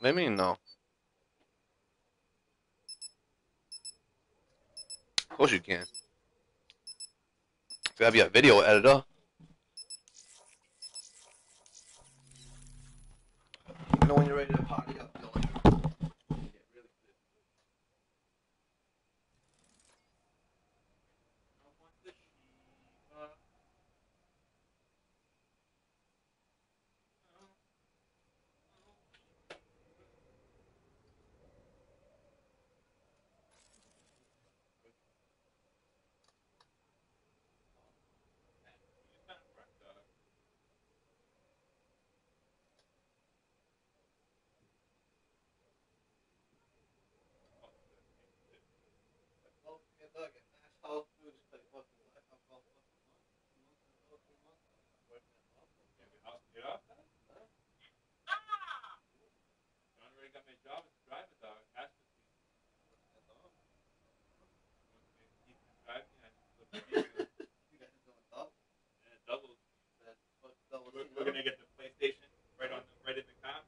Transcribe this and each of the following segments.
What do you mean no? Of course you can. You gotta be a video editor. You know when you're ready to party up, you know, like, get really good. Well, yeah, Doug, at Nash House, we just play fucking life. I'm about fucking month, two months in a row, three months. I'm working at home. We're, gonna get the PlayStation right on the, right in the car,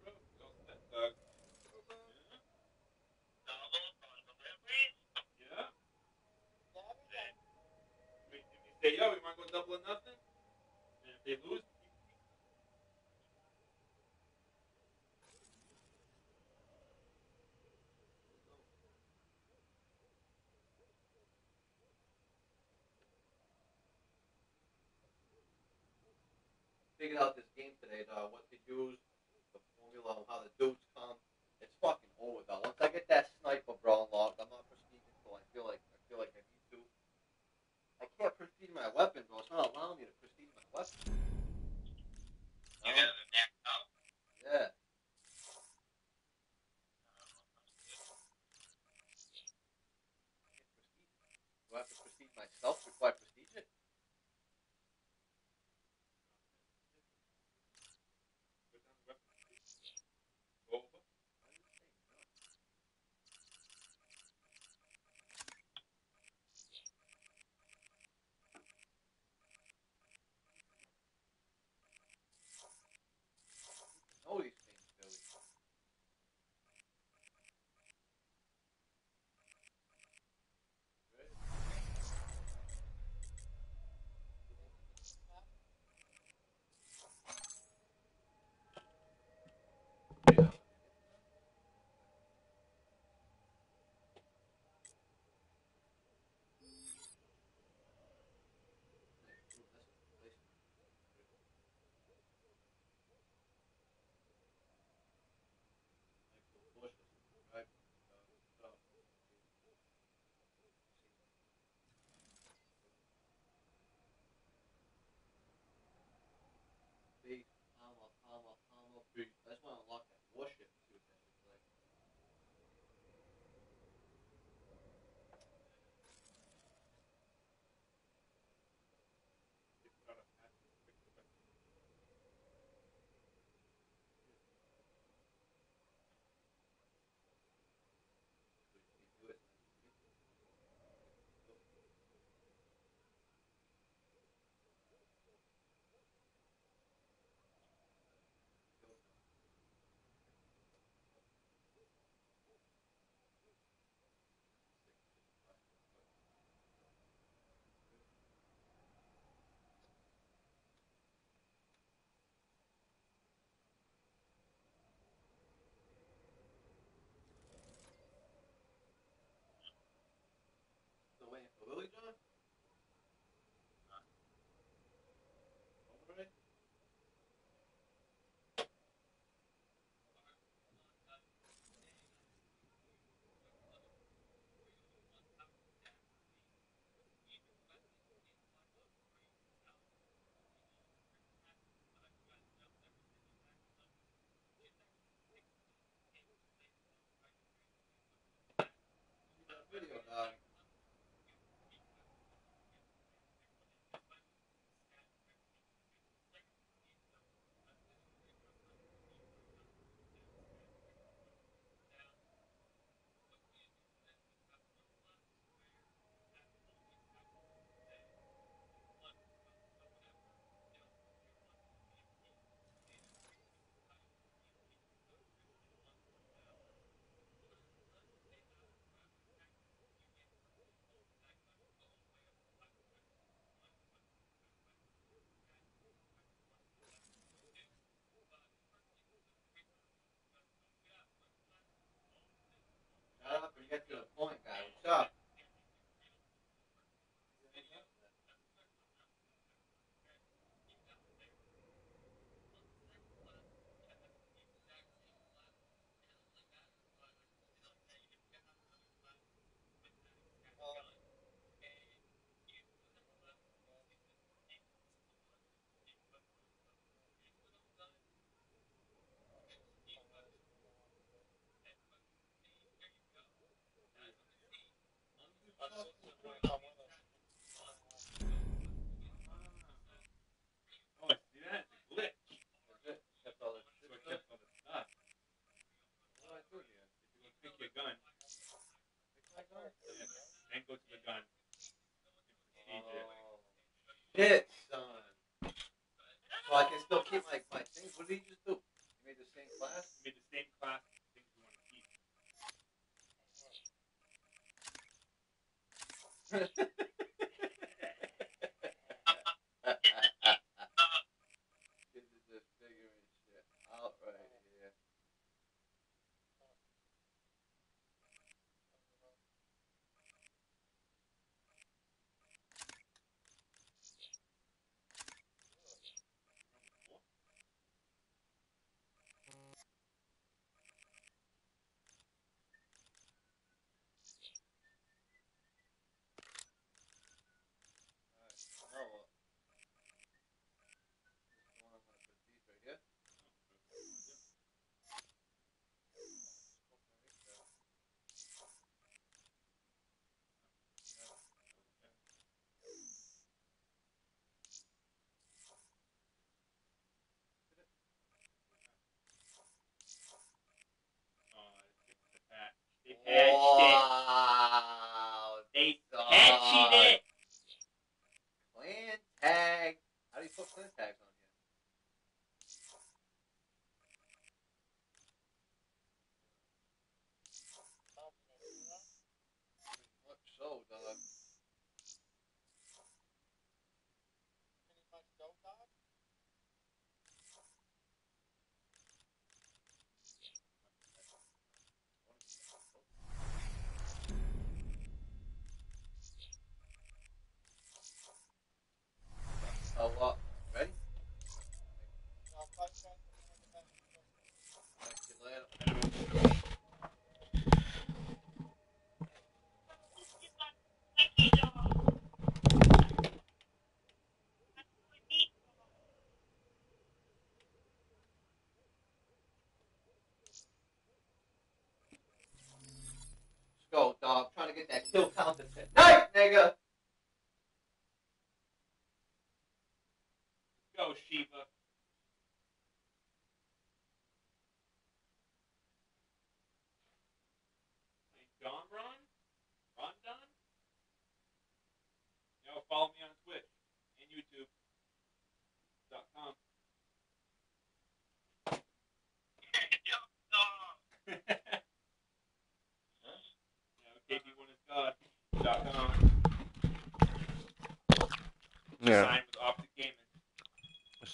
say we to go double or nothing, and if they lose, out this game today, dog. What to use, the formula, how the dudes come. It's fucking over, dog. Once I get that sniper bro unlocked, I'm not proceeding until I feel like I feel like I need to. I can't proceed my weapon, bro. It's not allowing me to proceed my weapon. You Um, have video, dog. go to the gun. Bitch, son. Well, I can still keep like my things. What did he just do? You made the same class? You made the same class. things you want to keep. They patched it. Wow. They dog. patched it. Clan tag. How do you put clan tags on here? Pretty much so, dog. So what? Ready? Thank you later. Let's go, dog. trying to get that kill count to tonight, nigga. Go, Shiva. Hey, Don Ron? Ron Don? Yo, follow me on Twitch and YouTube. Dot com. yeah, KP1 is God. Dot com. Yeah. Signed with Optic Gaming.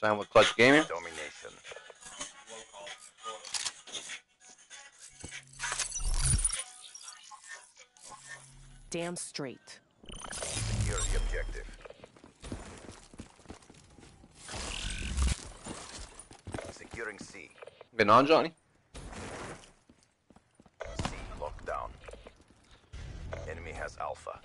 Sign with Clutch Gaming. Domination. Damn straight. Secure the objective. Securing C. Been on, Johnny? C locked down. Enemy has Alpha.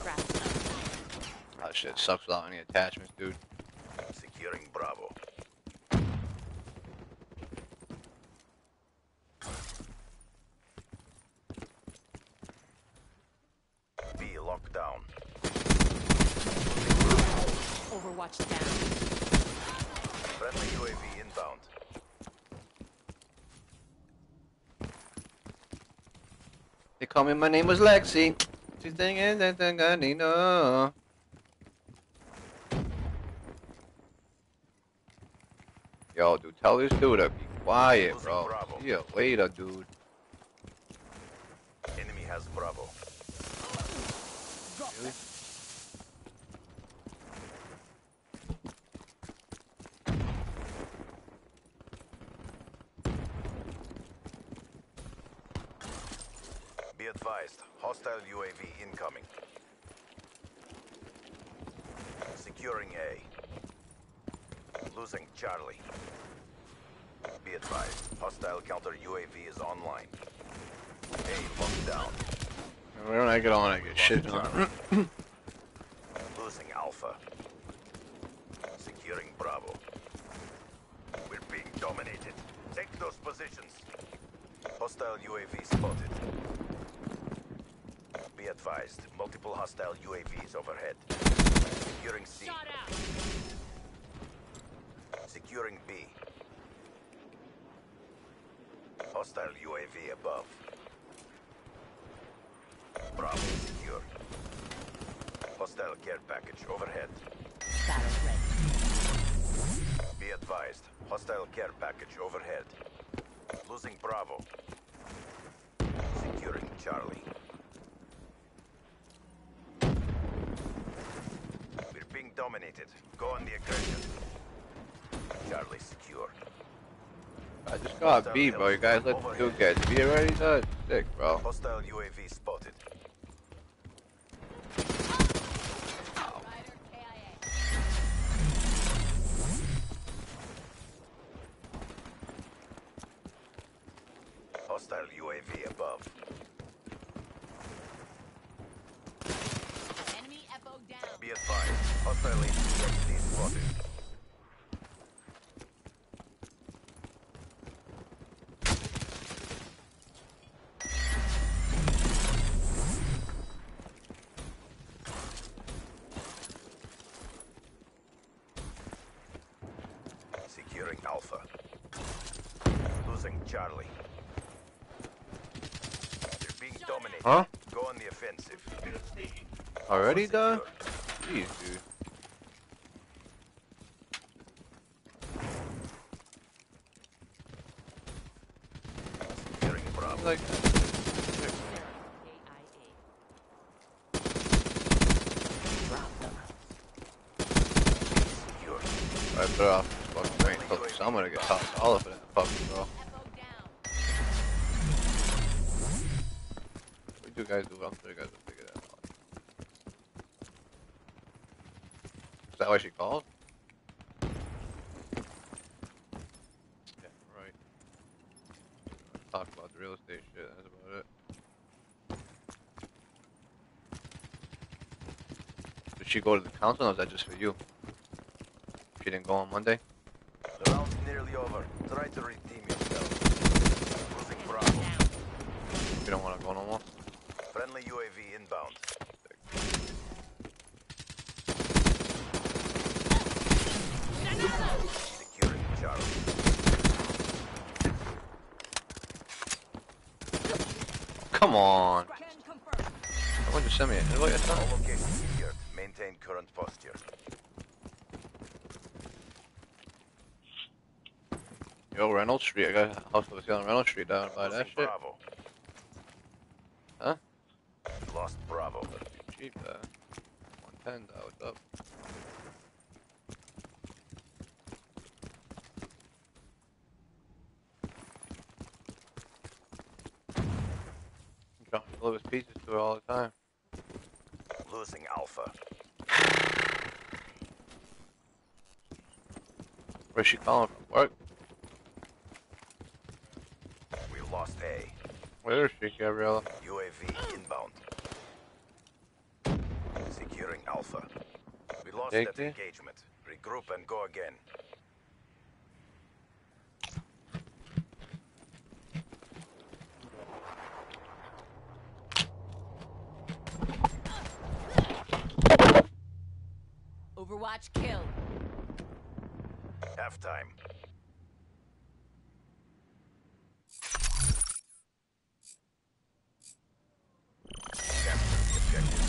Scrap. Oh shit, sucks without any attachments, dude. Securing Bravo. B locked down. Overwatch down. Friendly UAV inbound. They call me, my name was Lexi. She's thinking that thing I need to. Yo, dude, tell this dude be quiet, bro. You later, dude. Enemy has Bravo. Really? Be advised, hostile UAV incoming. Securing A. Losing Charlie. Be advised, hostile counter UAV is online. A locked down. When I get on, I get shit on. Losing Alpha. Securing Bravo. We're being dominated. Take those positions. Hostile UAV spotted. Be advised, multiple hostile UAVs overhead. Securing C. Shot out. Securing B. Hostile UAV above. Bravo secure. Hostile care package overhead. Battle ready. Be advised. Hostile care package overhead. Losing Bravo. Securing Charlie. We're being Go on the aggression. Charlie secure. I just got B, bro. You guys let the dude get B already? That's sick, bro. Hostile UAV spotted. Hostile UAV above. Enemy FO down. Be advised. Hostile HC-XD spotted. Securing Alpha. Losing Charlie. They're being dominated. Huh? Go on the offensive. Already Alpha done? secure. Jeez, dude. Securing Bravo. Like, AIA. Drop them. Secure. I put it off this fucking train. Fuck, so I'm gonna get tossed all up in that fucking bro. FO down. What do you guys do? I'm sure you guys will figure that out. Is that why she called? Yeah, right. Talk about the real estate shit. That's about it. Did she go to the council or was that just for you? She didn't go on Monday? The round's nearly over. Try to redeem yourself. Losing Bravo. You don't want to go no more? Friendly UAV inbound. Securing Charlie. Come on! Can confirm. Someone just send me an invite or All something? locations secured. Maintain current posture. Yo, Reynolds Street. I got a house over here on Reynolds Street down by that shit. Bravo. Huh? Lost Bravo. Cheap, uh. 110, though. What's up? John delivers pizzas to her all the time. Losing Alpha. Where's she calling from? Work? We lost A. Where is she, Gabriella? UAV inbound. Securing Alpha. We lost Take that engagement. Regroup and go again. Overwatch kill. Halftime. Capture the objective.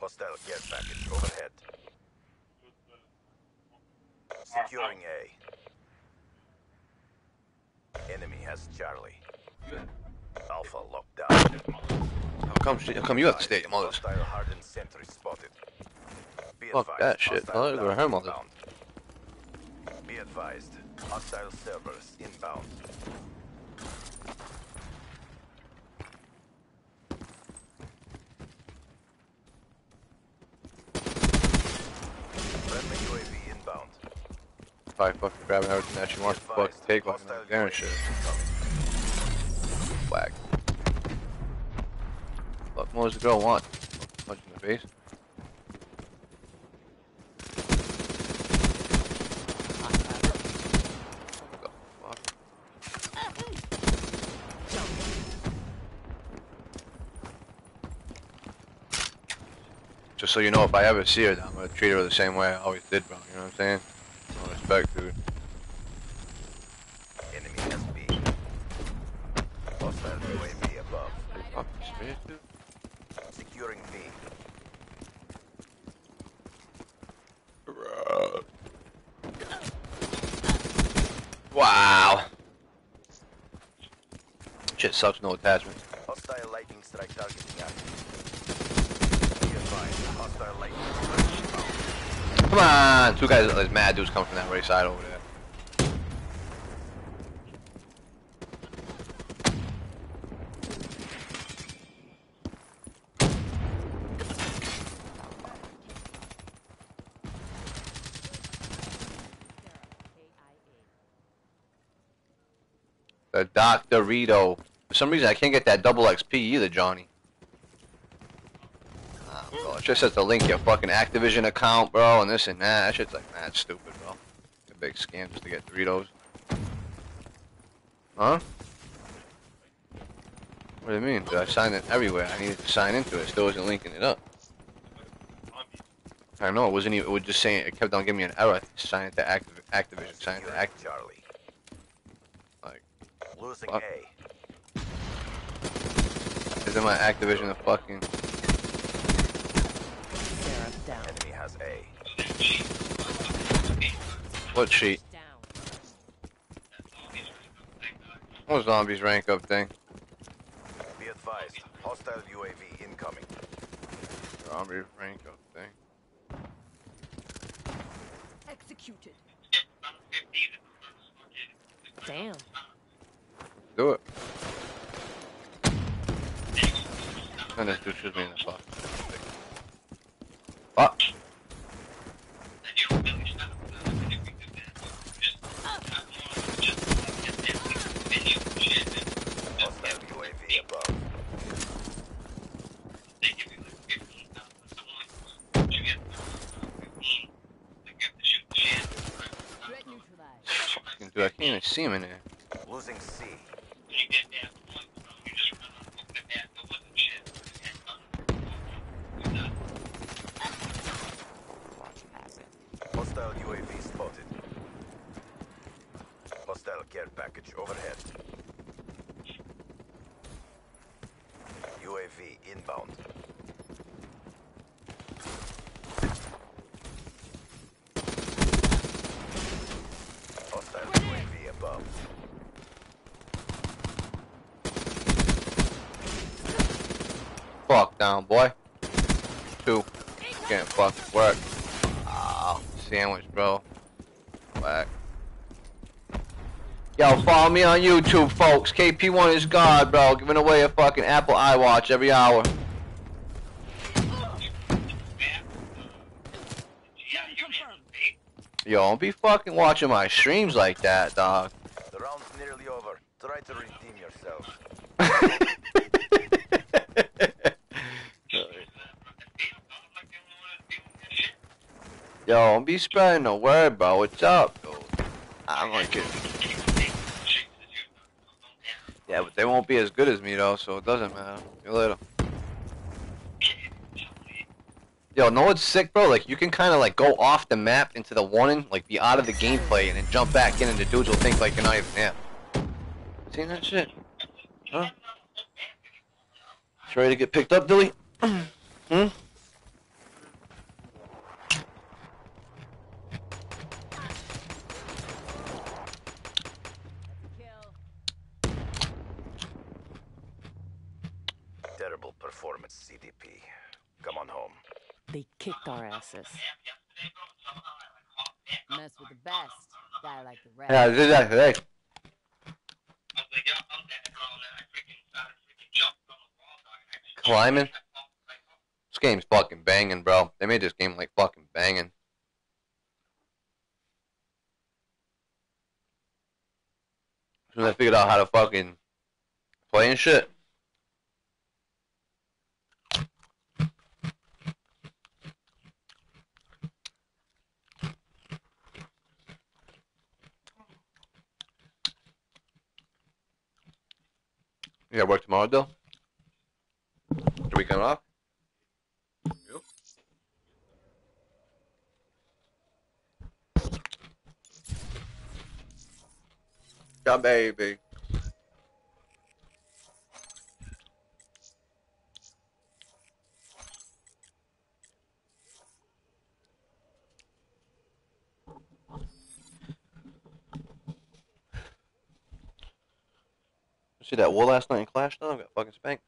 Hostile care package overhead. Securing A. Enemy has Charlie. Alpha locked down. How come, how come you have to stay at your mother's? Hostile hardened sentry spotted. Be Fuck that shit. hostile I'll go to her inbound. Be advised. Hostile servers inbound. Friendly UAV inbound. Probably fucking grabbing everything that she wants to fucking take, off hostile that Garen UAV shit. Does the girl want? Punch in the face? Just so you know, if I ever see her, I'm gonna treat her the same way I always did, bro. You know what I'm saying? No respect, dude. Enemy has B. Hostile UAV above. Fuck, serious, dude? Securing B. Wow. Shit sucks, no attachments. Hostile lightning strike targeting active. Be advised, hostile lightning strike. Come on! Two guys, there's mad dudes coming from that right side over there. The Doctorito. For some reason, I can't get that double XP either, Johnny. Ah, bro, it just says to link your fucking Activision account, bro, and this and that. That shit's like, mad stupid, bro. A big scam just to get Doritos. Huh? What do you mean? Did I signed it everywhere? I needed to sign into it. Still wasn't linking it up. I know it wasn't even. It was just saying. It kept on giving me an error. Sign it to Activ- Activision. Sign it to Activision. Charlie. Like- Losing Fuck. A. Isn't my Activision a fucking? Sarah down. Enemy has A. What sheet? Down. What zombies rank up thing? Be advised, hostile UAV incoming. Zombie rank up thing. Executed. Damn. Do it. And this dude shoots me in the fuck. Fuck. Hostile UAV above. Threat neutralized. Fucking dude, I can't even see him in there. Losing C. Hostile UAV spotted. Hostile care package overhead. UAV inbound. Hostile UAV above. Fuck down, boy. Two. Can't fucking work. Ah, sandwich, bro. Whack. Yo, follow me on YouTube, folks. KP1 is God, bro. Giving away a fucking Apple iWatch every hour. Yo, don't be fucking watching my streams like that, dog. The round's nearly over. Try to redeem yourself. Yo, don't be spreading the word, bro. What's up? I'm gonna get. Yeah, but they won't be as good as me though, so it doesn't matter. See you later. Yo, know what's sick, bro? Like you can kind of like go off the map into the warning, like be out of the gameplay, and then jump back in, and the dudes will think like you're not even there. Seen that shit? Huh? You ready to get picked up, Dilly? hmm? Kill. Terrible performance, CDP. Come on home. They kicked our asses. Mess with the best. Die like the rest. Yeah, I did that today. Climbing. This game's fucking banging, bro. They made this game like fucking banging. As soon as I figured out how to fucking play and shit. You got work tomorrow, Dill? The weekend off? Yeah, baby. See that war last night in Clash though? Got fucking spanked.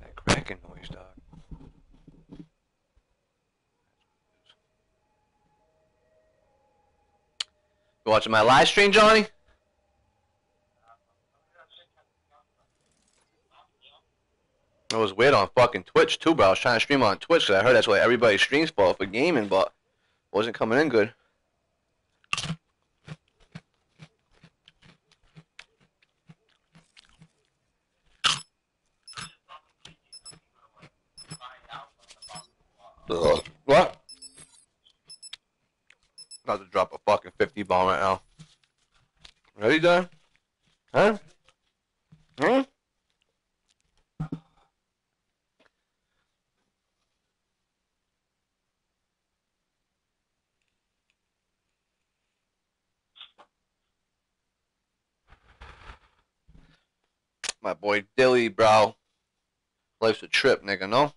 That cracking noise, dog. You watching my live stream, Johnny? It was weird on fucking Twitch too, bro. I was trying to stream on Twitch 'cause I heard that's what everybody streams for for gaming, but wasn't coming in good. Ugh. What? About to drop a fucking 50 bomb right now. Ready, Dan? Huh? Huh? My boy Dilly, bro. Life's a trip, nigga, no?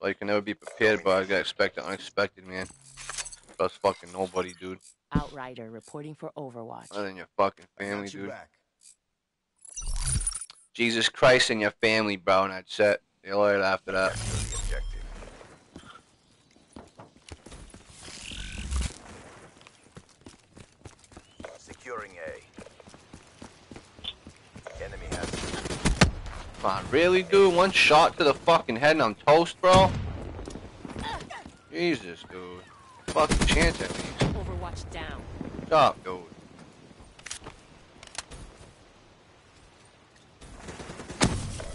Well, you can never be prepared, but I gotta expect the unexpected, man. Trust fucking nobody, dude. Outrider reporting for Overwatch. Other than your fucking family, you dude. back. Jesus Christ and your family, bro, and that's it. See you later after that. Capture the objective. Securing A. Enemy has Come on, really, dude? One shot to the fucking head and I'm toast, bro? Jesus, dude. Fucking chance at least. Overwatch down. Stop, dude.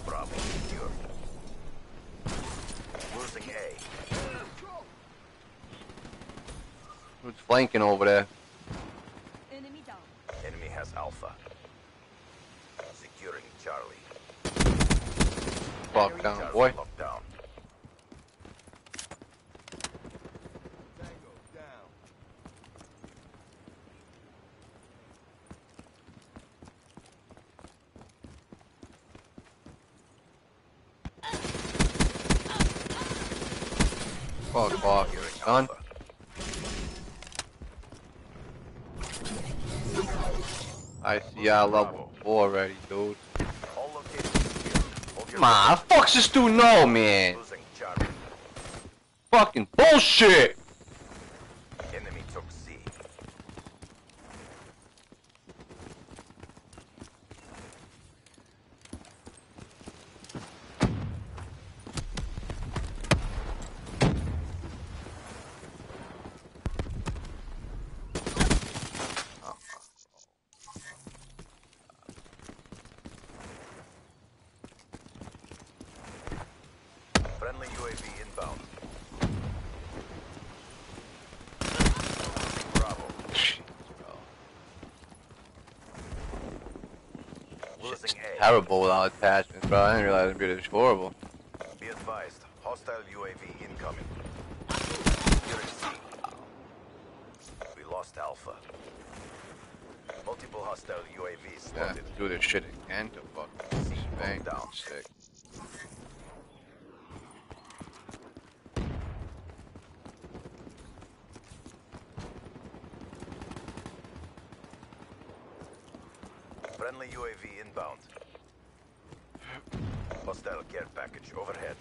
Bravo secure. Losing A. Who's flanking over there? Enemy down. Enemy has Alpha. Securing Charlie. Fuck down, Charlie boy. Fuck off, Securing son. I see I level 4 already, dude. How fuck's this dude know, man? Fucking bullshit! Enemy took C. Friendly UAV inbound. Bravo. Jeez, bro. Losing Shit's A. terrible without attachments, bro. I didn't realize it'd be this horrible. Be advised. Hostile UAV incoming. We lost Alpha. Multiple hostile UAVs Yeah, do this shit again to fucking C spank. down. Sick. Friendly UAV inbound. Hostile care package overhead.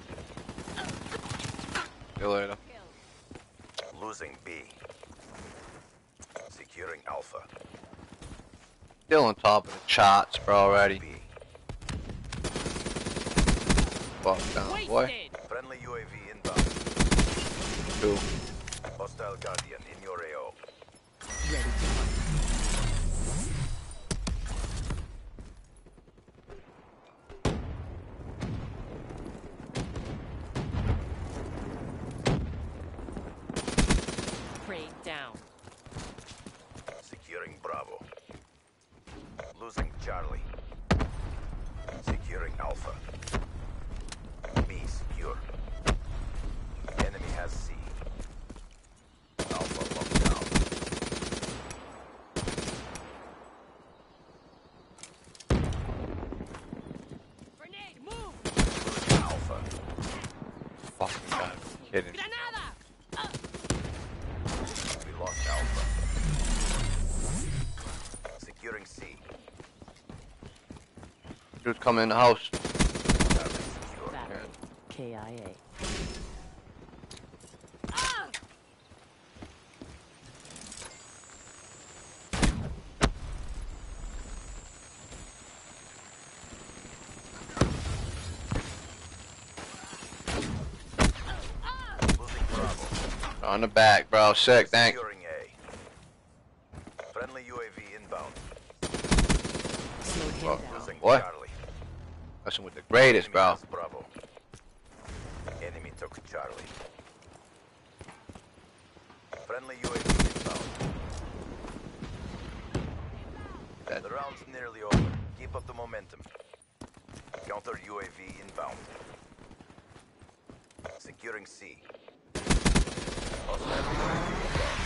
See you later. Losing B. Securing Alpha. Still on top of the charts, bro, already. Fuck down, boy. Friendly UAV inbound. Two. Hostile Hostile Guardian in your AO. Ready to hunt. Prey down. Securing Bravo. Losing Charlie. Securing Alpha. B secure. Enemy has C. Alpha locked down. Grenade, move! Losing Alpha. Fucking god, kidding. Granada! We lost Alpha. Securing C. Dude, come in the house. KIA. On the back, bro. Sick, thanks. Securing A. Friendly UAV inbound. Slowed him Well, down. Losing What? Charlie. Messing with the greatest, Enemy bro. Bravo. Enemy took Charlie. Friendly UAV inbound. That- The round's nearly over. Keep up the momentum. Counter UAV inbound. Securing C. Hostile UAV inbound.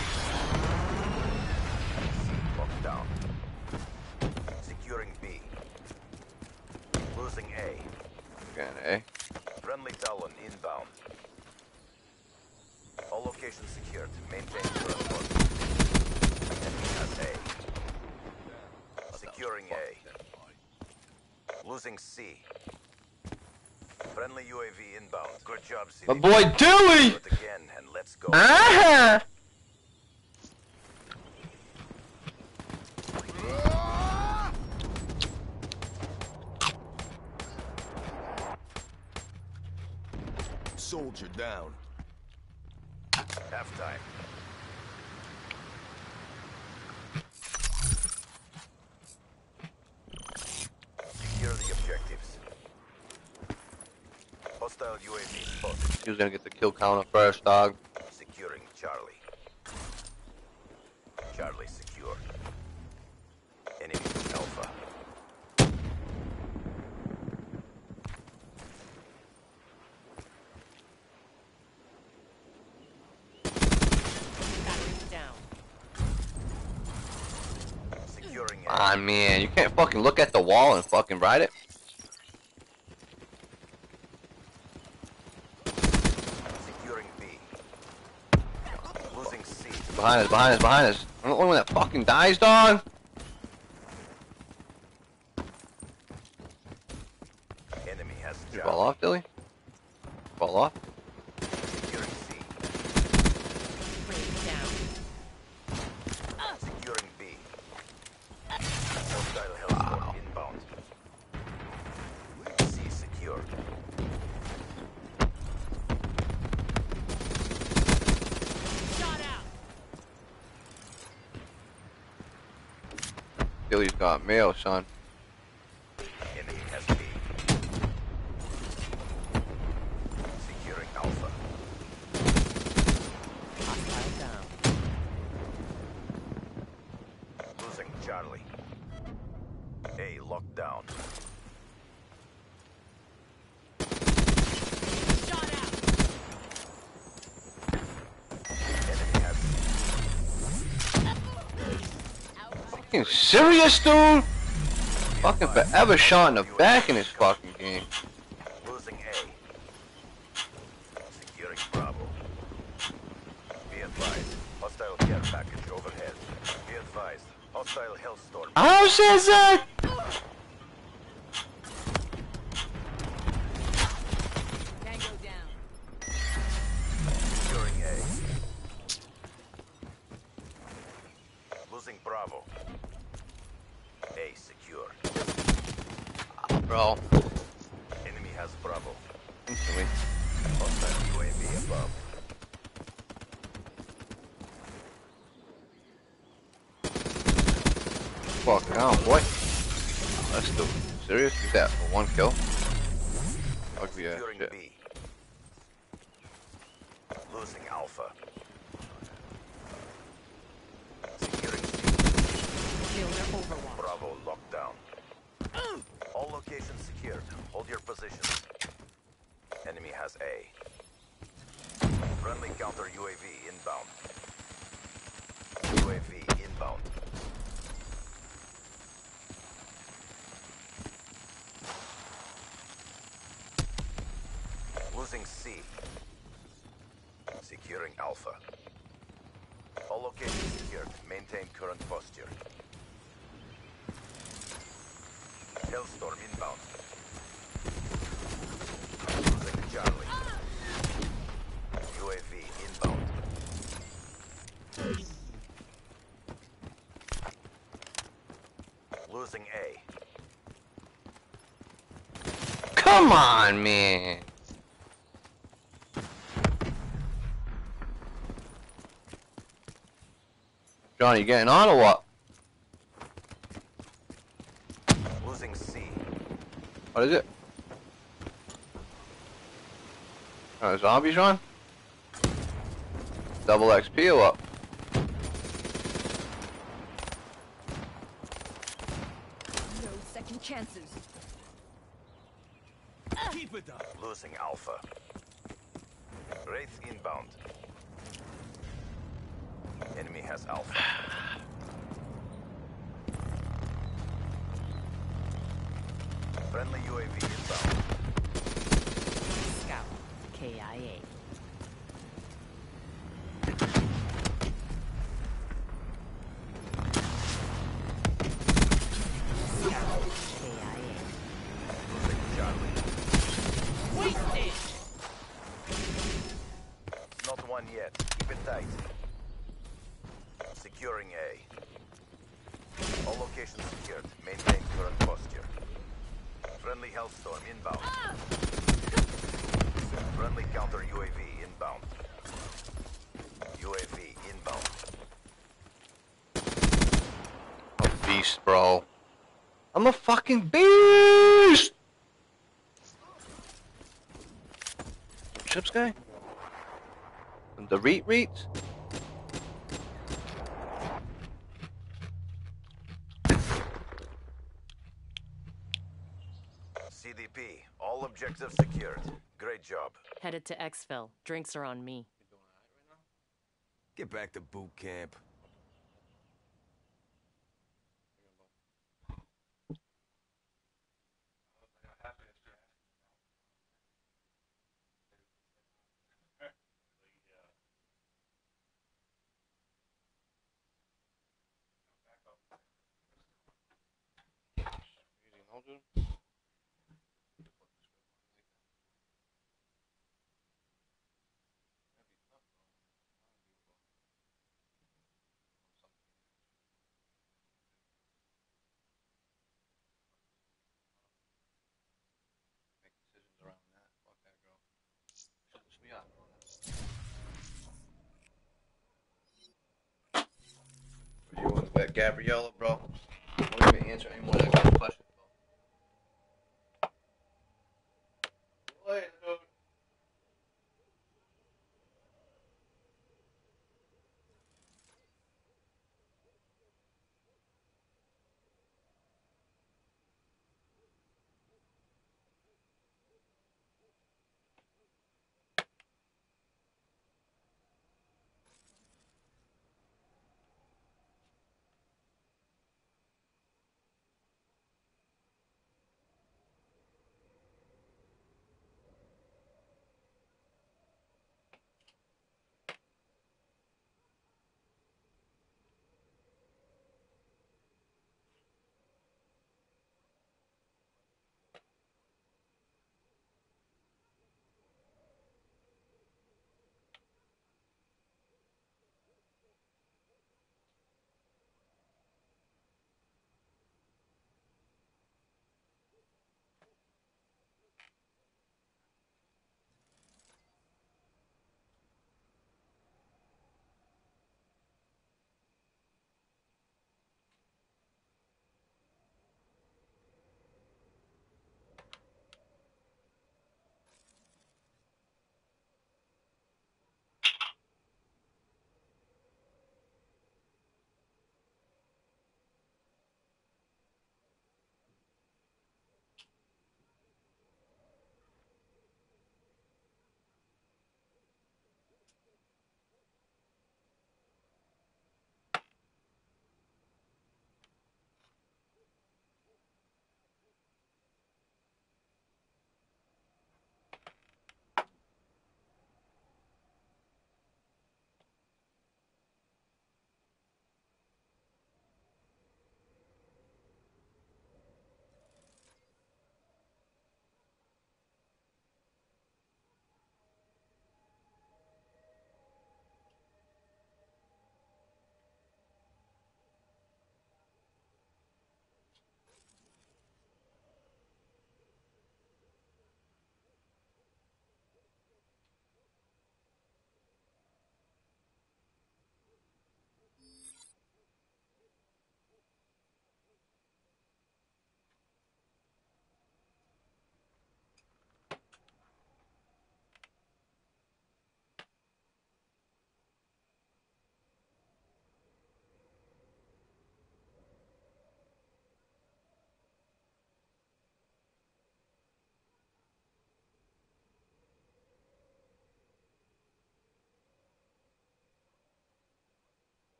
Locked down. Securing B. Losing A. Again, eh? Friendly Talon inbound. All locations secured. Maintain current course. Enemy has A. Securing A. Losing C. Friendly UAV inbound. Good job, My boy Dewey! Do it again and let's go. Ah! Down. Halftime. Secure the objectives. Hostile UAV spotted. He was gonna get the kill counter first, dog. Securing. Charlie secure. Enemy Alpha. Battery down. Securing A. Ah, man, you can't fucking look at the wall and fucking ride it. Securing B. Losing C. Behind us, behind us, behind us. I'm the only one that fucking dies, dog. Enemy has Did you fall Charlie. off, Dilly? Fall off? Securing C. Prey down. Securing B. Hostile Hellstorm inbound. C secure. Shot out! Dilly's got mail, son. Enemy has B. Securing Alpha. Hostile down. Losing Charlie. A locked down. Shot out! Enemy has Fucking serious, dude? Fucking forever shot in the back in this fucking game. losing A. Securing Bravo. Be advised. Hostile care package overhead. Be advised. Hostile Hellstorm. How says that? on. Johnny, you getting on or what? Losing C. What is it? Oh, zombies on? Double XP or what? I'm a fucking beast! Chips guy? And the reet reet? CDP, all objectives secured. Great job. Headed to Exfil. Drinks are on me. Get back to boot camp. Gabriella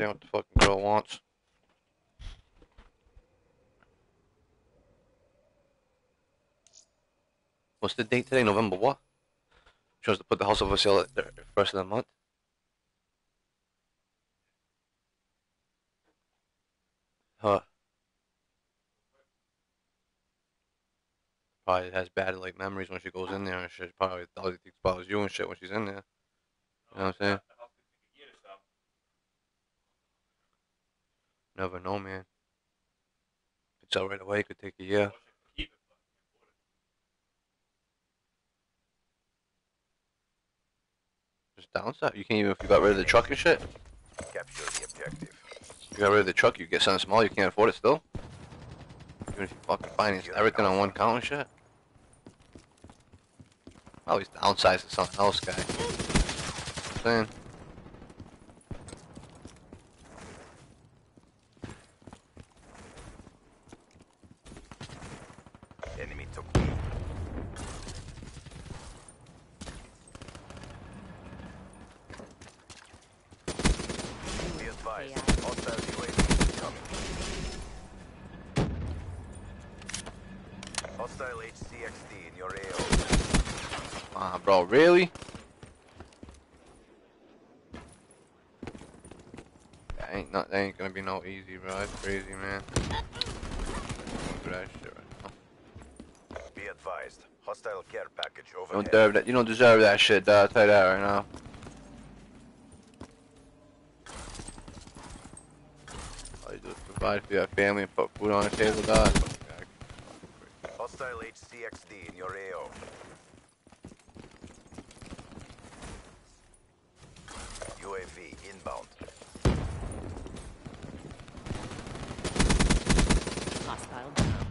understand what the fucking girl wants. What's the date today? November what? She wants to put the house up for sale at the first of the month. Huh. Probably has bad like memories when she goes in there and shit. Probably probably thinks about you and shit when she's in there. You know what I'm saying? The house could take a year to sell. Never know, man. It's out right away. Could take a year. It, it. Just downside. You can't even if you got rid of the truck and shit. Capture the objective. You got rid of the truck, you get something small. You can't afford it still. Even if you fucking finance everything on one count and shit. Always downsize to something else, guy. Saying. Enemy took B. Be advised. AI. Hostile UAV incoming. Hostile HC-XD in your AO. Ah, bro, really? That ain't not. That ain't gonna be no easy, bro. That's crazy, man. Going through that shit right now. Be advised. Hostile care package You don't deserve that. You don't deserve that shit, dog. I'll tell you that right now. All you do is provide for your family and put food on the table, dog. Hostile HC-XD in your AO. UAV inbound. Hostile down.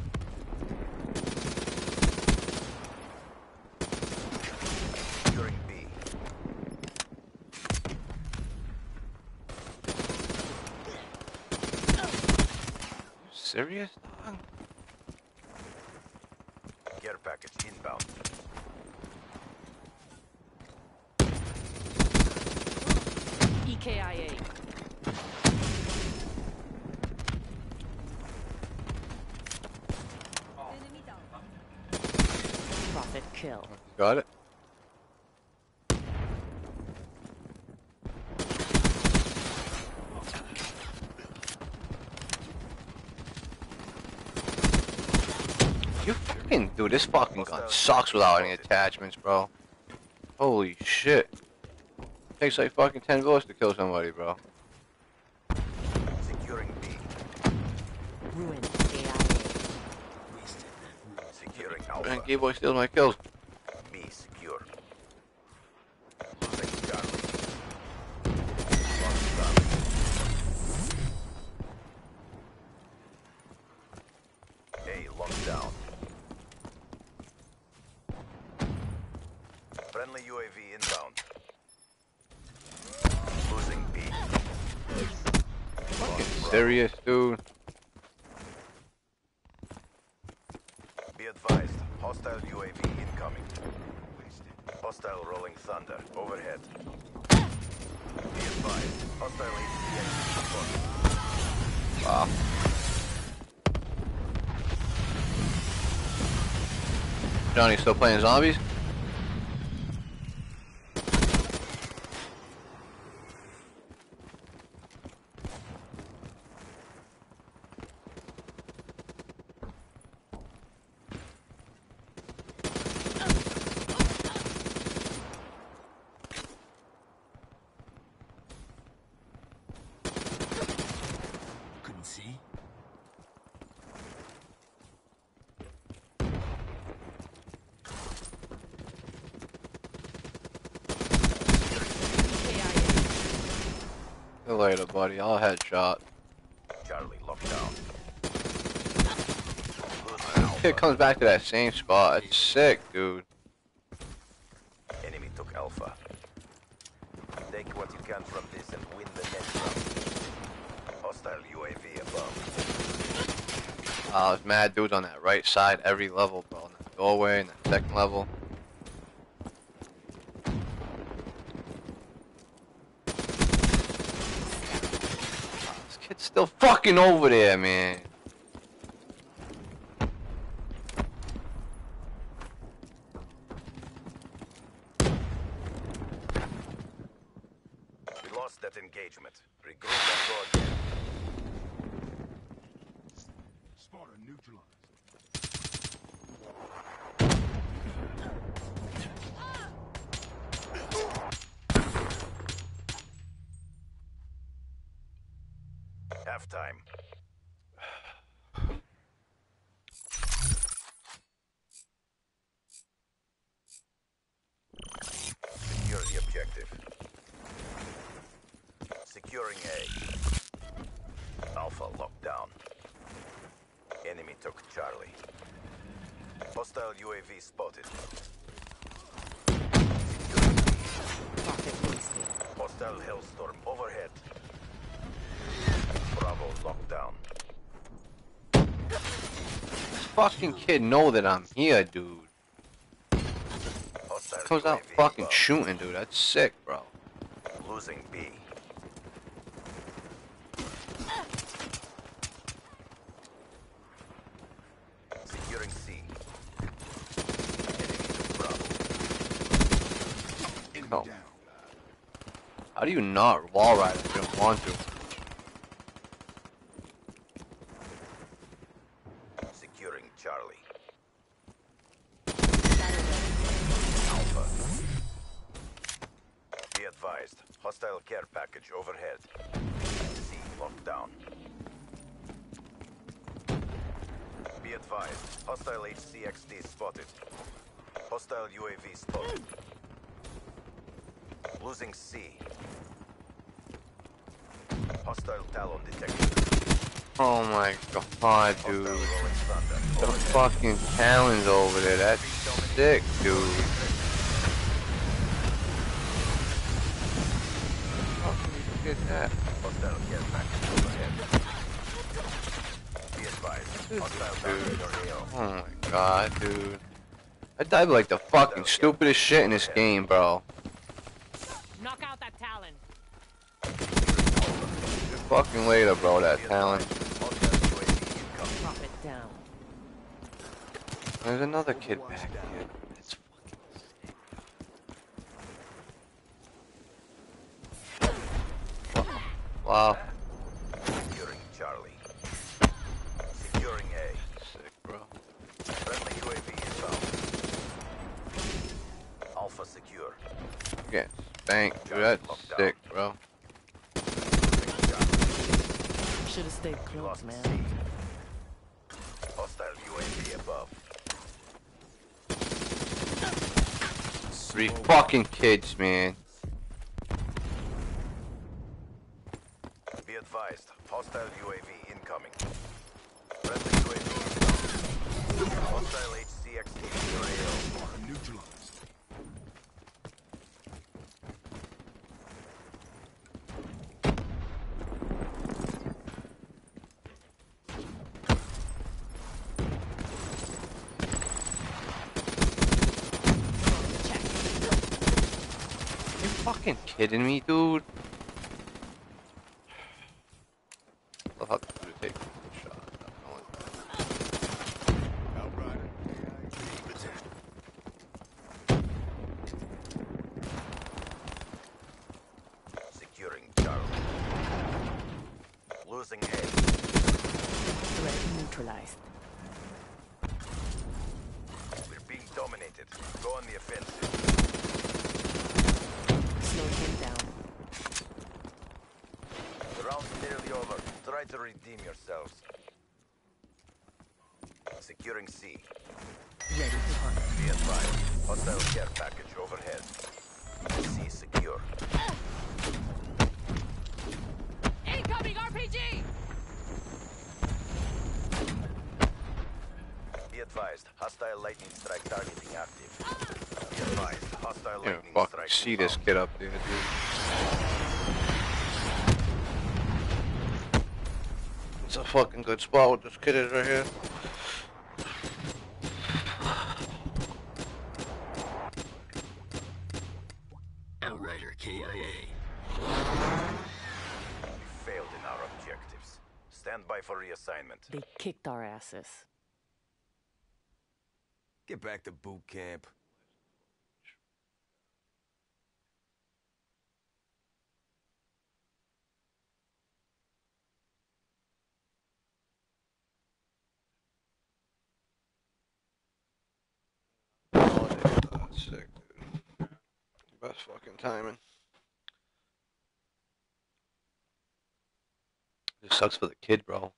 Securing B. Serious, dog? Care package inbound. E EKIA. Enemy down. Profit kill. Got it? You freaking dude, this fucking gun sucks without any attachments, bro. Holy shit. Takes like fucking 10 bullets to kill somebody, bro. Securing B. Ruin AIA. Securing Man, Alpha. Gay Boy steals my kills. B secure. Losing Charlie. Lost Charlie. A locked down. Friendly UAV inbound. Losing B. Fucking serious, dude. Be advised, hostile UAV incoming. Hostile rolling thunder overhead. Be advised, hostile HCX Wow. Johnny still playing zombies? Couldn't see. EKIA. See you I'll headshot. Charlie locked down. It comes back to that same spot. It's sick, dude. Enemy took Alpha. Take what you can from this and win the next round. Hostile UAV above. Uh, there's mad dudes on that right side every level, bro. In that doorway, in that second level. the fucking over there, man. fucking kid know that I'm here, dude? Comes out fucking shooting, dude. That's sick, bro. Losing B. Securing C. Oh. How do you not wall ride if you want to? i'd be like the fucking stupidest shit in this game, bro. irritates me. kidding me, dude? see this kid up there, dude. It's a fucking good spot with this kid is right here. Outrider KIA. We failed in our objectives. Stand by for reassignment. They kicked our asses. Get back to boot camp. Sucks for the kid, bro.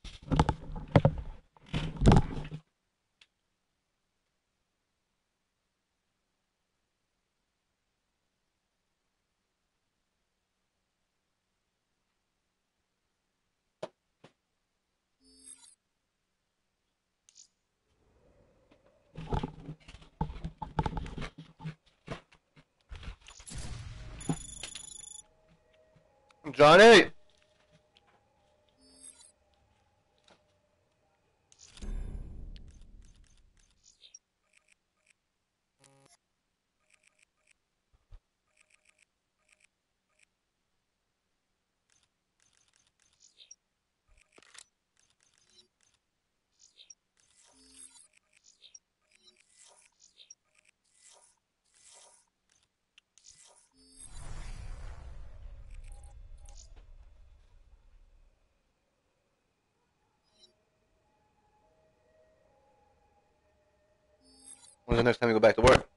The next time you go back to work?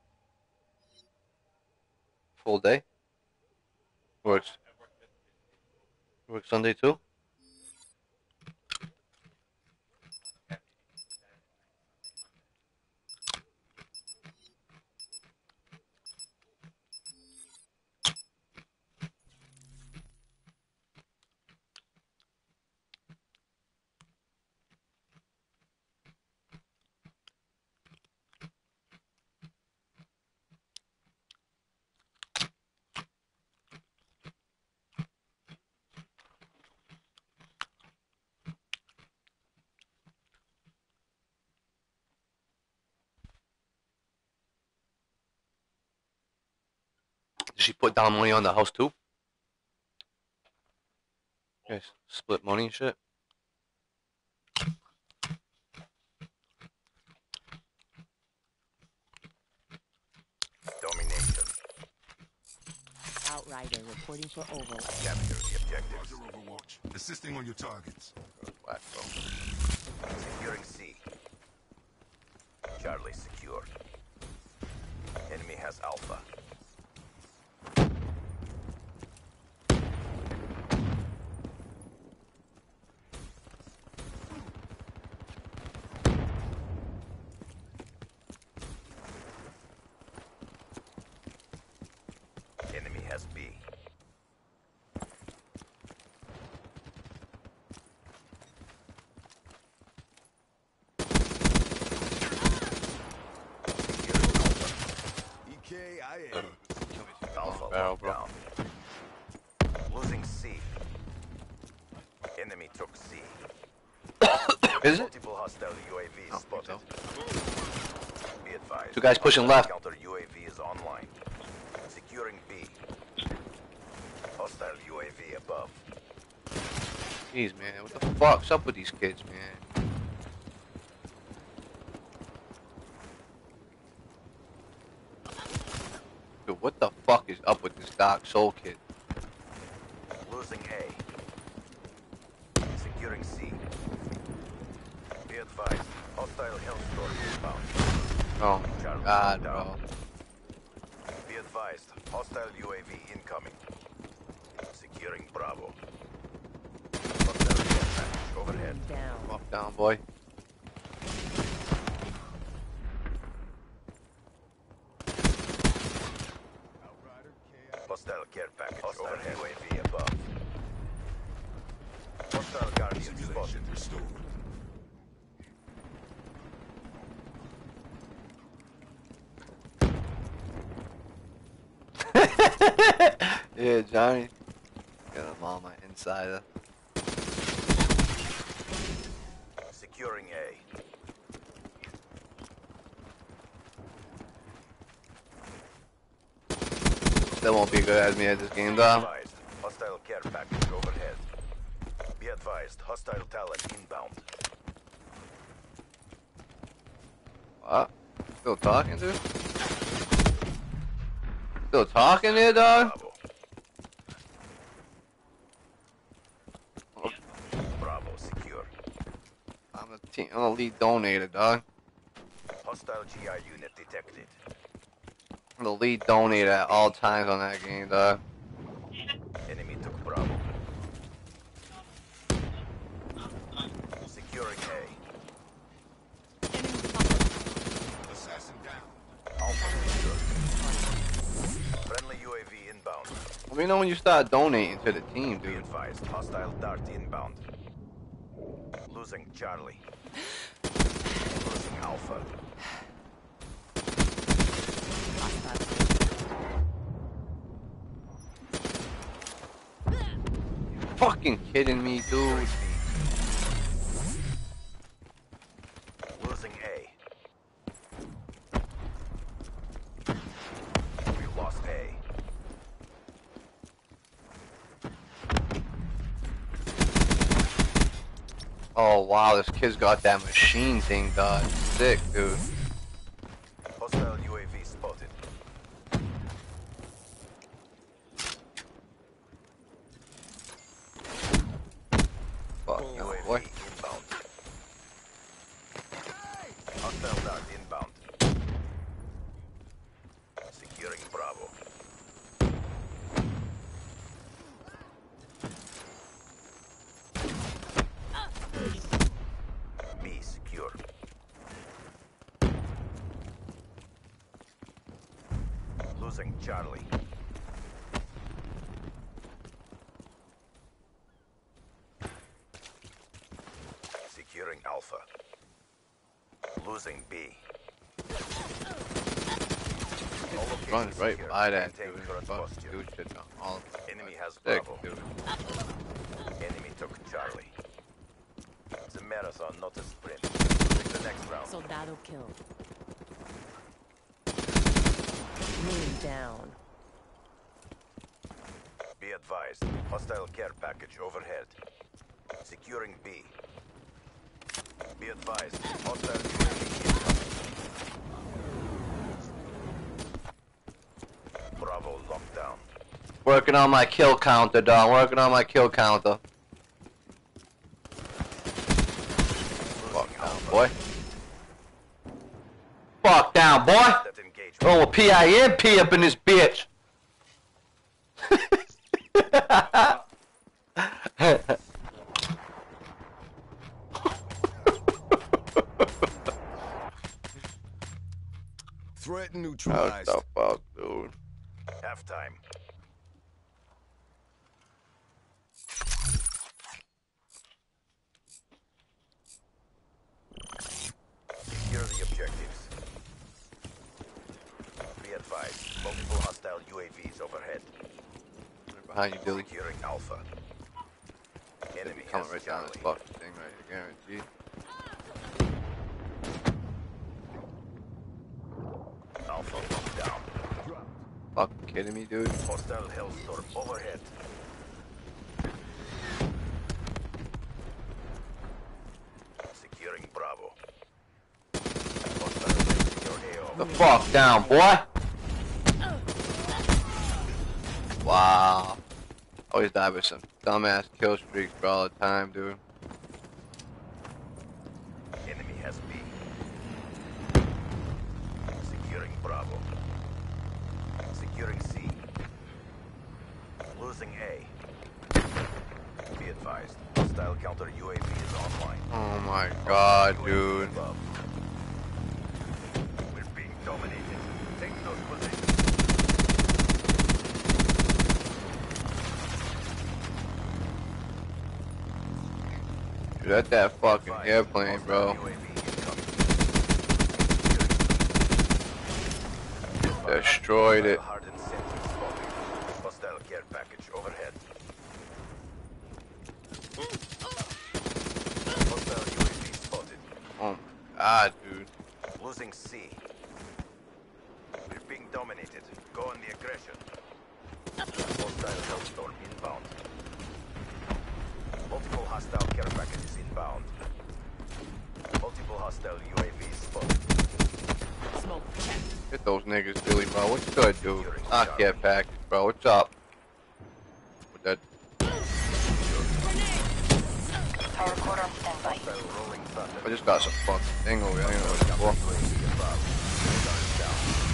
Full day? Works. Work Sunday too? Did she put down money on the house too? Yes, split money and shit. Domination. Outrider reporting for Oval. Capture the objectives. Roger Overwatch. Assisting on your targets. Whack, bro. Securing C. Charlie secured. Enemy has Alpha. Enemy has B. Securing EKIA. Alpha. Alpha Barrel, locked bro. down. Losing C. Enemy took C. Is it? Multiple hostile UAVs Oh, spotted. Two guys pushing left. Counter UAV is online. Securing B. Hostile UAV above. Jeez, man, what the fuck's up with these kids, man? Dude, what the fuck is up with this Dark Soul kid? Losing A. Securing C. Be advised. Hostile Hellstorm inbound. Oh my Charlie god, down. bro. Be advised. Hostile UAV incoming. Securing Bravo. Hostile care package overhead. Down. Fuck down, boy. Hostile care package overhead. UAV above. Hostile Guardian spotted. Simulation restored. yeah, Johnny. Got a mama insider. Securing A. That won't be good as me at this game, though. Hostile care package overhead. Be advised. hostile Talon inbound. What? Still talking, dude? Still talking there, dog? Bravo. Bravo secure. I'm Lead donator, dog. Hostile GI unit detected. The lead donator at all times on that game, dog. Enemy took Bravo. Securing A. Assassin down. Alpha secured. Friendly UAV inbound. Let me know when you start donating to the team, Be dude. advised, hostile dart inbound. Losing Charlie. Losing Alpha. Fucking kidding me, dude. Losing A. We lost A. Oh this kid's got that machine thing, dog. Sick, dude. Hostile UAV spotted. Fuck, no, UAV boy. inbound. Hostile dart inbound. Securing Bravo. B secure. Losing Charlie. Securing Alpha. Losing B. All locations Runs right secure. by that Maintain dude. current Fuck, posture. dude, shit all Enemy has sick, Bravo. dude. Enemy took Charlie. It's a marathon, not a sprint. Take the next round. Soldado killed. Moon down. Be advised. Hostile care package overhead. Securing B. Be advised. Hostile UAV incoming. Bravo lockdown. Working on my kill counter, dog. Working on my kill counter. Fuck down, boy. Fuck down, boy. Oh, a PIMP up in this bitch. Threat What neutralized. the fuck, dude? Halftime. Secure the objectives. Be advised. Multiple hostile UAVs overhead. Behind you, Billy. Securing Alpha. Enemy Coming has right down this Charlie. fucking thing right here, guaranteed. Alpha locked down. Fucking kidding me, dude? Hostile Hellstorm overhead. Securing Bravo. Hostile secure AO. The fuck down, boy. Wow. Always die with some dumbass kill streaks for all the time, dude. Enemy has B. Securing Bravo. Securing C. Losing A. Be advised. Hostile counter UAV is online. Oh my god, UAV dude. above. We're being dominated. Take those positions. Dude, that's that fucking Advised. airplane, bro. Hostile UAV incoming. Destroyed it. Hardened sentry spotted. Hostile care package overhead. Hostile UAV spotted. Oh my god, dude. Losing C. We're being dominated. Go on the aggression. Hostile Hellstorm inbound. Multiple hostile inbound. Multiple hostile UAVs spotted. Smoke check. Get those niggas, Billy, bro. What's good, dude? Get package, bro. What's up? With that. I just got some fucking thing over here. I don't know what.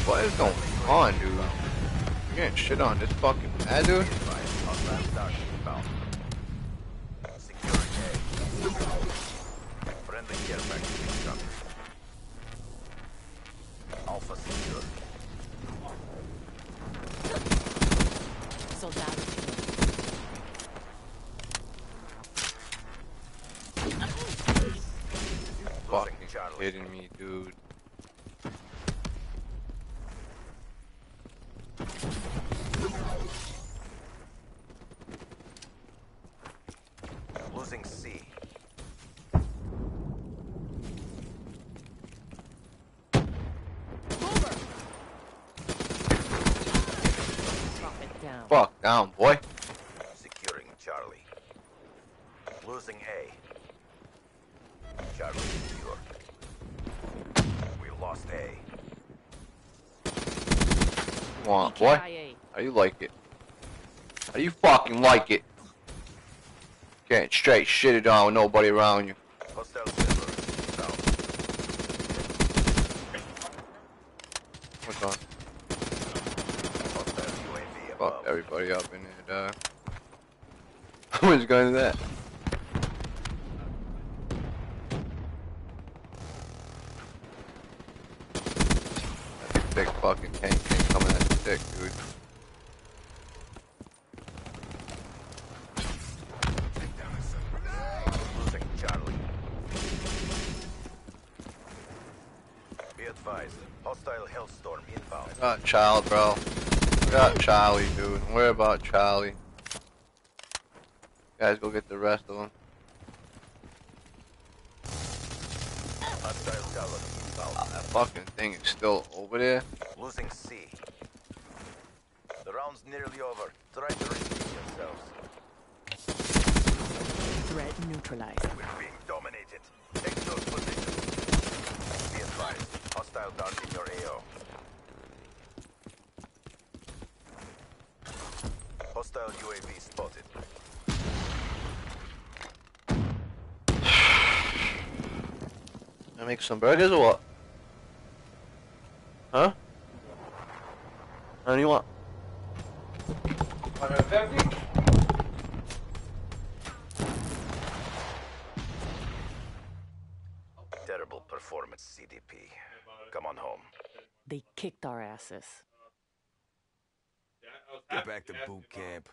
What is going on, dude? You're getting shit on this fucking bad, dude. Advised, hostile target inbound. Securing A. Friendly care package incoming. Alpha secure. Soldado killed. Fucking Charlie. kidding me, dude. Losing C. Drop it down. Fuck down, boy. Securing Charlie. Losing A. Charlie secure. We lost A. Come on, boy. EKIA. How you like it? How you fucking like it? Getting straight shitted on with nobody around you. Down. What's on? Fuck everybody up in there, dog. Going to that? That's a big fucking tank coming at the dick, dude. Losing Charlie. Be advised. Hostile Hellstorm inbound. Got child, bro. We Got Charlie, dude. Worry about Charlie. Guys, go get the rest of them. Hostile ah, That fucking thing is still over there. Losing C. The round's nearly over. Try to repeat yourselves. Threat neutralized. We're being dominated. Take those positions. Be advised. Hostile dart in your AO. Hostile UAV spotted. Gonna make some burgers or what? Huh? How do you want? 150? Terrible performance, CDP. Come on home. They kicked our asses. Get back to boot camp.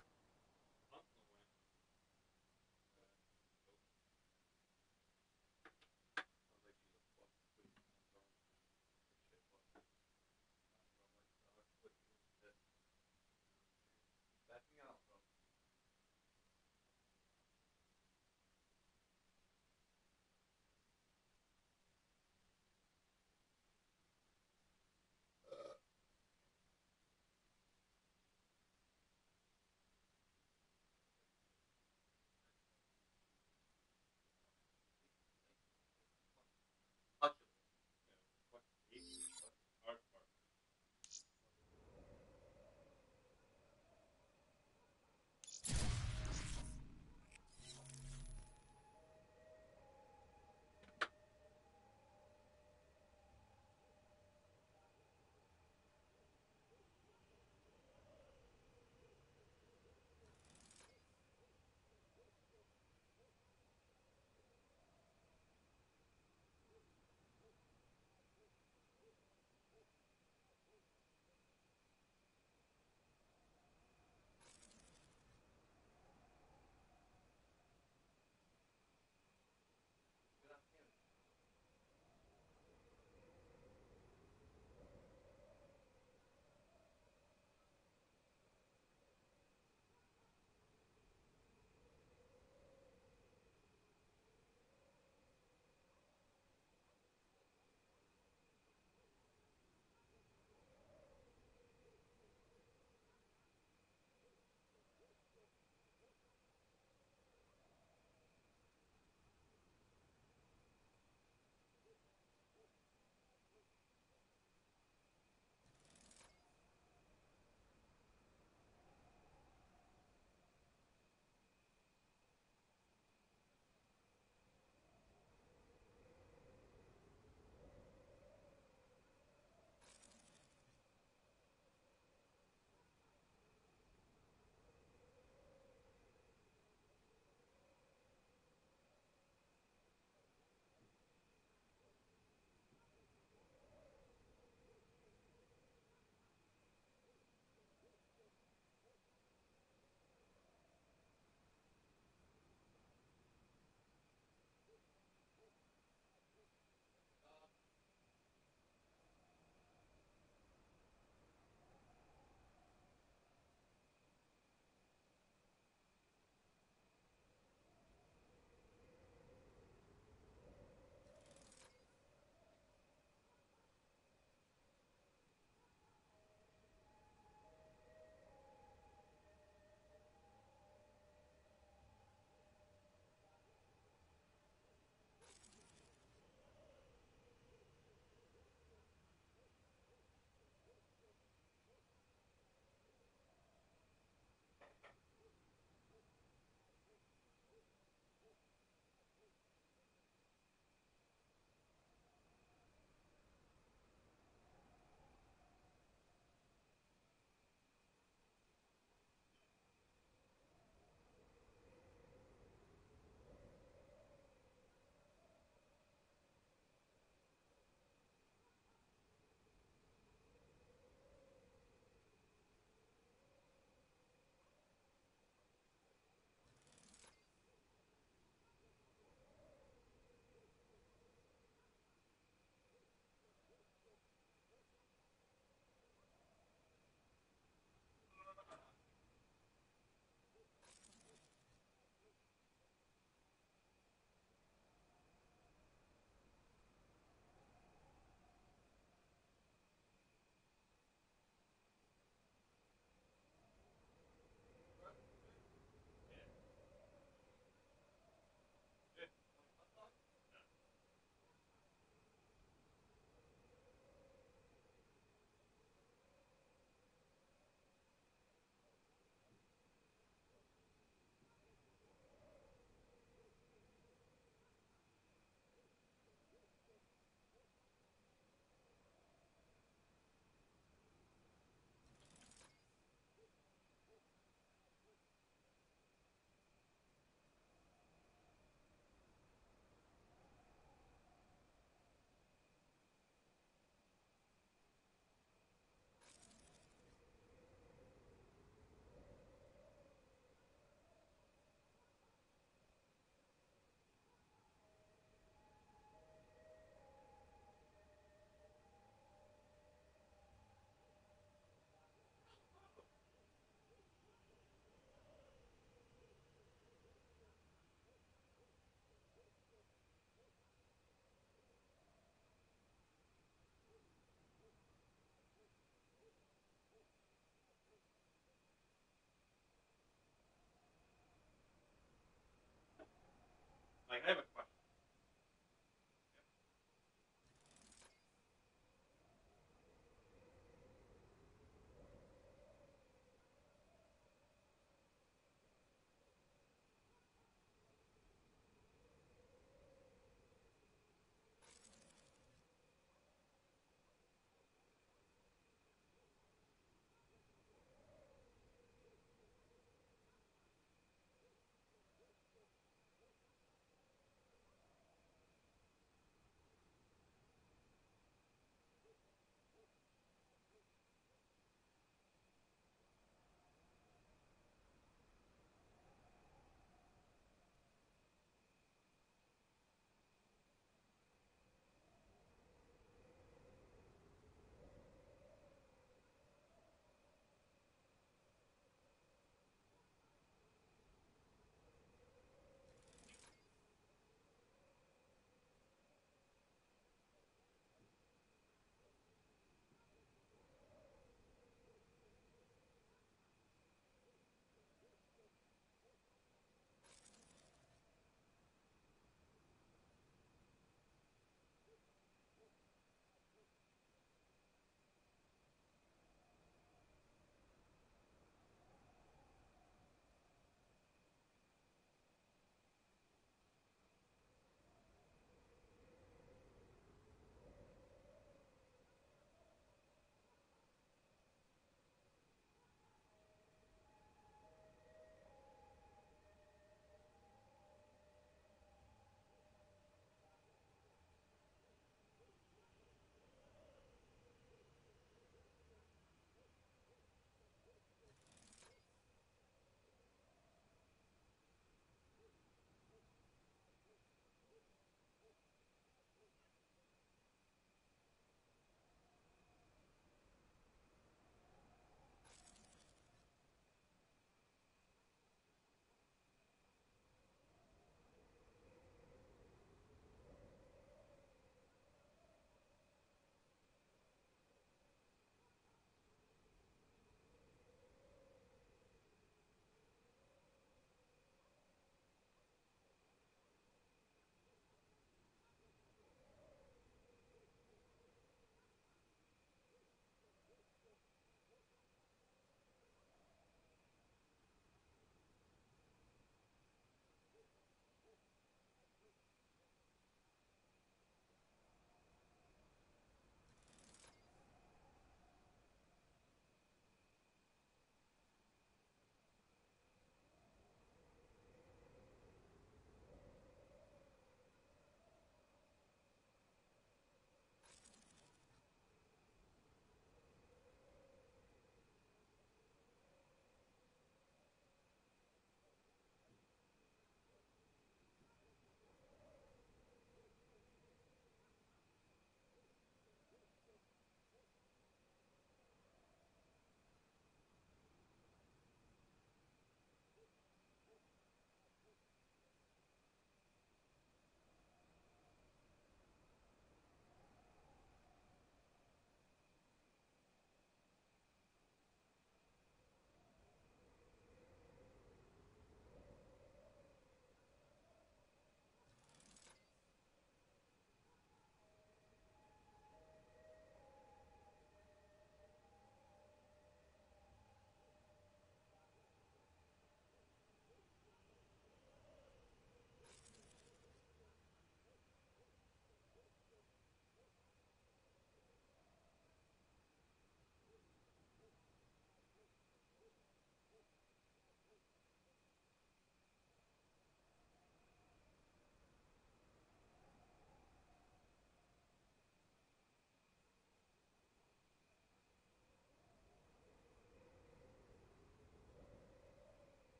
Like, I have a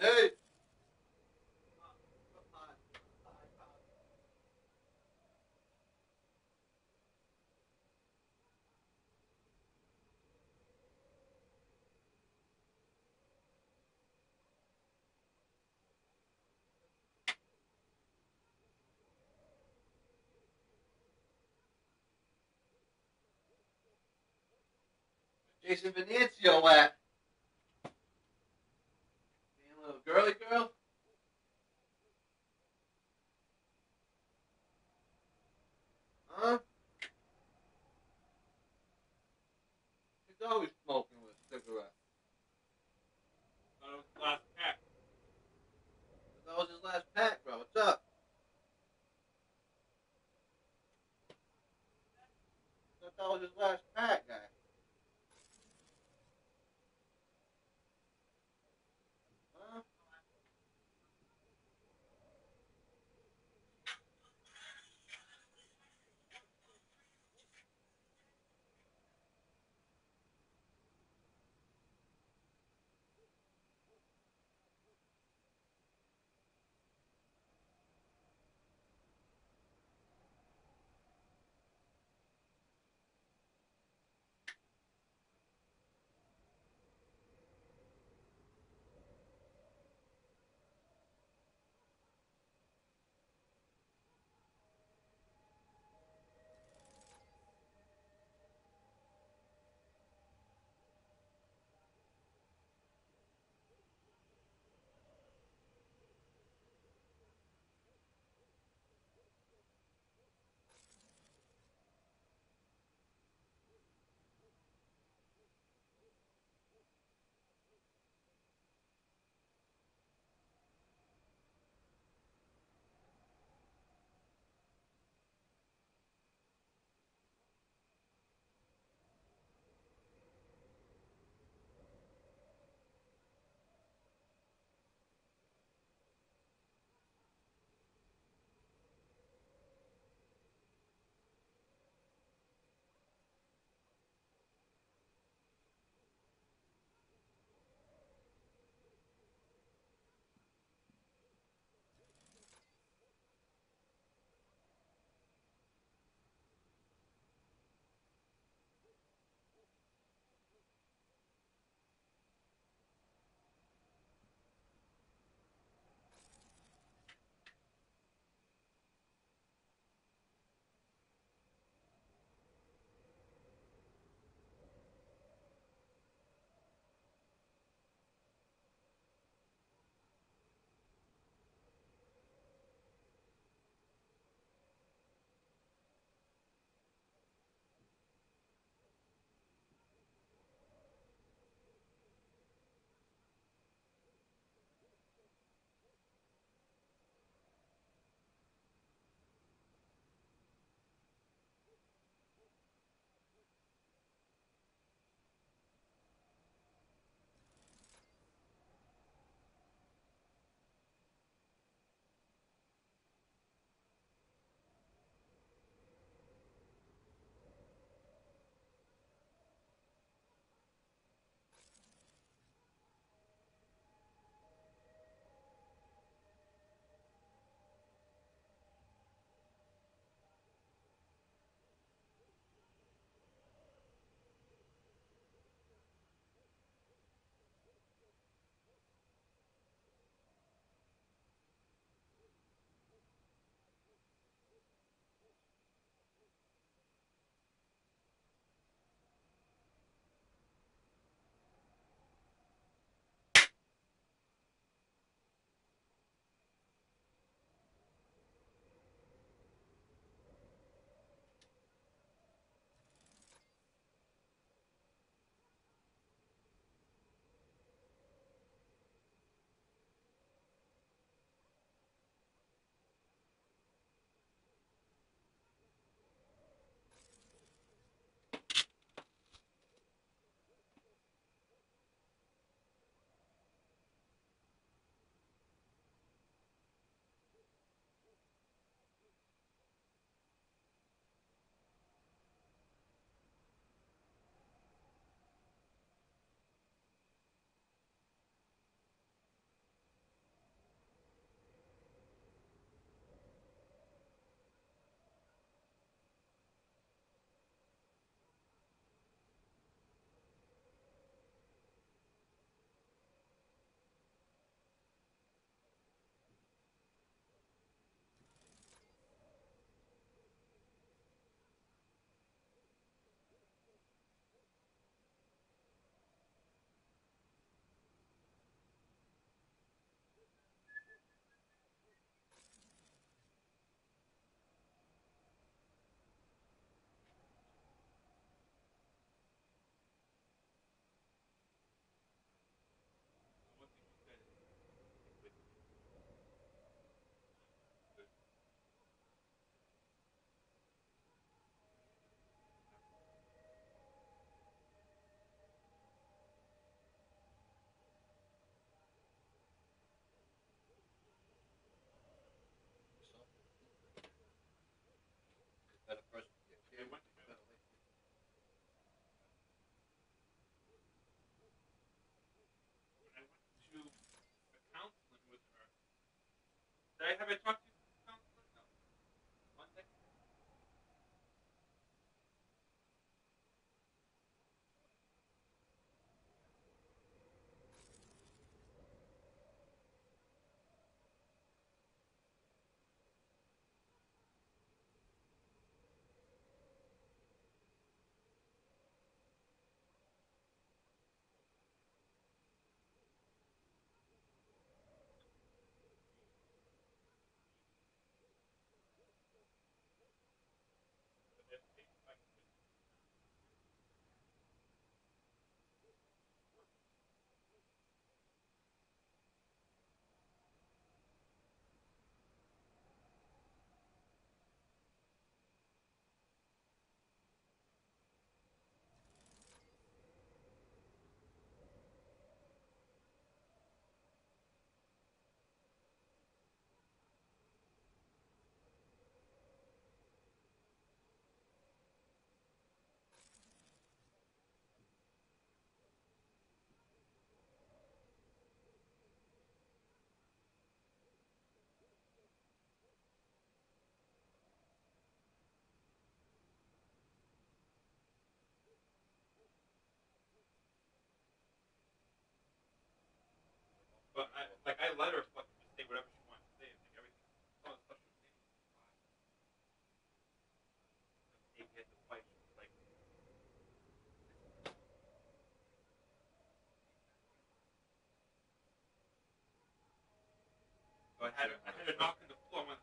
Hey. Jason Venancio at? I haven't talked to But I, like I let her fucking say whatever she wanted to say and like everything. Oh, it's such a thing. Like, had like. So I had I had her knock on the floor. I went,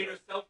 entertain herself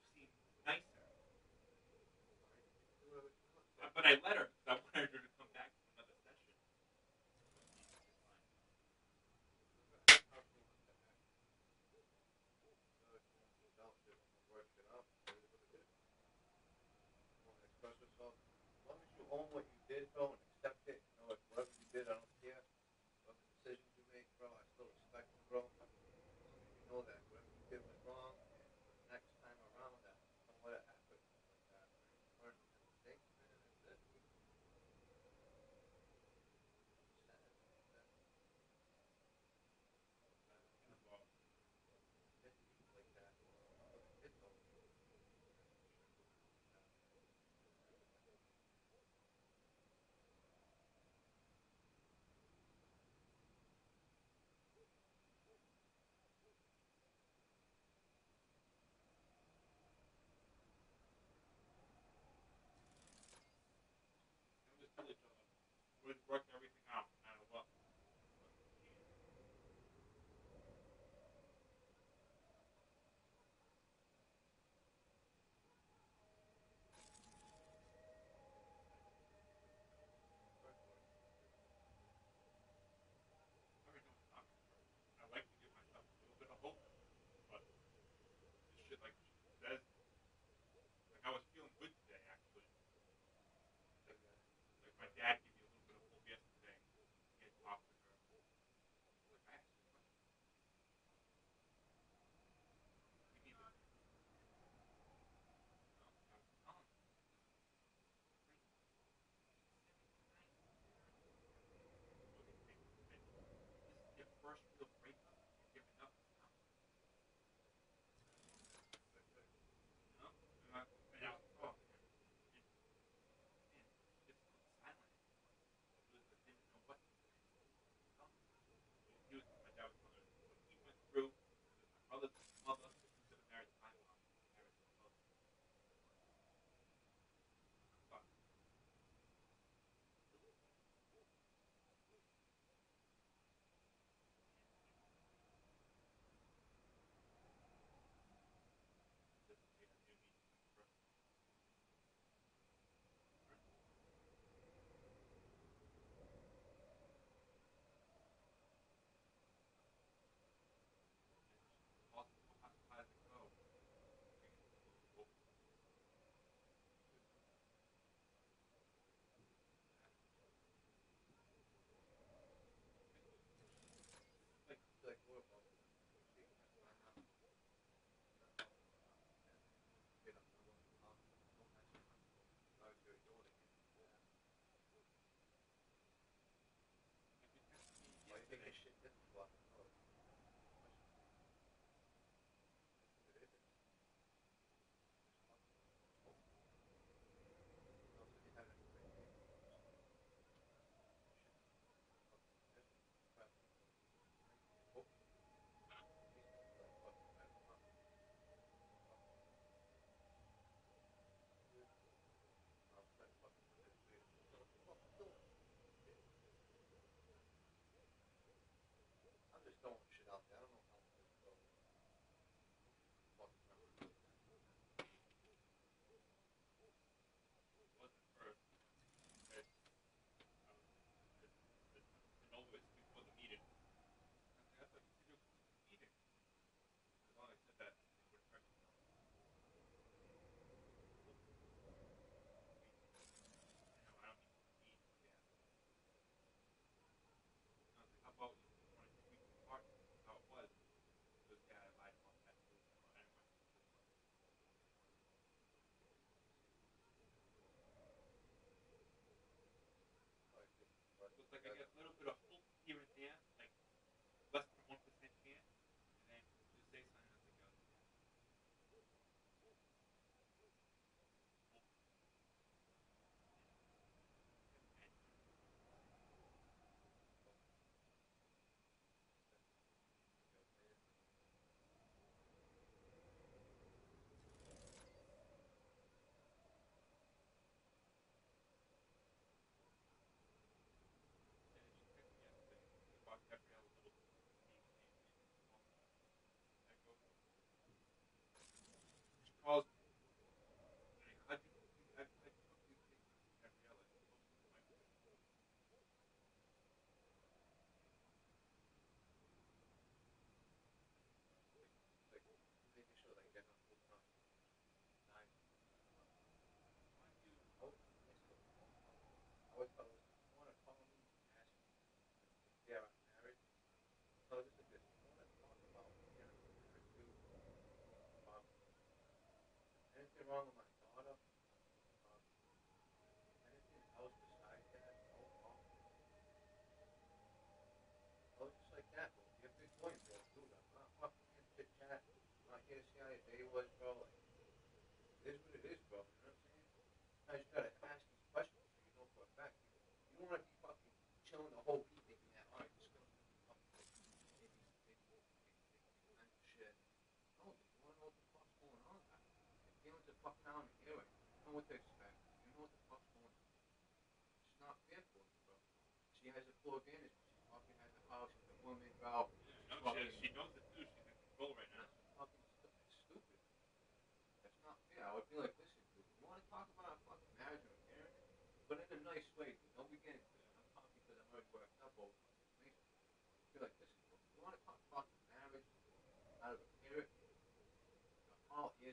nothing wrong with my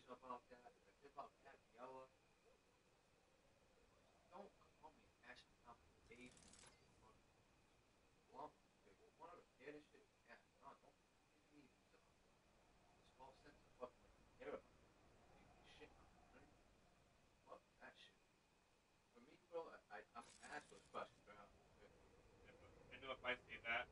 about that. Good luck, Tapiola. Don't call me national compensation. Lump, one of the deadest shit you have. Don't give me this false sense of fucking everybody. Shit, fuck that shit. For me, bro, I, I, I'm an asshole question, bro. And if I say that,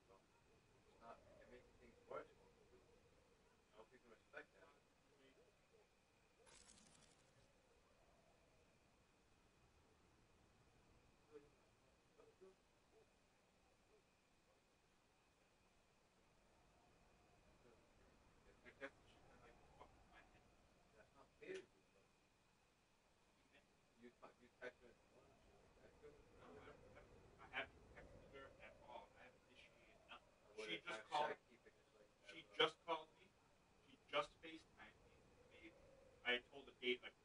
eight like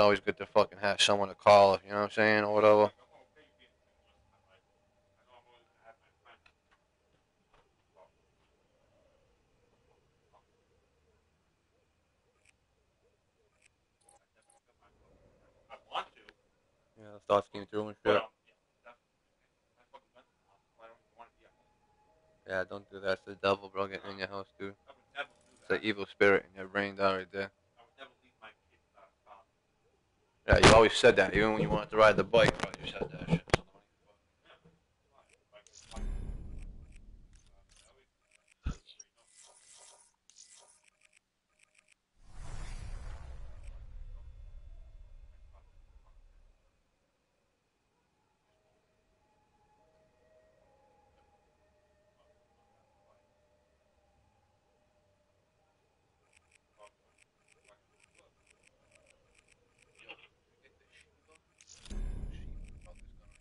always good to fucking have someone to call, you know what I'm saying, or whatever. Yeah, thoughts came through and shit. yeah, don't don't that. It's the devil, bro, getting in your house, dude. Do It's an evil spirit in your brain down right there. I would never leave my kids without a car. Yeah, you always said that, even when you wanted to ride the bike, you said that. So don't even fucking-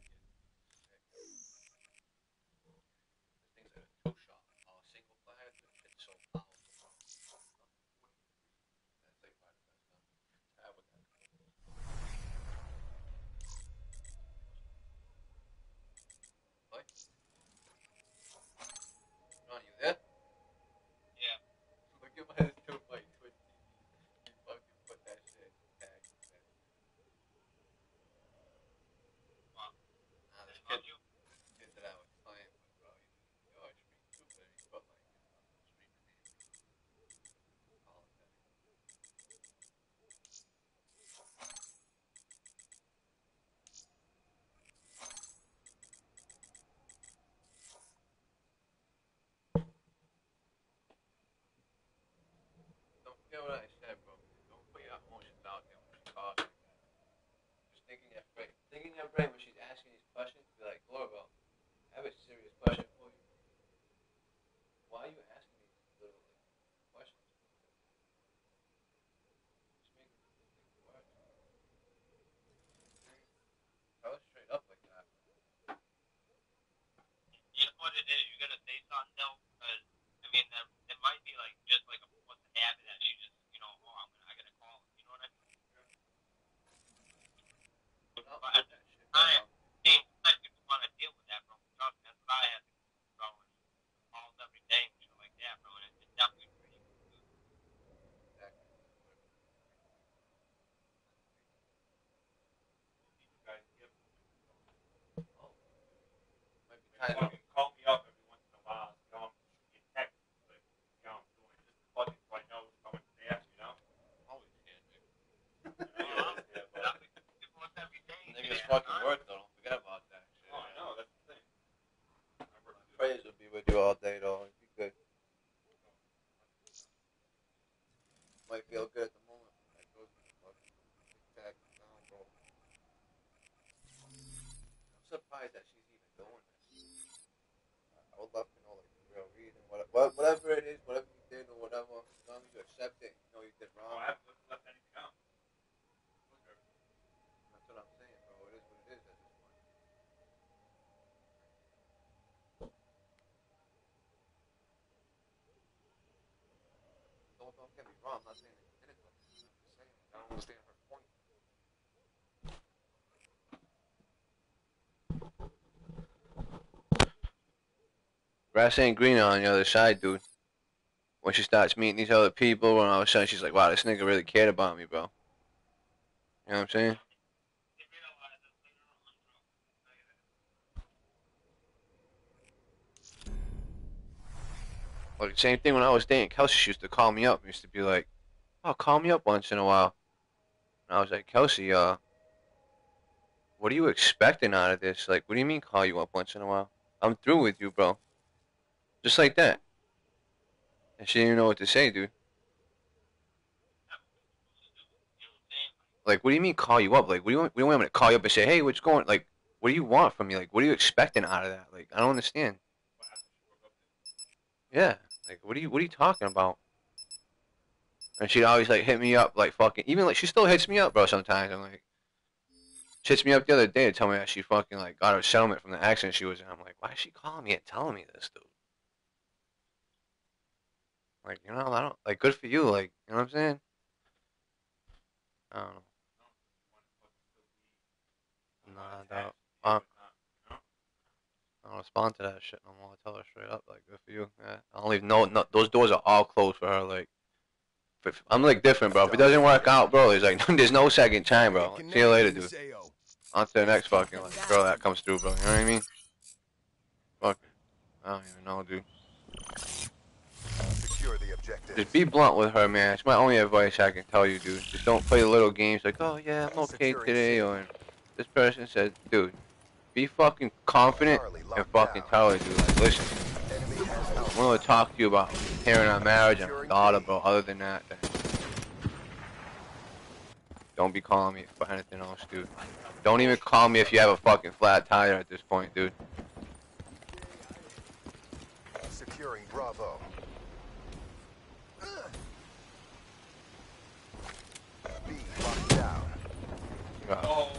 Like, it's like, uh, I always- Ron, you there? Yeah. Look at my two by Twitch TV. You fucking put that shit tag. Nah, this kid, kid that I was playing with, bro, he, yo, I stream too, but he put like, uh, stream Call it that. Don't forget what I said, bro. Don't put your emotions out there when she talks like that. Just think in your brain. Think in your brain when she's asking these questions. Be like, Glorabel, I have a serious question for you. Why are you asking me these little like, questions? Just make it make it work. Tell her straight up like that. You know what it is? You gotta say something though, because I mean, it might be like just like a habit that she just, you know, oh, I'm gonna, I gotta call. You know what I mean? I'll But at put that shit I- down. the same time, people want to deal with that, bro. Trust me, that's what I have to do, bro. And calls every day and shit like that, bro. And it, it definitely pretty. You guys give Might be time. fucking call me up every once in a while. You know, I'm shooting a text, like, you know, I'm doing just fucking so I know what's coming today, you know? Always can, dude. Yeah, but people want every day. Niggas man. fucking work though. Don't forget about that shit. Oh, I know, that's the thing. I work too. Praise will be with you all day though. Be good. Might feel good at the moment. That goes to the fucking tic tac down, bro. I'm surprised that she's even doing this. I would love to know like the real reason. What, what, whatever it is, whatever you did or whatever, as long as you accept it, you know you did Oh, wrong. I haven't left anything out. That's what I'm saying, bro. It is what it is at this point. Don't, get me wrong. I'm not saying did it. Just saying I don't understand her point. Grass ain't green on the other side, dude. When she starts meeting these other people, and all of a sudden she's like, wow, this nigga really cared about me, bro. You know what I'm saying? Like, same thing when I was dating Kelsey, she used to call me up. Used to be like, oh, call me up once in a while. And I was like, Kelsey, uh, what are you expecting out of this? Like, what do you mean call you up once in a while? I'm through with you, bro. Just like that. And she didn't even know what to say, dude. Like, what do you mean call you up? Like, what do you want, we want me to call you up and say, hey, what's going? Like, what do you want from me? Like, what are you expecting out of that? Like, I don't understand. Yeah. Like, what are you what are you talking about? And she'd always like hit me up, like fucking. Even like she still hits me up, bro. Sometimes I'm like, she hits me up the other day to tell me that she fucking like got a settlement from the accident she was in. I'm like, why is she calling me and telling me this, dude? Like, you know, I don't like. Good for you, like, you know what I'm saying? I don't know. Nah, that. uh, I don't respond to that shit no more. I tell her straight up, like, good for you. Yeah. I don't even know. No, those doors are all closed for her. Like, if, I'm like different, bro. If it doesn't work out, bro, there's like, there's no second time, bro. See you later, dude. On to the next fucking like, girl that comes through, bro. You know what I mean? Fuck. I don't even know, dude. Secure the objective. Just be blunt with her, man. It's my only advice I can tell you, dude. Just don't play the little games like, oh yeah, I'm okay today, or this person said, dude, be fucking confident and fucking tell her, dude, like, listen, I want to talk to you about tearing our marriage and daughter, bro. Other than that, then don't be calling me for anything else, dude. Don't even call me if you have a fucking flat tire at this point, dude. Securing Bravo. B locked down. Uh, Oh,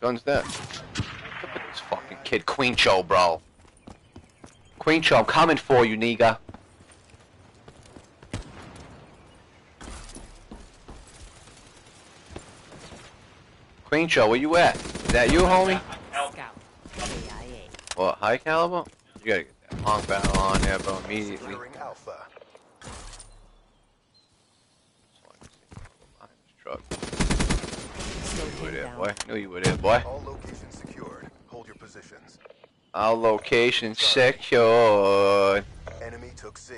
Guns dead. Look at this fucking kid, Queen Cho, bro. Queen Cho, I'm coming for you, nigga. Queen Cho, where you at? Is that you, homie? Scout. What, high caliber? You gotta get that punk battle on there, bro, immediately. Alpha. Truck. Slow You were him there, boy. Knew you were there, boy. All locations secured. Hold your positions. Our location secured. Enemy took C.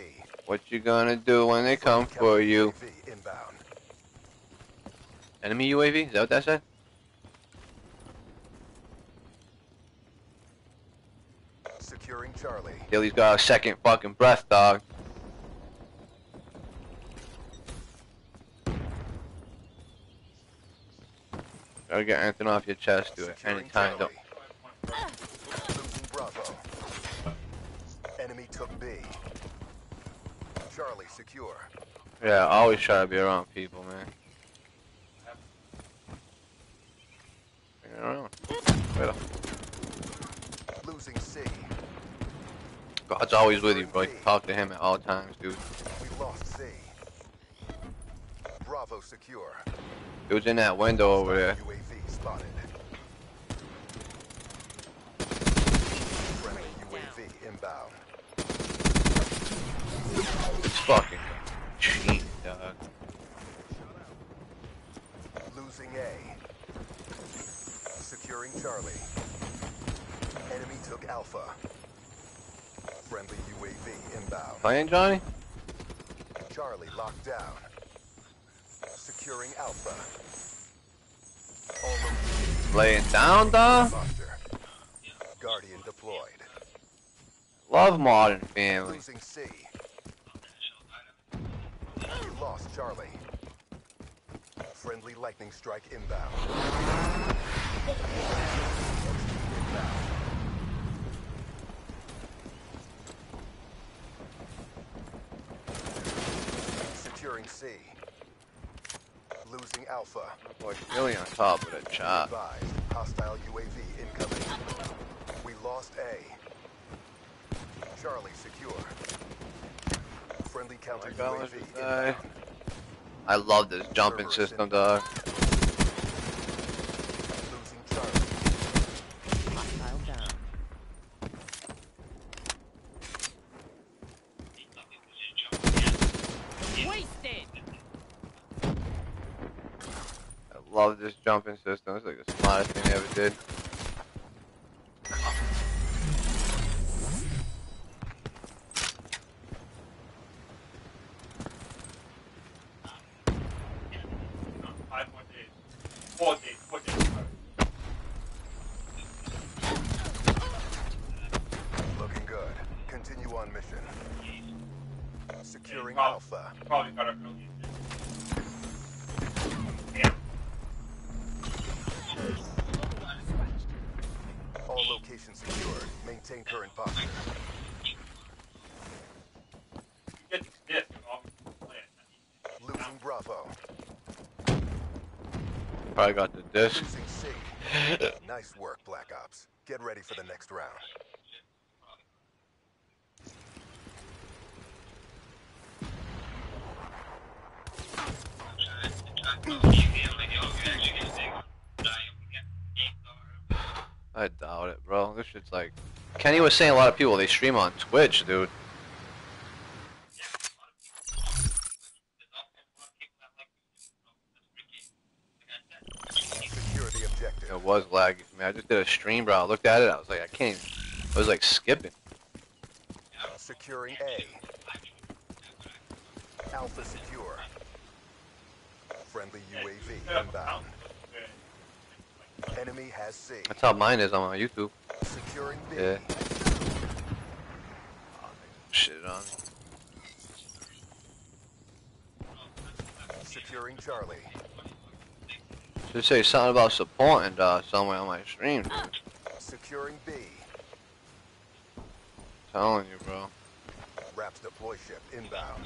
What you gonna do when they come for you? UAV inbound. Enemy UAV? Is that what that said? Securing Charlie. Dilly's got a second fucking breath, dog. Gotta get anything off your chest, do it anytime. Don't. Bravo. Enemy took B. Charlie secure. Yeah, always try to be around people, man. Around. Wait. Losing C. God's always with you, bro. You talk to him at all times, dude. We lost C. Bravo secure. Dude's in that window over there. UAV spotted. Friendly UAV inbound. It's fucking cheat, dog. Losing A. Securing Charlie. Enemy took Alpha. Friendly UAV inbound. Playing Johnny? Charlie locked down. Securing Alpha. Laying down, dog? Guardian deployed. Love Modern Family. Losing C. We lost Charlie. Friendly lightning strike inbound. Securing C. Losing Alpha. Boy, really on top of the chop. Hostile UAV incoming. We lost A. Charlie secure. Friendly counter UAV is inbound. died. I love this jumping system, dog. Losing Charlie. Hostile down. Wasted. I love this jumping system. It's like the smartest thing they ever did. Probably got the disc. Nice work, Black Ops. Get ready for the next round. I doubt it, bro. This shit's like. Kenny was saying a lot of people they stream on Twitch, dude. Secure the objective. It was laggy for me. I just did a stream, bro. I looked at it. I was like, I can't. Even, I was like skipping. Securing A. Alpha secure. Friendly UAV inbound. Enemy has C. That's how mine is on my YouTube. Securing B. Yeah. Shit on. Securing Charlie. Should say something about supporting uh, somewhere on my stream. Dude. Securing B. telling you, bro. Raps deploy ship inbound.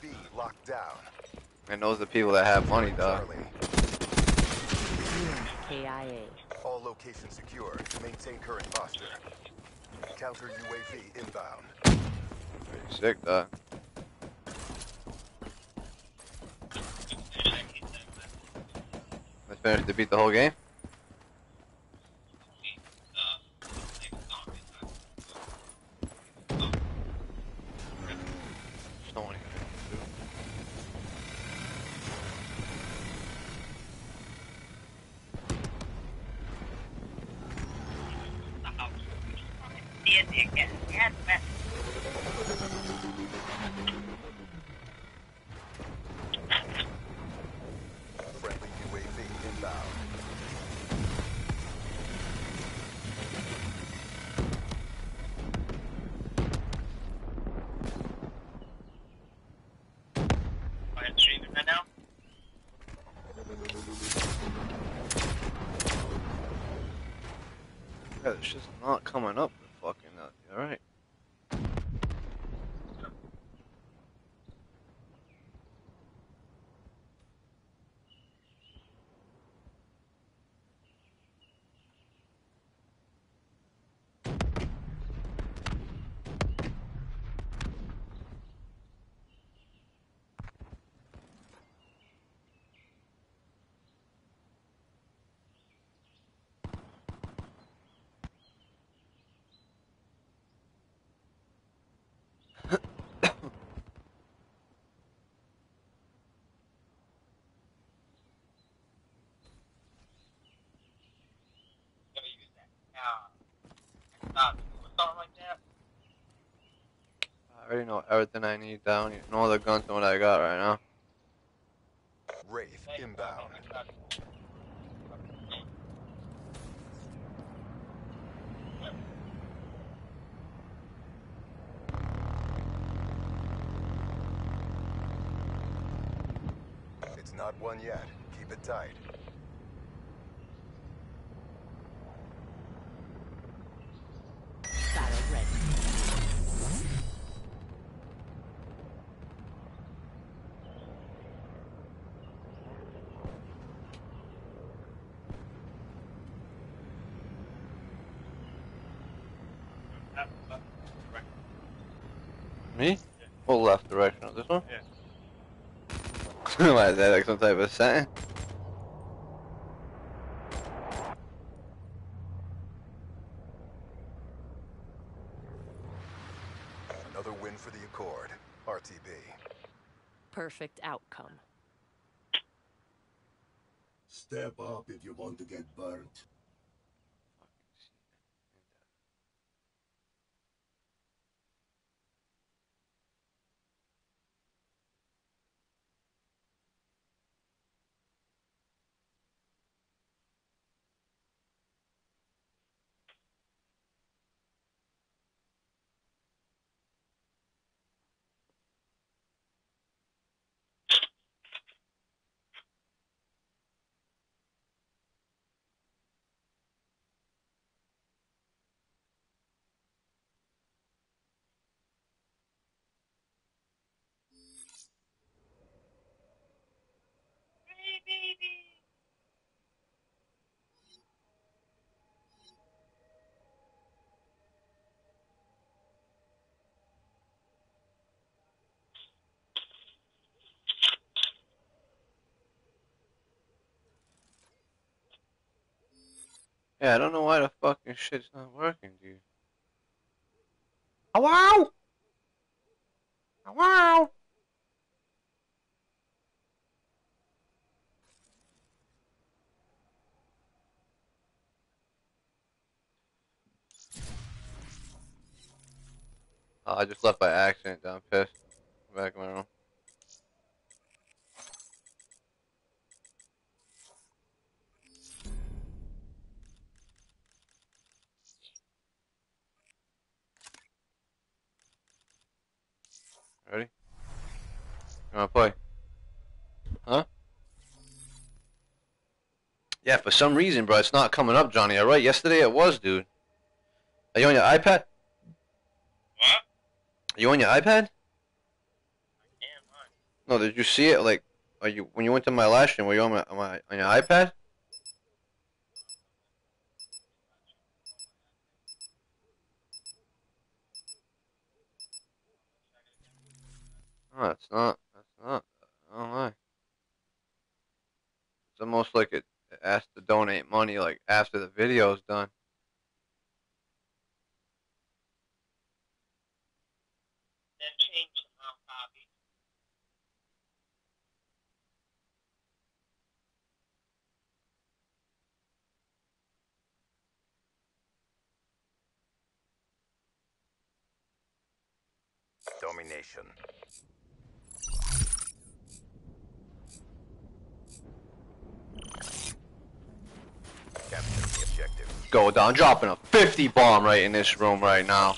B locked down. And those are the people that have money, dog. KIA. All locations secured. Maintain current posture. Counter UAV inbound. Pretty sick, dog. Finish to beat the whole game. Just don't wanna get it, dude. Friendly UAV inbound. streaming right now. Yeah, it's just not coming up. The fucking uh, all right. Gonna use that. Yeah. Uh, something like that. I already know everything I need down here. No other guns than what I got right now. Wraith inbound. It's not one yet. Keep it tight. Left direction? This one? Yeah. Why is that like some type of setting? Another win for the Accord. RTB. Perfect outcome. Step up if you want to get burnt. Yeah, I don't know why the fucking shit's not working, dude. Oh wow! Oh! Oh, I just left by accident. I'm pissed. Back in my room. Ready? You wanna play? Huh? Yeah, for some reason, bro, it's not coming up, Johnny. Alright, yesterday it was, dude. Are you on your iPad? What? Are you on your iPad? Damn, what? No, did you see it? Like, are you when you went to my last stream? Were you on my, on my on your iPad? No, it's not. That's not. I don't lie. It's almost like it, it asked to donate money like after the video is done. Then change the wrong copy. Domination. Capture the objective. Go down, dropping a 50 bomb right in this room right now.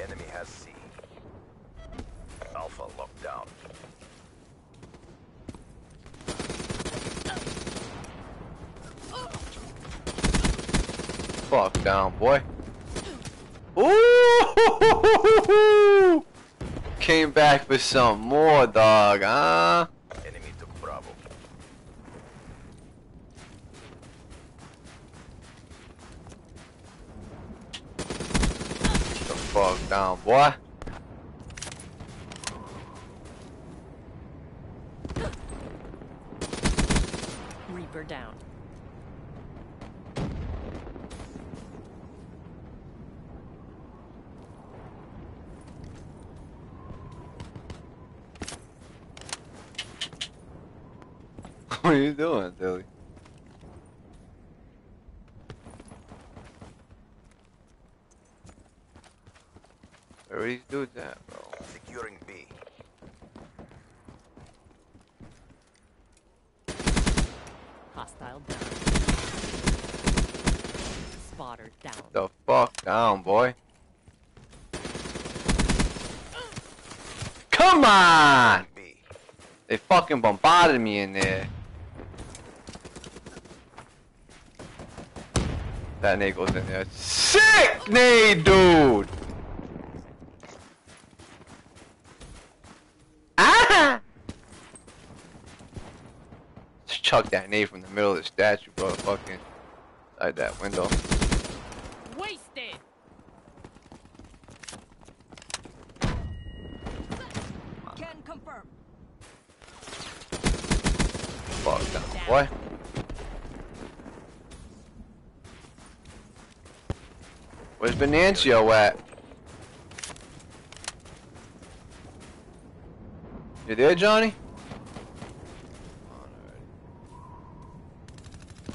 Enemy has C. Alpha locked down. Fuck down, boy. Ooh! Came back for some more, dog, huh? Enemy took Bravo. The fuck down, boy. Reaper down. What are you doing, Dilly? Where are these dudes at, bro? Securing B. Hostile down. Spotter down. The fuck down, boy. Come on! B. They fucking bombarded me in there. That nade goes in there. Sick nade, dude! Ah! Just chuck that nade from the middle of the statue, bro. Fucking outside that window. Wasted. Can confirm. Fuck down, boy. Where's Venancio at? You there, Johnny?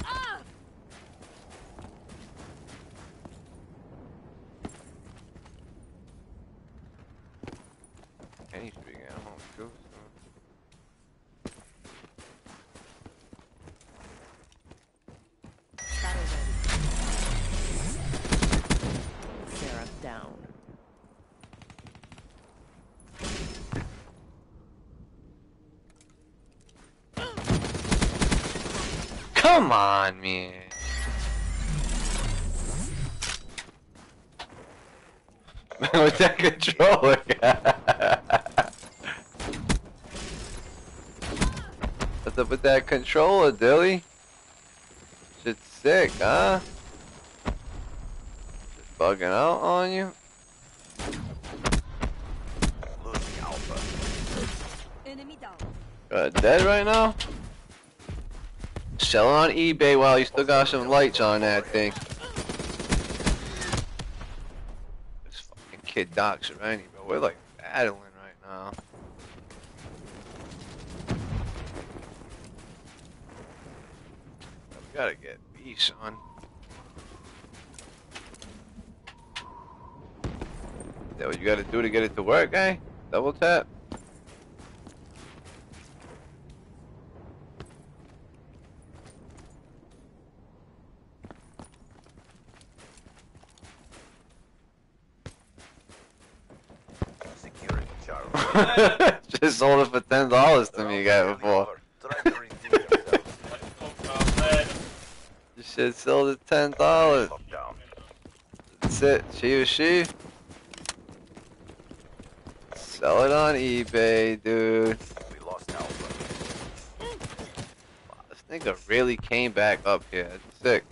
Ah! Kenny's speaking at home too. Battle ready. Seraph down. Come on, man. With that controller. What's up with that controller, Dilly? Shit's sick, huh? Just bugging out on you? Losing Alpha. Enemy down. Uh, dead right now? Sell on eBay while you still got some lights on that thing. This fucking kid Doc Serenity, bro. We're like battling right now. We gotta get B, son. Is that what you gotta do to get it to work, guy? Double tap? Securing Charlie. Just sold it for ten dollars to me, guy before. Try to redeem yourself. Let's go, Charlie. You should sell it ten dollars. Lockdown. It. She or she. Sell it on eBay, dude. We lost Alpha. Wow, this nigga really came back up here. That's sick.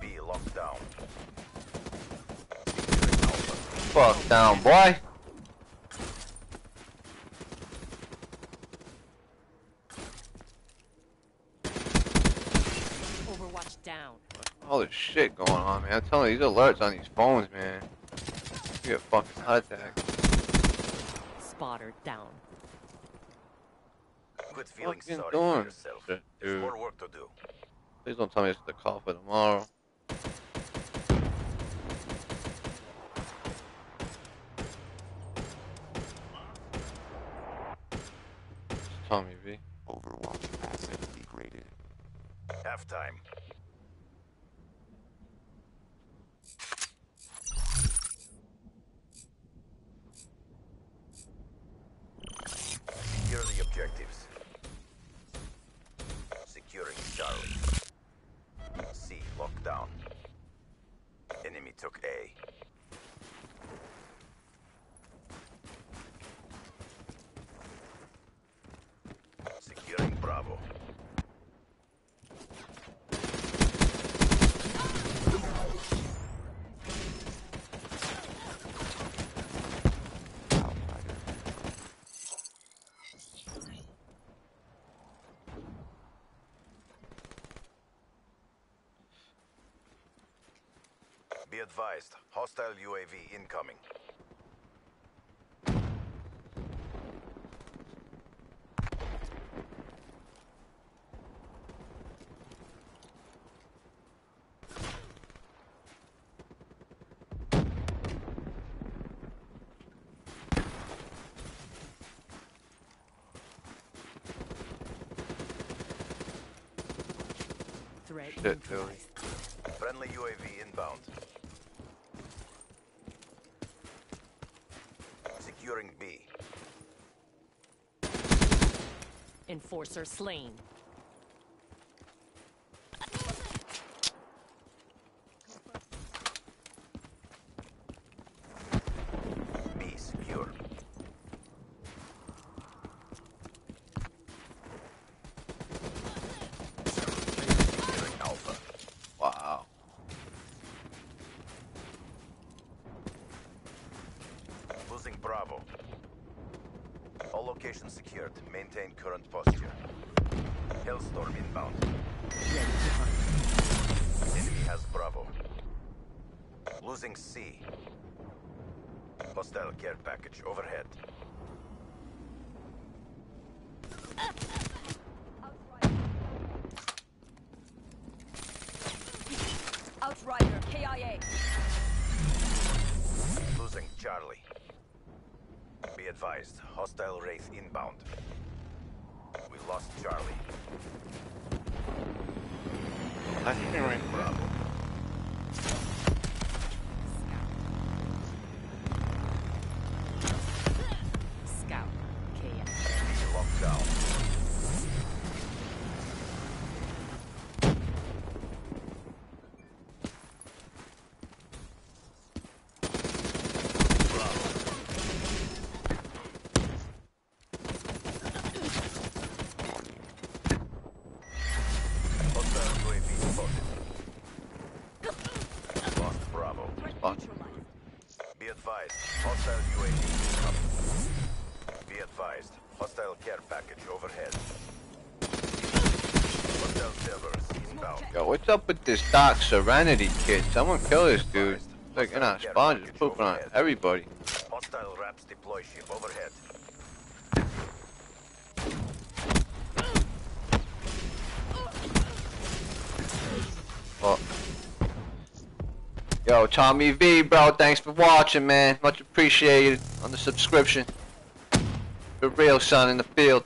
B locked down. Securing Alpha. Fuck down, boy. Overwatch down. All this shit going on, man. I'm telling you, these alerts on these phones, man. You get a fucking heart attack. Spotter down. Quit feeling sorry doing? for yourself. Shit, There's more work to do. Please don't tell me it's the call for tomorrow. Just tell me, V. Overwatch asset degraded. Halftime. Secure the objectives. Securing Charlie. C locked down. Enemy took A. Securing Bravo. Outrider. Be advised, hostile UAV incoming. Threat Shit, neutralized. Friendly UAV inbound. Securing B. Enforcer slain. B secure. Securing Alpha. Wow. Losing Bravo. All locations secured. Maintain current posture. Hellstorm inbound. Ready to hunt. Enemy has Bravo. Losing C. Hostile care package overhead. Outrider, KIA. Losing Charlie. Be advised, hostile Wraith inbound. We lost Charlie. I hear it. Bravo. What's up with this Dark Serenity kid? Someone kill this dude. Like in our spawn just pooping on everybody. Hostile RAPS deploy ship overhead. Oh. Yo, Tommy V, bro, thanks for watching, man. Much appreciated on the subscription. The real son in the field.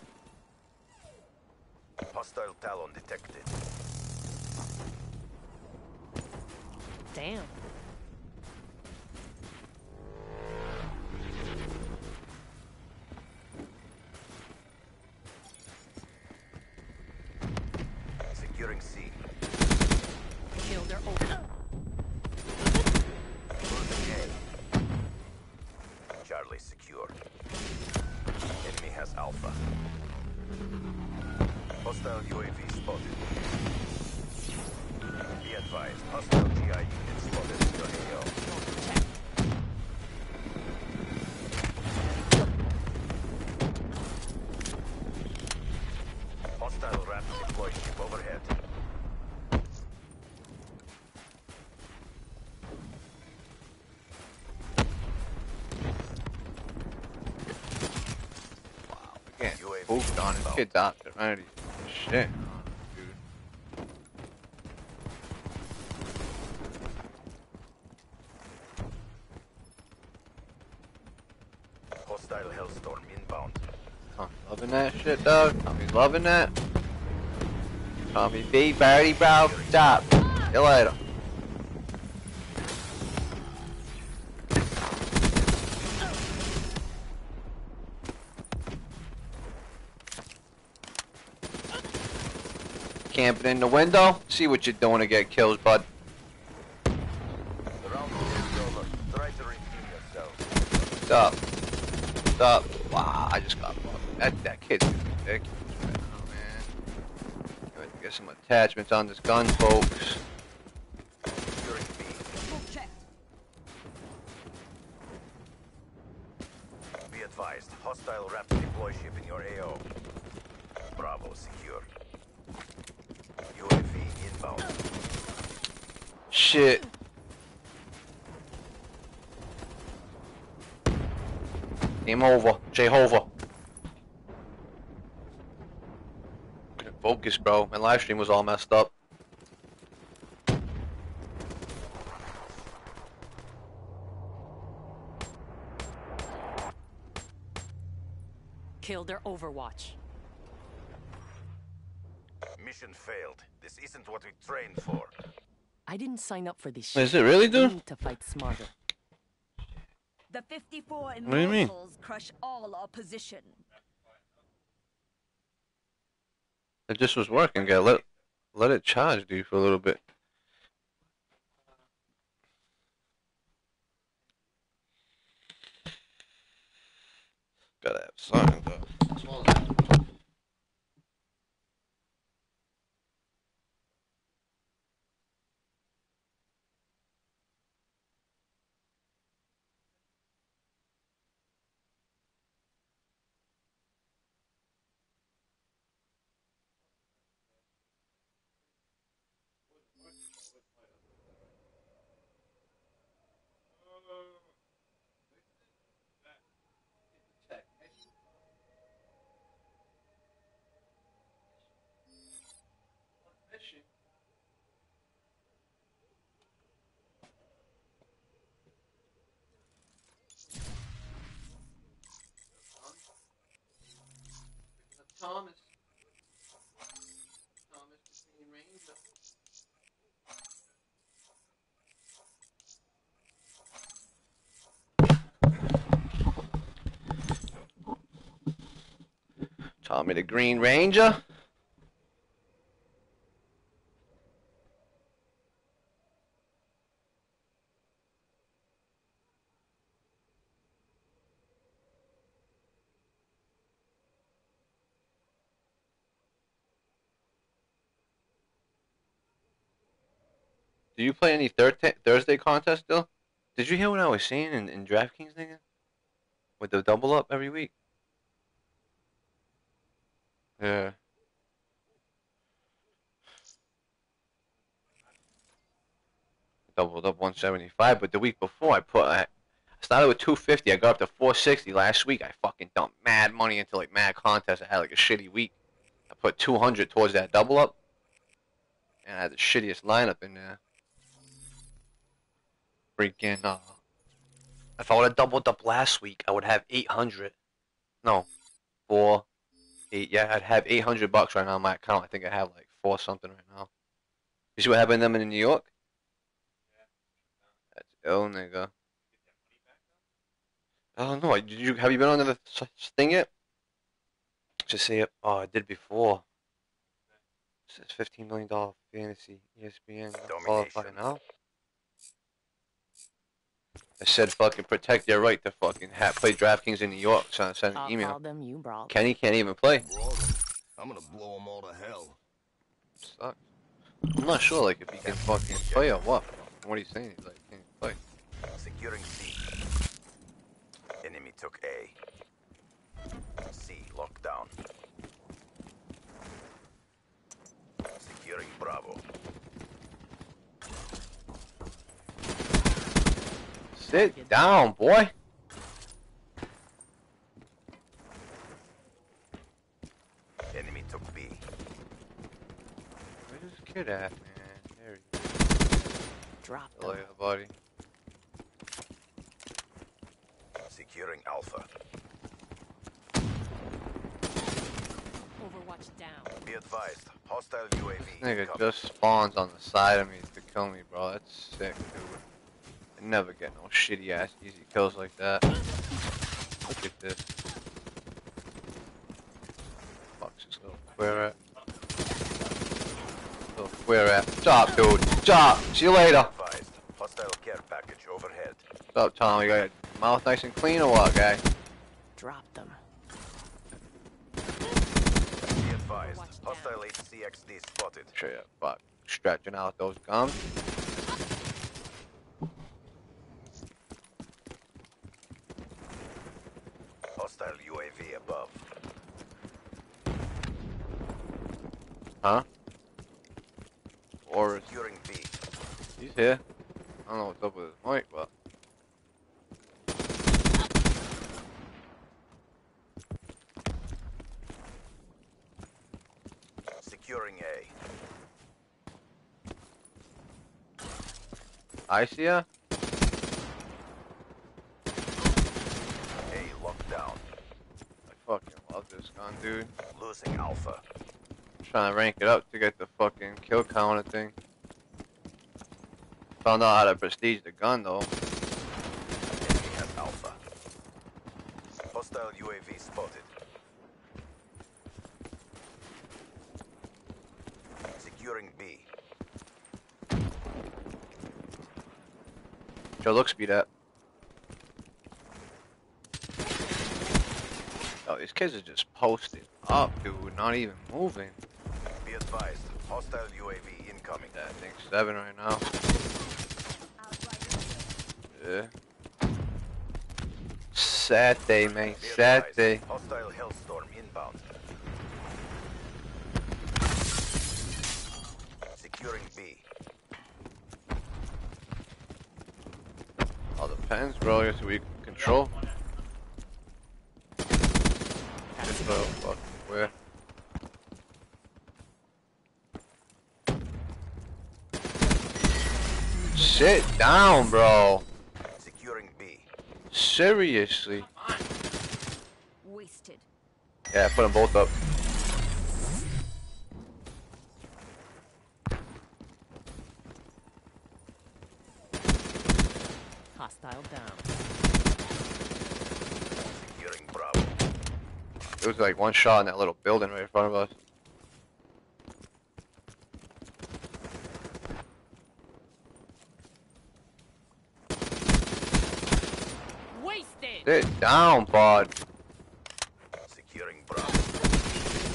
On his inbound. kid Shit. Hostile Hellstorm inbound. Tommy loving that shit, dog. Tommy's loving that. Tommy B, Barry, bro, stop. You later. Camping in the window. See what you're doing to get kills, bud. Stop. Stop. Wow, I just got fucked. That, that kid's ridiculous right now, man. Get some attachments on this gun, folks. Securing B. Smoke checked. Be advised, hostile RAPS deploy ship in your AO. Bravo secure. UAV inbound. Shit. Game over. Jehovah. Couldn't Focus, bro. My live stream was all messed up. Kill their Overwatch. Mission failed. This isn't what we trained for. I didn't sign up for this shit. Is it really, We dude? need to fight smarter. The 54 What do you mean? Crush all opposition. It just was working. Gotta let let it charge, dude, for a little bit. Tommy the Green Ranger. Do you play any thir- Thursday contest still? Did you hear what I was saying in, in DraftKings, nigga? With the double up every week? Yeah. doubled up 175. But the week before, I put I started with 250. I got up to 460 last week. I fucking dumped mad money into like mad contests. I had like a shitty week. I put 200 towards that double up, and I had the shittiest lineup in there. Freaking uh, if I would have doubled up last week, I would have 800. No, four, eight. Yeah, I'd have 800 bucks right now on my account. I think I have like four something right now. You see what happened to them in New York? That's ill, nigga. I don't know. Did you have you been on the thing yet? Just say it. Oh, I did before. It says fifteen million dollar fantasy ESPN qualify now. I said fucking protect your right to fucking ha- play DraftKings in New York. So I sent an I'll email. call them, you brought. Kenny can't even play. I'm gonna blow them all to hell. Sucks. I'm not sure like if he can fucking play or what. What are you saying, he's like can he play? Uh, securing C. Enemy took A. C locked down. Securing Bravo. Sit down, boy. Enemy took B. Where's this kid at, man? There he Drop is. them. Later, buddy. Securing Alpha. Overwatch down. Be advised. Hostile UAV. Nigga incoming. just spawns on the side of me to kill me, bro. That's sick, dude. I never get no shitty ass easy kills like that. Look at this. Fuck's this little queer at? Little queer at. Stop, dude. Stop. See you later. Advised. Hostile care package overhead. Stop, Tom. You got your mouth nice and clean or what, guy? Drop them. Be advised. Hostile HC-XD spotted. Sure, yeah, fuck. Stretching out those gums. Hostile UAV above. Huh? Or is Securing B. he's here? I don't know what's up with his mic, but Securing A. I see ya. A locked down. I this gun, dude. Losing Alpha. trying to rank it up to get the fucking kill counter thing. Found out how to prestige the gun though. Enemy has Alpha. Hostile UAV spotted. Securing B. Joe, look speed at. Oh, these kids are just posted up, dude. Not even moving. Be advised. Hostile UAV incoming. Yeah, I think seven right now. Yeah. Saturday, man. Saturday. Hostile Hellstorm inbound. Securing B. All depends, bro. I guess we control. Control, fuck, where? Sit down, bro. Securing B. Seriously. Wasted. Yeah, put them both up. Hostile down. Securing Bravo. It was like one shot in that little building right in front of us. Wasted. Sit down, bud. Securing Bravo.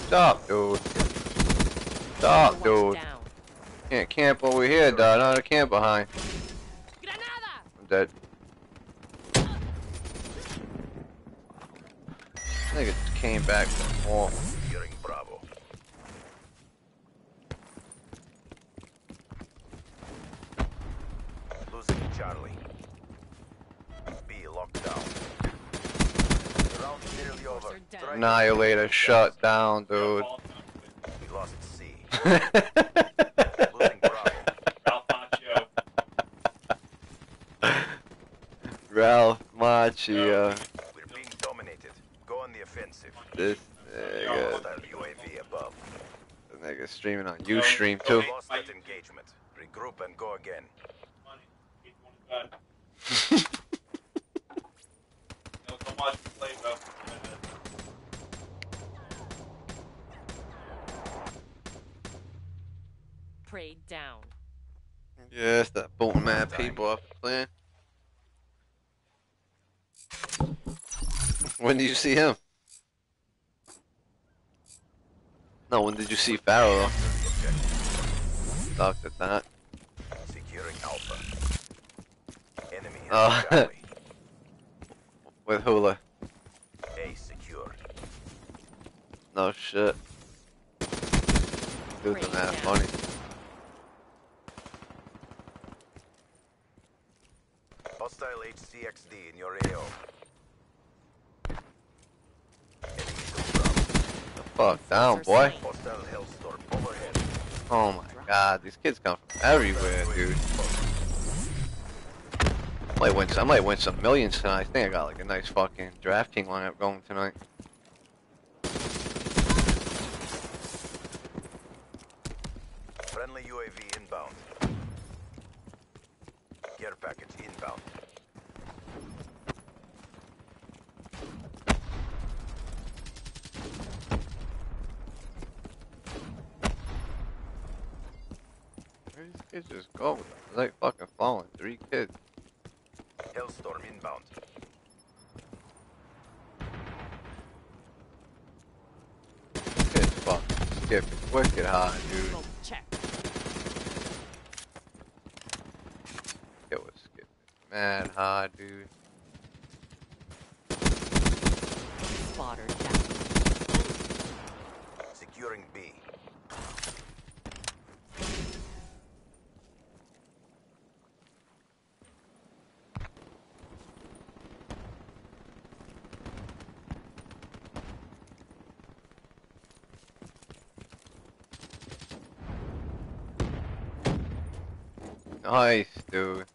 Stop, dude. Stop, dude. Can't camp over here, dog. Not a camp behind. Granada. I'm dead. Nigga just came back from war. Bravo. Losing Charlie. B locked down. Round nearly over. Annihilator shut down, dude. We lost C. Ralph Macchio. This streaming on Ustream too. We lost engagement. Regroup and go again. Money. Keep one gun. You know, so much to play, bro. Prey down. Yeah, it's that boom mad people off the plan. When do you see him? No, when did you see Farrell? though? Capture the objective. Talked at that. Securing Alpha. Enemy is Oh. Charlie. With Hula. A secure. No shit. Dude's Great, mad yeah. funny. Hostile HC-XD in your AO. Enemy to Bravo. Fuck down, boy. slain. Hostile Hellstorm overhead. Oh my god, these kids come from everywhere, dude. I might win. Some, I might win some millions tonight. I think I got like a nice fucking DraftKings lineup going tonight. Friendly UAV inbound. Care package inbound. Where these kids just go? They're like fucking falling. Three kids. Hellstorm inbound. Kids fucking skipping wicked high, dude. Smoke check. It was skipping mad high, dude. Spotter down. Securing B. Nice, dude.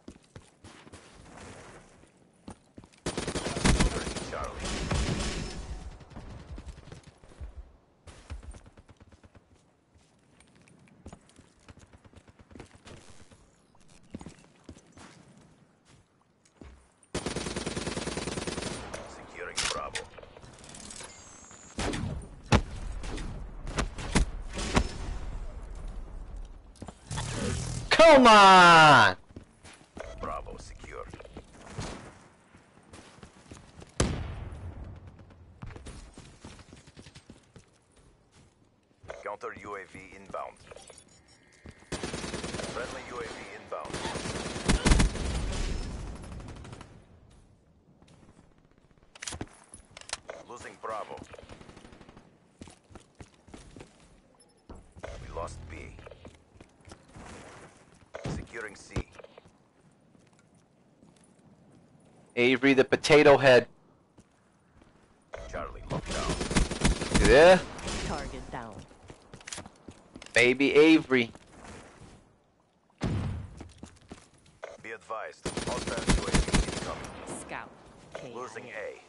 肉嘛 Avery the potato head. Charlie locked down. You there? Target down. Baby Avery. Be advised. Hostile UAV incoming. Scout. KIA. Losing A.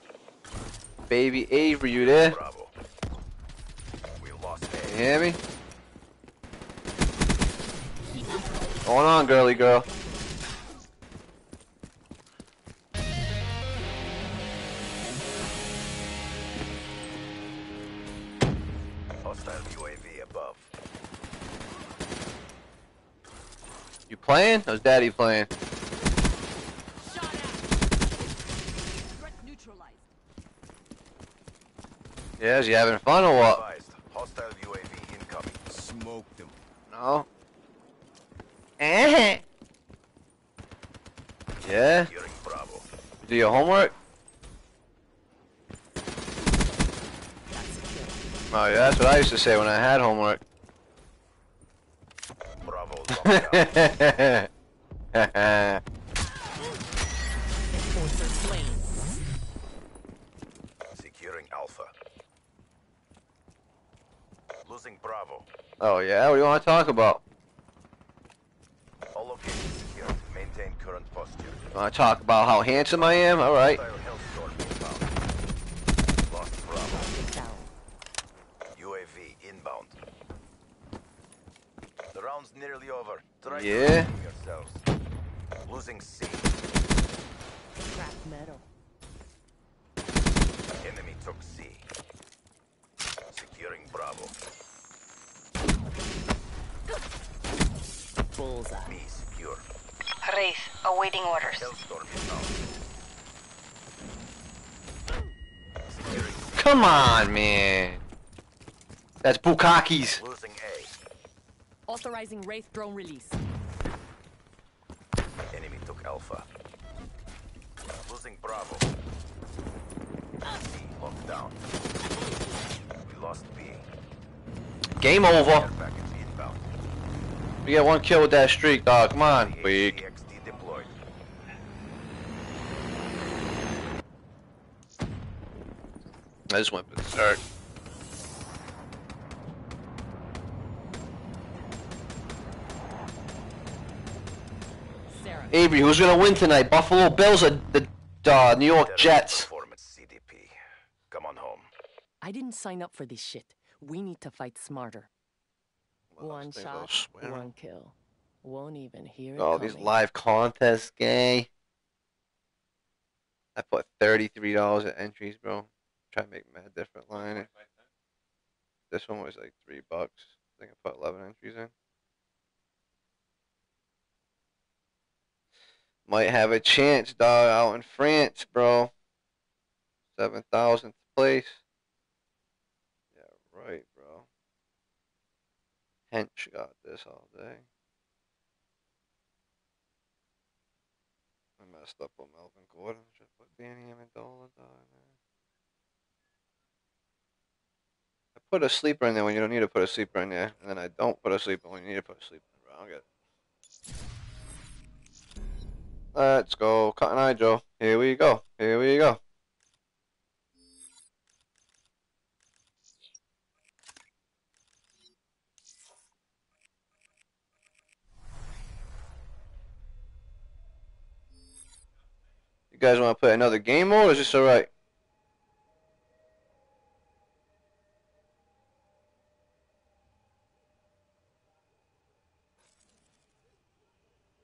Baby Avery, you there? Bravo. We lost You hear me? Going on, girly girl. You playing? How's daddy playing? Shot at. Threat neutralized. Yeah, is you having fun or what? Hostile UAV incoming. Smoked him. No. Eh. Yeah? Bravo. Do your homework? Oh yeah, that's what I used to say when I had homework. Securing Alpha. Losing Bravo. Oh yeah, what do you want to talk about? All locations secured. Maintain current posture. Want to talk about how handsome I am? All right. That's Losing A. Authorizing Wraith drone release. Enemy took Alpha. Losing Bravo. C locked down. We lost B. Game over. Care package inbound. We got one kill with that streak, dog. Come on. Weak. Sarah. Avery, who's gonna win tonight? Buffalo Bills or the uh, New York Jets? CDP. Come on home. I didn't sign up for this shit. We need to fight smarter. One shot, one kill. Won't even hear it Oh, these live contests, gay. I put thirty-three dollars at entries, bro. Try to make mad different line. This one was like three bucks. I think I put eleven entries in. Might have a chance, dog, out in France, bro. Seven thousandth place. Yeah, right, bro. Hench got this all day. I messed up on Melvin Gordon. Should put Danny Amendola down there. I put a sleeper in there when you don't need to put a sleeper in there, and then I don't put a sleeper when you need to put a sleeper in there. I don't get it. Let's go, Cotton Eye Joe. Here we go. Here we go. You guys want to play another game mode, or is this alright?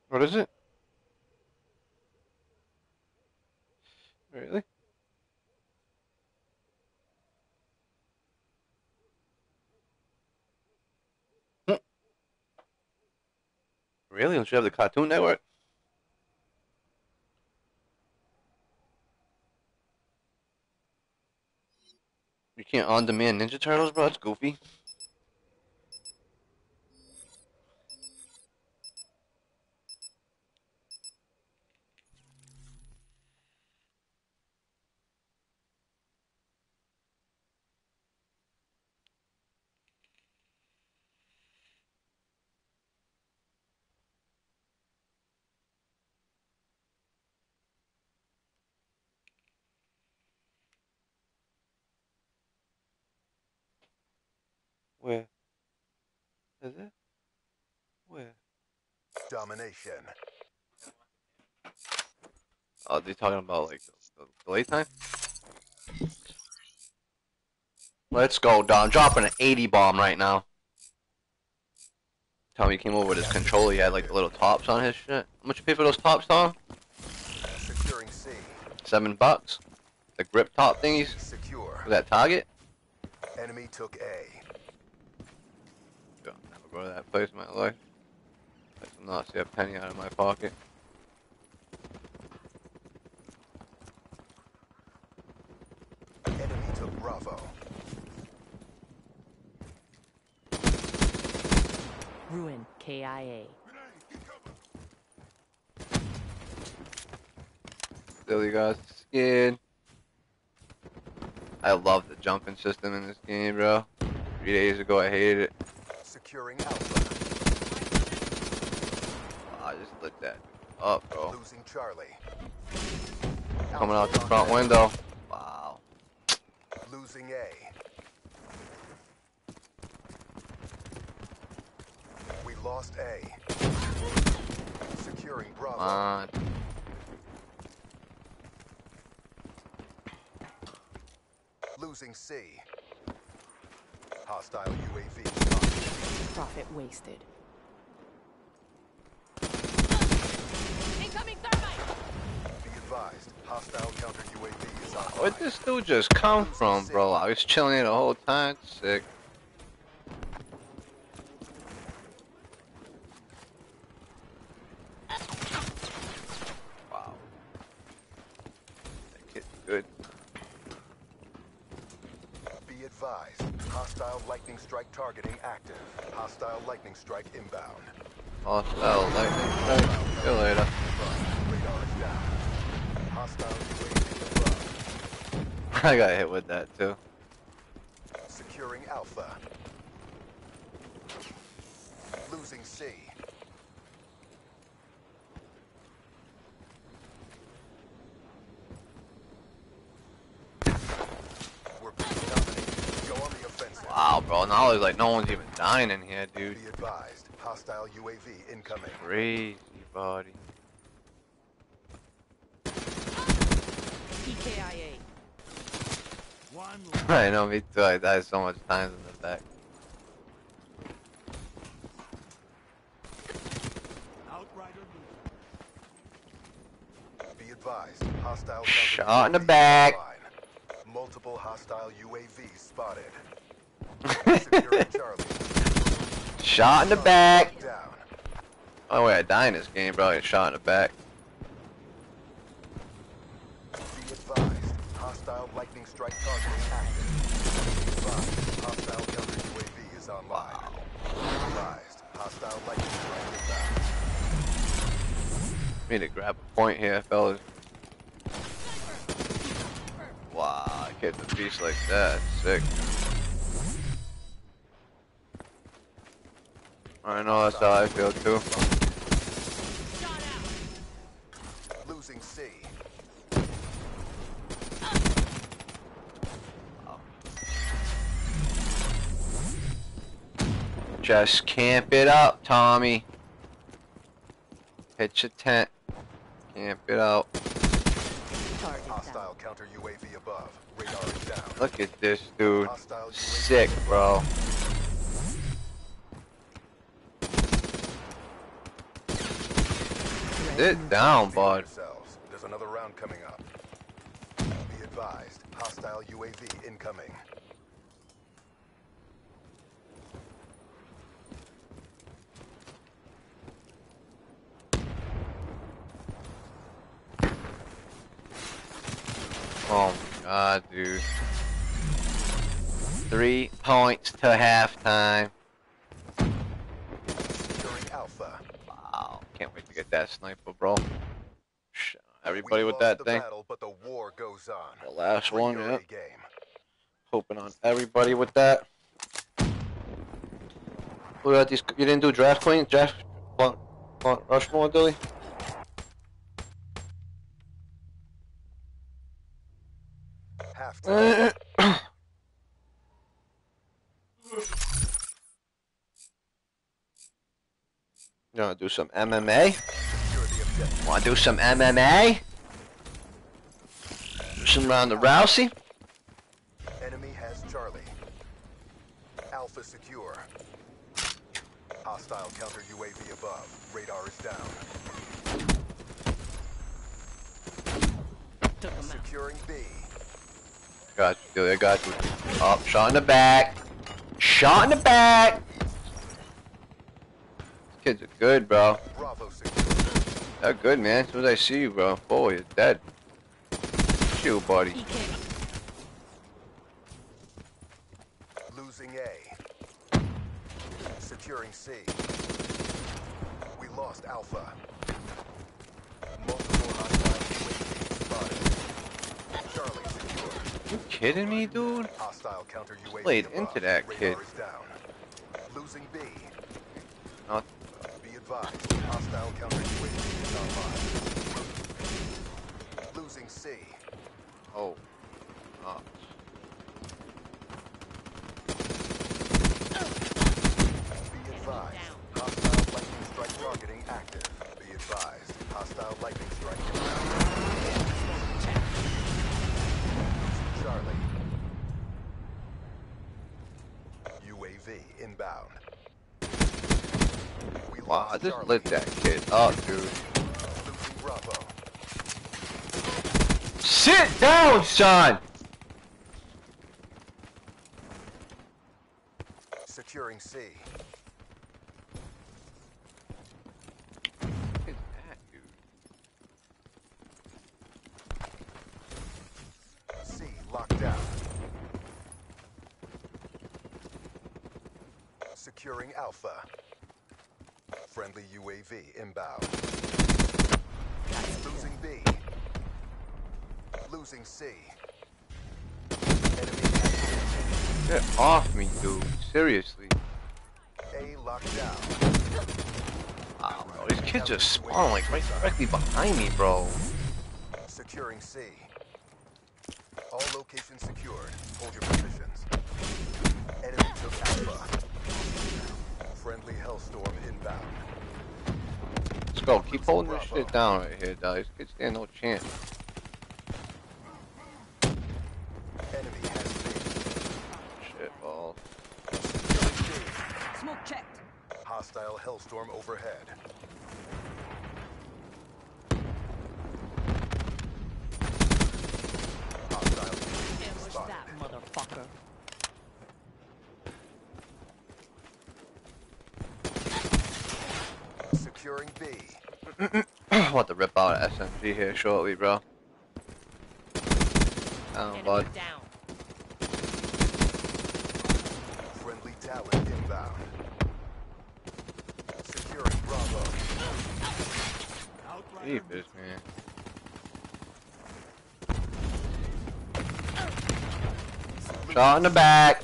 What is it? Really? Hmm. Really? Don't you have the Cartoon Network? You can't on-demand Ninja Turtles, bro? That's goofy. Where? Is it? Where? Domination. Oh, they talking about like the, the, the time? Let's go, Don. Dropping an 80 bomb right now. Tommy came over with his controller. He had like the little tops on his shit. How much you pay for those tops, Tom? Securing C. Seven bucks. The grip top thingies. Secure. Was that Target? Enemy took A. I'll never go to that place in my life. I will not see a penny out of my pocket. Enemy took Bravo. Ruin. KIA. Still, you guys scared. I love the jumping system in this game, bro. Three days ago, I hated it. Securing Alpha. I just lit that up, bro. Losing Charlie. Coming out the front window. Wow. Losing A. We lost A. Securing Bravo. Come on. Losing C. Hostile UAV. Prophet wasted. Incoming thermite! Be advised, hostile counter UAV is online. Where'd this dude just come from, bro? I was chilling here the whole time. Sick. Wow. That kid's good. Be advised, hostile lightning strike targeting active. Hostile lightning strike inbound. Hostile lightning strike. See you later. Radar is down. Hostile UAV above. I got hit with that too. Securing Alpha. Losing C. We're being dominated. Go on the offensive. Wow, bro. Now it's like no one's even dying in here, dude. Be advised, hostile UAV incoming. Crazy, buddy. PKIA. I know, me too. I died so much times in the back. Be advised, hostile Shot in the back. Multiple hostile UAVs spotted. Shot in the back. Oh wait, I die in this game, bro. I get shot in the back. Be advised, hostile lightning strike targeting active. Advised, hostile counter UAV is online. Advised, hostile lightning strike. Need to grab a point here, fellas. Wow, I get the beast like that. Sick. I know that's how I feel too. Just camp it up, Tommy. Pitch a tent. Camp it out. Hostile counter UAV above. Radar is down. Look at this dude. Sick, bro. Sit down, bud. There's another round coming up. Be advised, hostile UAV incoming. Oh my god, dude. Three points to halftime. Securing Alpha. Wow. Can't wait to get that sniper, bro. Everybody with that thing. Battle, but the war goes on. The last one, yeah. Game. Hoping on everybody with that. Who got these? You didn't do draft queen? Draft Mount, Mount Rushmore, Dilly? Halftime. You wanna do some MMA? Secure the objective. Wanna do some MMA? Do some round of Rousey? Enemy has Charlie. Alpha secure. Hostile counter UAV above. Radar is down. Took him out. Securing B. Got you, I got you. Up, oh, shot in the back. Shot in the back. These kids are good, bro. Bravo secure. They're good, man. As soon as I see you, bro. Boy, you're dead. You, buddy. Losing A. Securing C. We lost Alpha. Multiple hostile UAVs spotted. You kidding me, dude? Played into that kid. Losing B. Not. Be advised. Hostile counter UAV is online. Losing C. Oh. Oh. Be advised. Hostile lightning strike targeting active. Be advised. Hostile lightning strike. UAV inbound. We Wow, I lost just Charlie. lit that kid up, dude. Sit down, son! Securing C. Look at that, dude. C locked down. Securing Alpha. Friendly UAV inbound. Losing B. Losing C. Get off me, dude. Seriously. A locked down. Wow, bro. These kids just spawn like right directly behind me, bro. Securing C. All locations secured. Hold your positions. Enemy took Alpha. Friendly Hellstorm inbound. Let's go. Keep holding this shit down right here, dog. These kids stand no chance. Enemy has B. Shit, ball. Smoke checked. Hostile Hellstorm overhead. Hostile UAV Ambush that motherfucker. Securing B. I'm about to rip out an SMG here shortly, bro. Down, Enemy bud. down. Friendly Talon inbound. Securing Bravo. Jeepers, man. Shot in the back.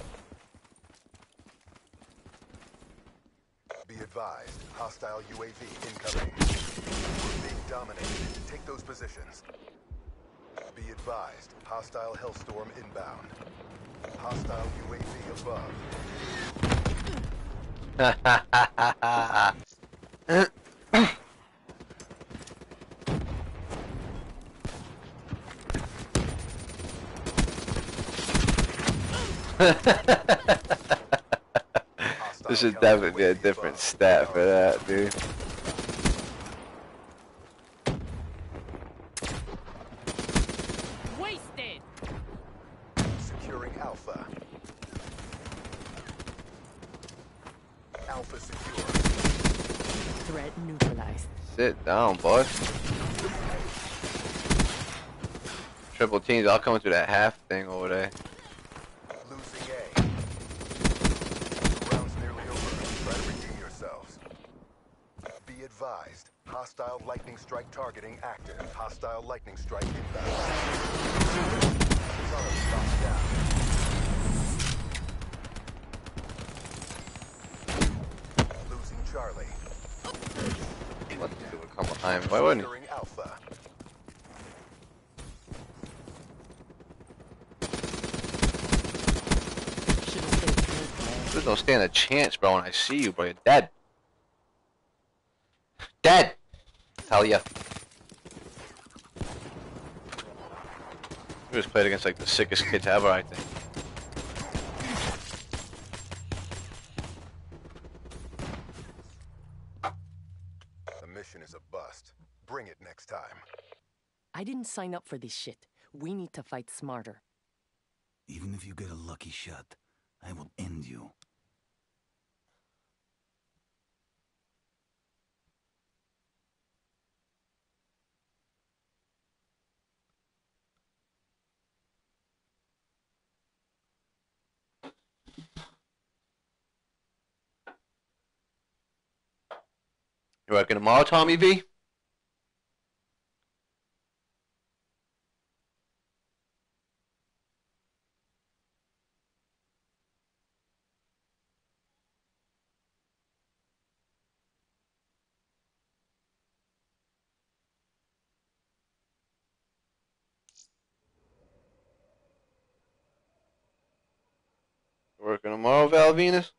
Be advised, hostile UAV incoming. We're being dominated. Take those positions. Be advised, hostile Hellstorm inbound. Hostile UAV above. Hostile this should definitely be a different stat for that, dude. Wasted. Securing Alpha. Alpha secure. Threat neutralized. Sit down, boss. Triple teams, I'll come through that half thing over there. Losing A. Round's nearly over. Try to redeem yourselves. Be advised. Hostile lightning strike targeting active. Hostile lightning strike inbound. Charlie locked down. Losing Charlie. What the dude would come behind me? Why wouldn't he? Securing Alpha. Should've stayed close, man. Dude don't stand a chance, bro, when I see you, bro. You're dead. Dead! Hell yeah. We just played against like the sickest kids ever, I think. The mission is a bust. Bring it next time. I didn't sign up for this shit. We need to fight smarter. Even if you get a lucky shot, I will end you. You working tomorrow, Tommy V? Working tomorrow, Val Venus?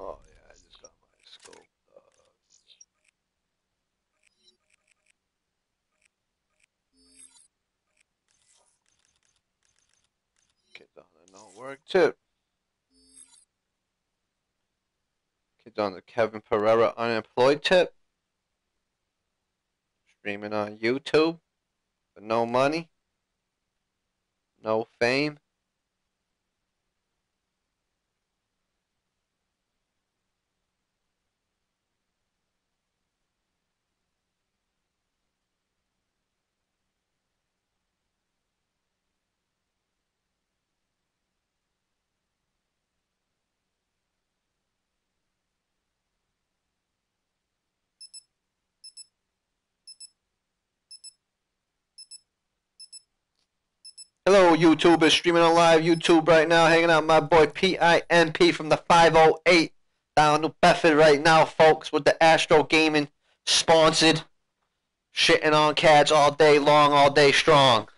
Oh yeah, I just got my scope. Uh, Kids on the no work tip. Kids on the Kevin Pereira unemployed tip. Streaming on YouTube But no money, no fame. Hello, YouTubers streaming on live YouTube right now, hanging out my boy PIMP from the 508 down New Bedford right now, folks, with the Astro Gaming sponsored. Shitting on cats all day long, all day strong.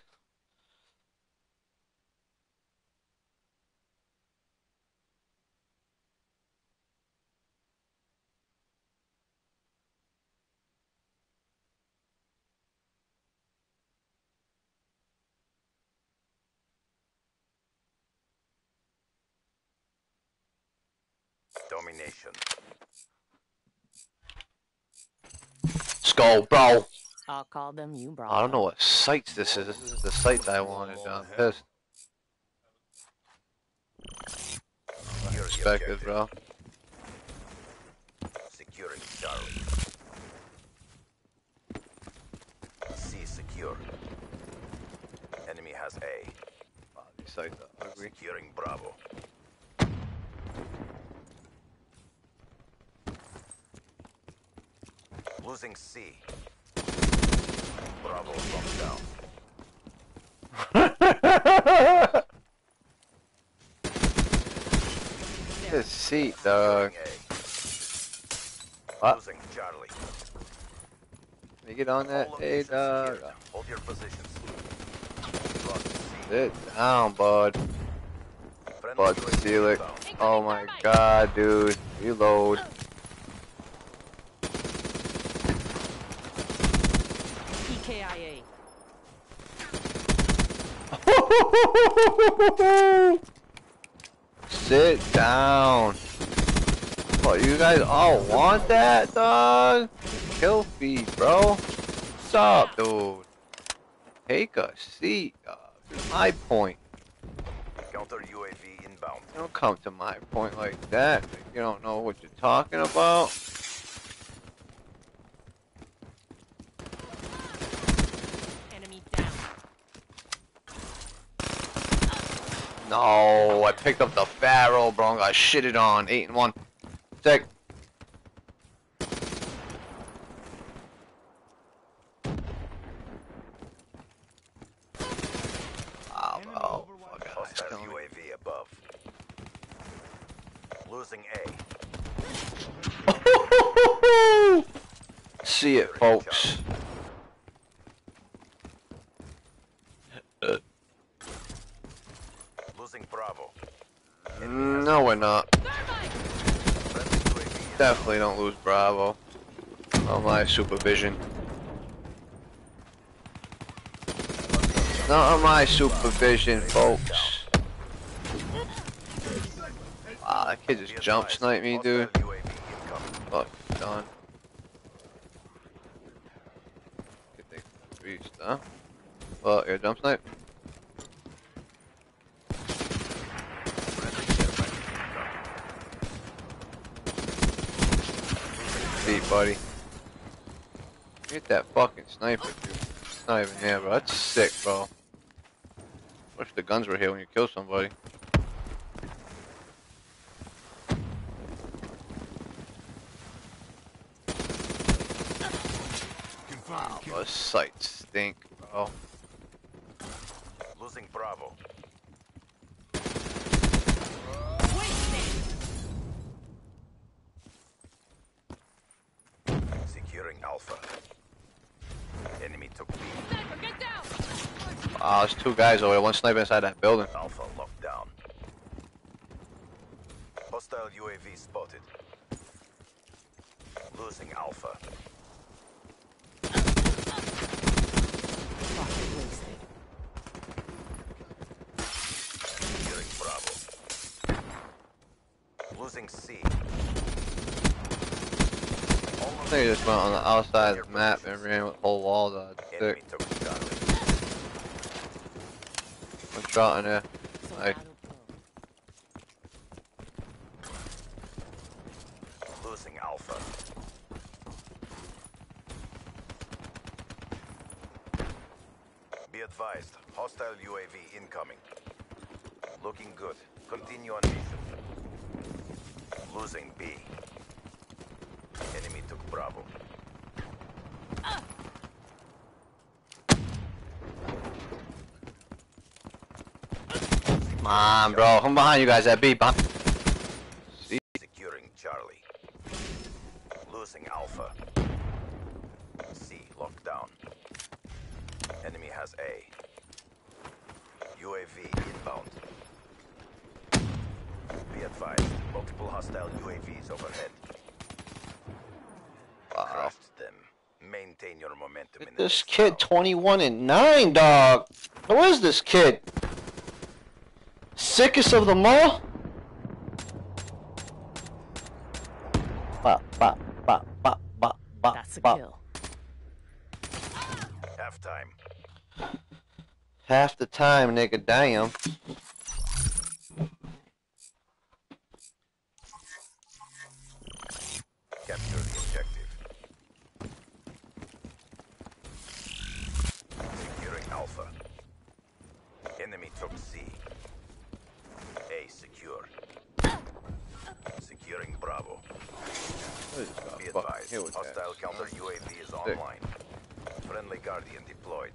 Domination. Skull, bro. I'll call them you, bro. I don't know what sites this is. This is the site that I wanted. I'm pissed. Secure the Respected, objective. bro. Securing Charlie. C secure. Enemy has A. we're ugly. Securing Bravo. Losing C. Bravo locked down. This seat, dog. What? Losing Charlie. Can you get on that? Hey, dog. Hold your positions. Sit down, bud. Bud inbound. Oh my god, dude. Reload. PKIA. Sit down. What, you guys all want that, dog? Kill feed, bro. What's up, dude? Take a seat, dog. My point. Counter UAV inbound. Don't come to my point like that. You don't know what you're talking about. Enemy down. No, I picked up the Pharo, bro. and Got shitted on. Eight and one. Sec. Oh, ah, bro. Fuck, I Hostile still- UAV above. Losing A. See it, folks. Losing Bravo. Mm, no, we're not. Definitely don't lose Bravo. On my supervision. Not on my supervision, folks. Wow, that kid just jump sniped me, dude. Fuck, done. Good thing reached, huh? Well, you're a jump snipe. Friendly airstrike incoming. See, buddy. Get that fucking sniper, dude. It's not even there, bro. That's sick, bro. Wish the guns were here when you kill somebody. Wow, oh, those sights stink, bro. Losing Bravo. Alpha. Enemy took B. Get down! Ah, uh, there's two guys over there. One sniper inside that building. Alpha locked down. Hostile UAV spotted. Losing Alpha. Losing C. I think he just went on the outside of the map and ran with the whole wall dodge. Enemy Sick. took Charlie. One shot uh, in there. Losing Alpha. Be advised, hostile UAV incoming. Looking good. Continue on mission. Losing B. Enemy took Bravo. Come on, bro. I'm behind you guys That B. Behind. Securing Charlie. Losing Alpha. C locked down. Enemy has A. UAV inbound. Be advised, multiple hostile UAVs overhead. Wow. Crushed them. Maintain your momentum in This kid round. 21 and 9, dog. Who is this kid? Sickest of them all? Bop, bop, bop, bop, bop, bop, That's a bop. kill. Halftime. Half the time, nigga, damn. Capture the objective. Securing Alpha. Enemy took C. A secure. Securing Bravo. Be advised, hostile counter UAV is online. Friendly Guardian deployed.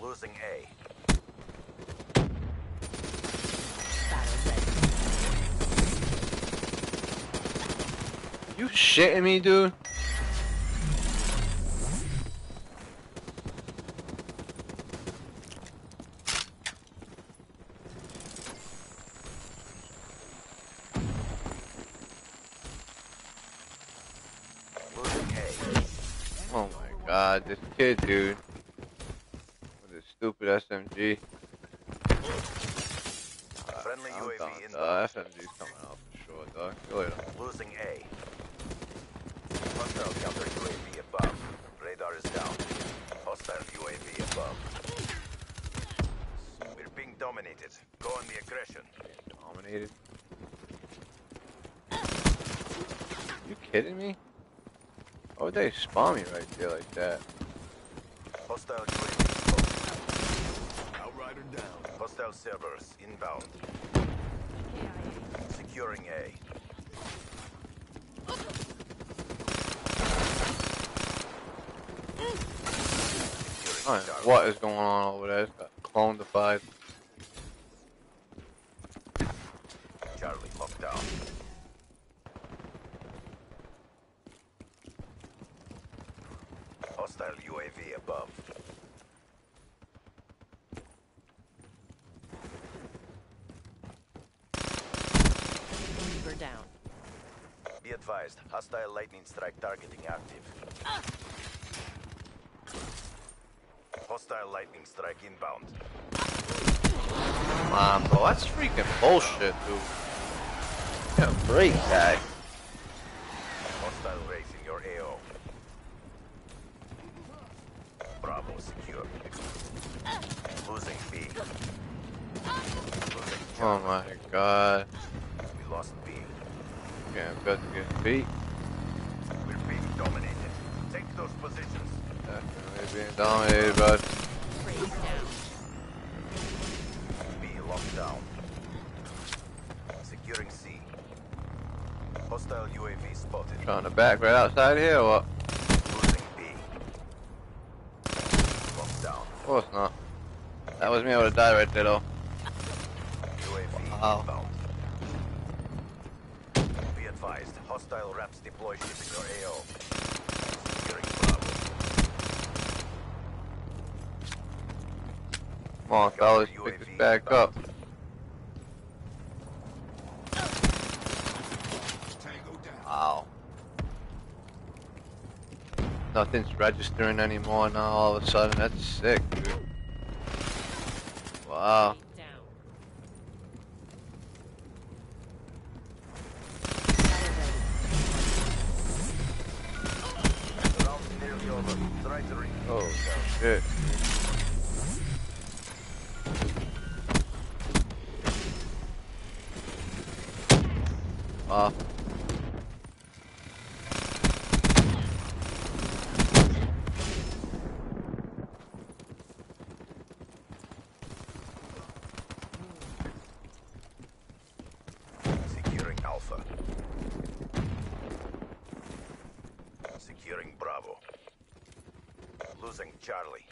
Losing A. You shitting me, dude? Losing A. Oh my god, this kid, dude. With his stupid SMG. Friendly I'm UAV done. inbound. Uh, SMG's coming out for sure, dog. See you later. Losing A. Hostile counter UAV above. Radar is down. Hostile UAV above. We're being dominated. Go on the aggression. Dominated. You kidding me? Why would they spawn me right there like that? Hostile UAV. Outrider down. Hostile Cerberus inbound. Securing A. don't what is going on over there? It's got clone defied. Charlie locked down. Hostile UAV above. Reaper down. Be advised, hostile lightning strike targeting active. Hostile lightning strike inbound. Come on, bro. That's freaking bullshit, dude. Yeah, break that. Hostile raising your AO. Bravo secure. Losing B. Losing Oh my god. We lost Can't bet to get beat. We're being dominated. Take those positions. Definitely being dominated, bud. Raise down. B locked down. Securing C. Hostile UAV spotted. Trying to back right outside here or what? Losing B. Locked down. Of course not. That was me, I would have died right there though. UAV Wow. Oh. inbound. Be advised, hostile raps deploy ship in your AO. Securing Bravo. Come on, fellas, pick this back up. Wow. Nothing's registering anymore now all of a sudden. That's sick, dude. Wow. Shit. Off. Securing Alpha. Securing Bravo. Losing Charlie.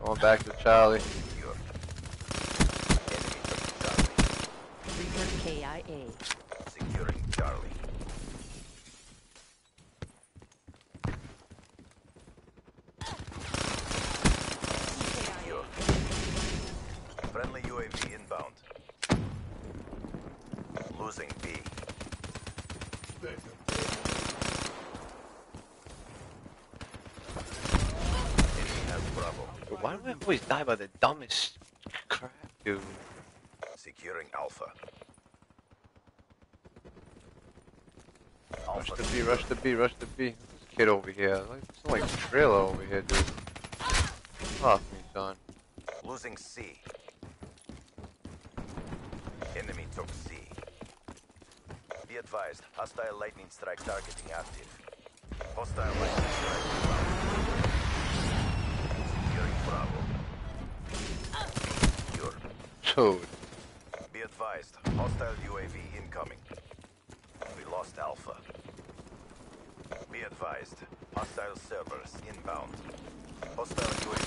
Going back to Charlie. Secure. Enemy took Charlie. Reaper KIA. Securing Charlie. Secure. Friendly UAV inbound. Losing B. Enemy has Bravo. Why do I always die by the dumbest crap, dude? Securing Alpha. Rush the B, rush the B, rush the B. This kid over here, like, it's like a trailer over here, dude. Off me, son. Losing C. Enemy took C. Be advised, hostile lightning strike targeting active. Hostile lightning strike. Securing Bravo. Secure. Dude. Be advised, hostile UAV incoming. We lost Alpha. Be advised, hostile Cerberus inbound. Hostile UAV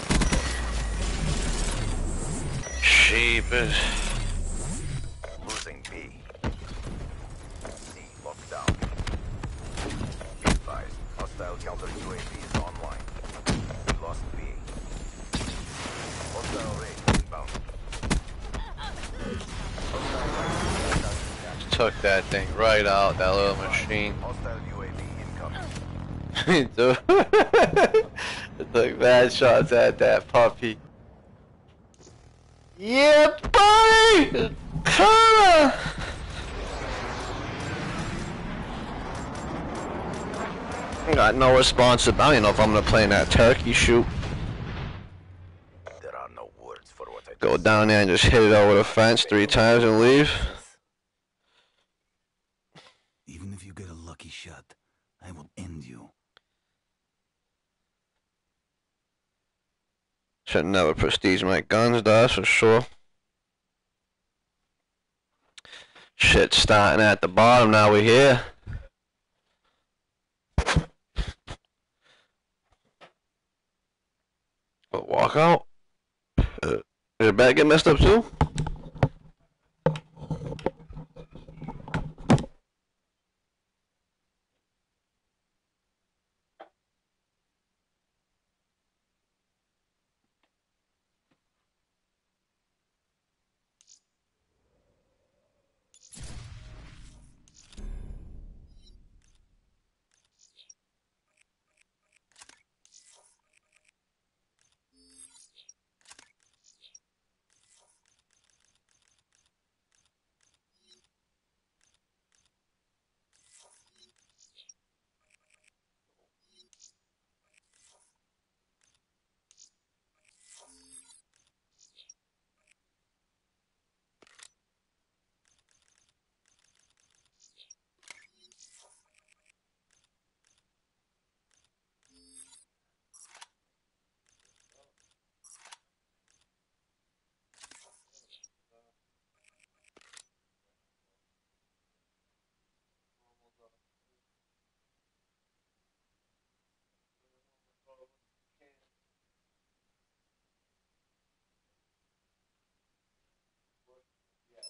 Sheepers. Losing B. C locked down. Be advised, hostile counter UAV is online. We lost B. Hostile raid inbound. Took that thing right out, that little machine. UAV incoming. Took bad shots at that puppy. Yeah, buddy! Come on! Got no responsibility. I don't know if I'm gonna play in that turkey shoot. There are no words for what I Go down there and just hit it over the fence three times and leave. Even if you get a lucky shot, I will end you. Should never prestige my guns, that's for sure. Shit starting at the bottom, now we're here. But walk out. Uh, did your back get messed up too?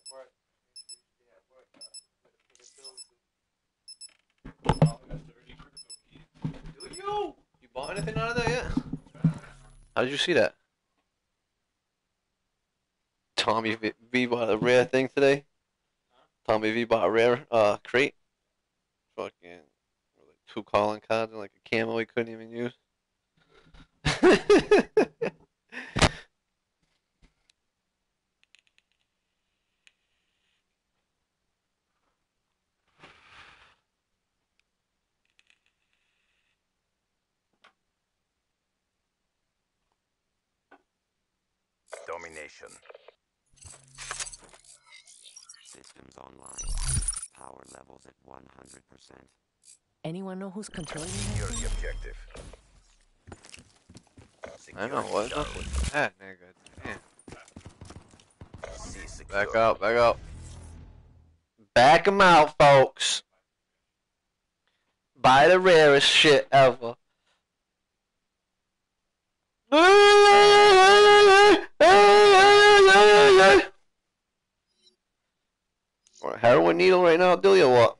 Do you? You bought anything out of that yet? How did you see that? Tommy V, v bought a rare thing today. Tommy V bought a rare uh crate. Fucking like two calling cards and like a camo he couldn't even use. domination. Systems online. Power levels at 100%. Anyone know who's controlling Secure that? the objective. I know what Secure nothing to that nigga. Damn. C secure. Back up, back up. Back 'em out, folks. Buy the rarest shit ever. Want a heroin needle right now, do you what?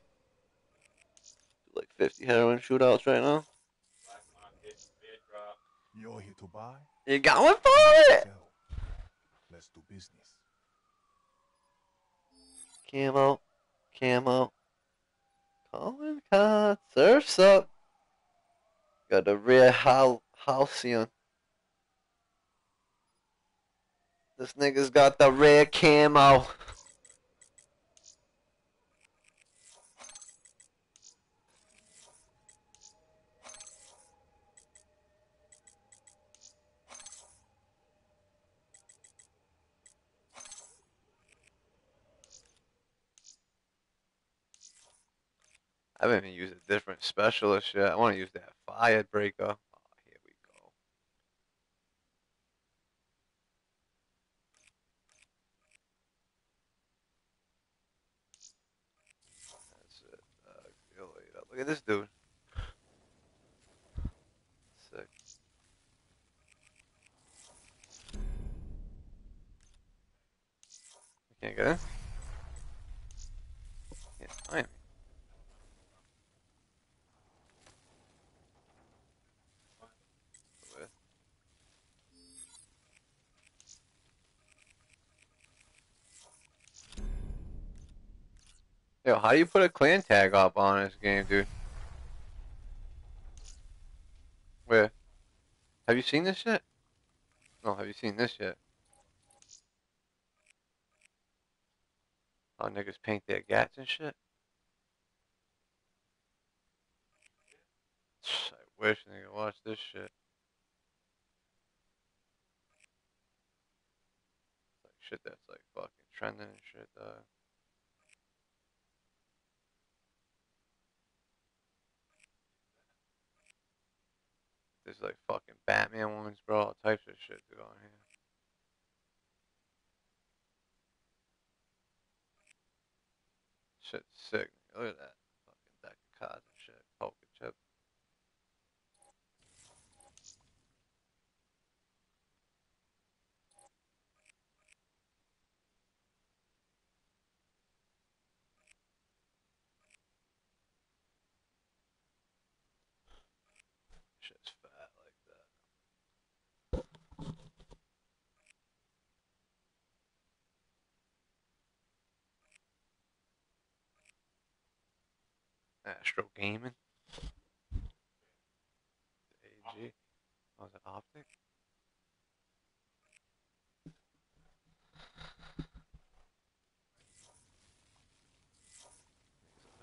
Like 50 heroin shootouts right now. Black market, beer drop. You're here to buy? You going for it? Let's do business. Camo, camo. Calling card, surfs up. Got the rear hal halcyon. This nigga's got the rare camo. I haven't even used a different specialist yet. I want to use that fire breaker. Oh, here we go. That's it. Uh, it. Look at this dude. Sick. Can't get in? Can't find me. with. Yo, how do you put a clan tag up on this game, dude? Where? Have you seen this yet? No, have you seen this yet? Oh, niggas paint their gats and shit. I wish nigga watch this shit. Like shit that's like fucking trending and shit, dog. There's like fucking Batman ones, bro, all types of shit go on here. Shit's sick. Look at that. Fucking deck of cards and shit. Poker chip. Shit's fat like that. Astro Gaming. AG. Oh, it Optic?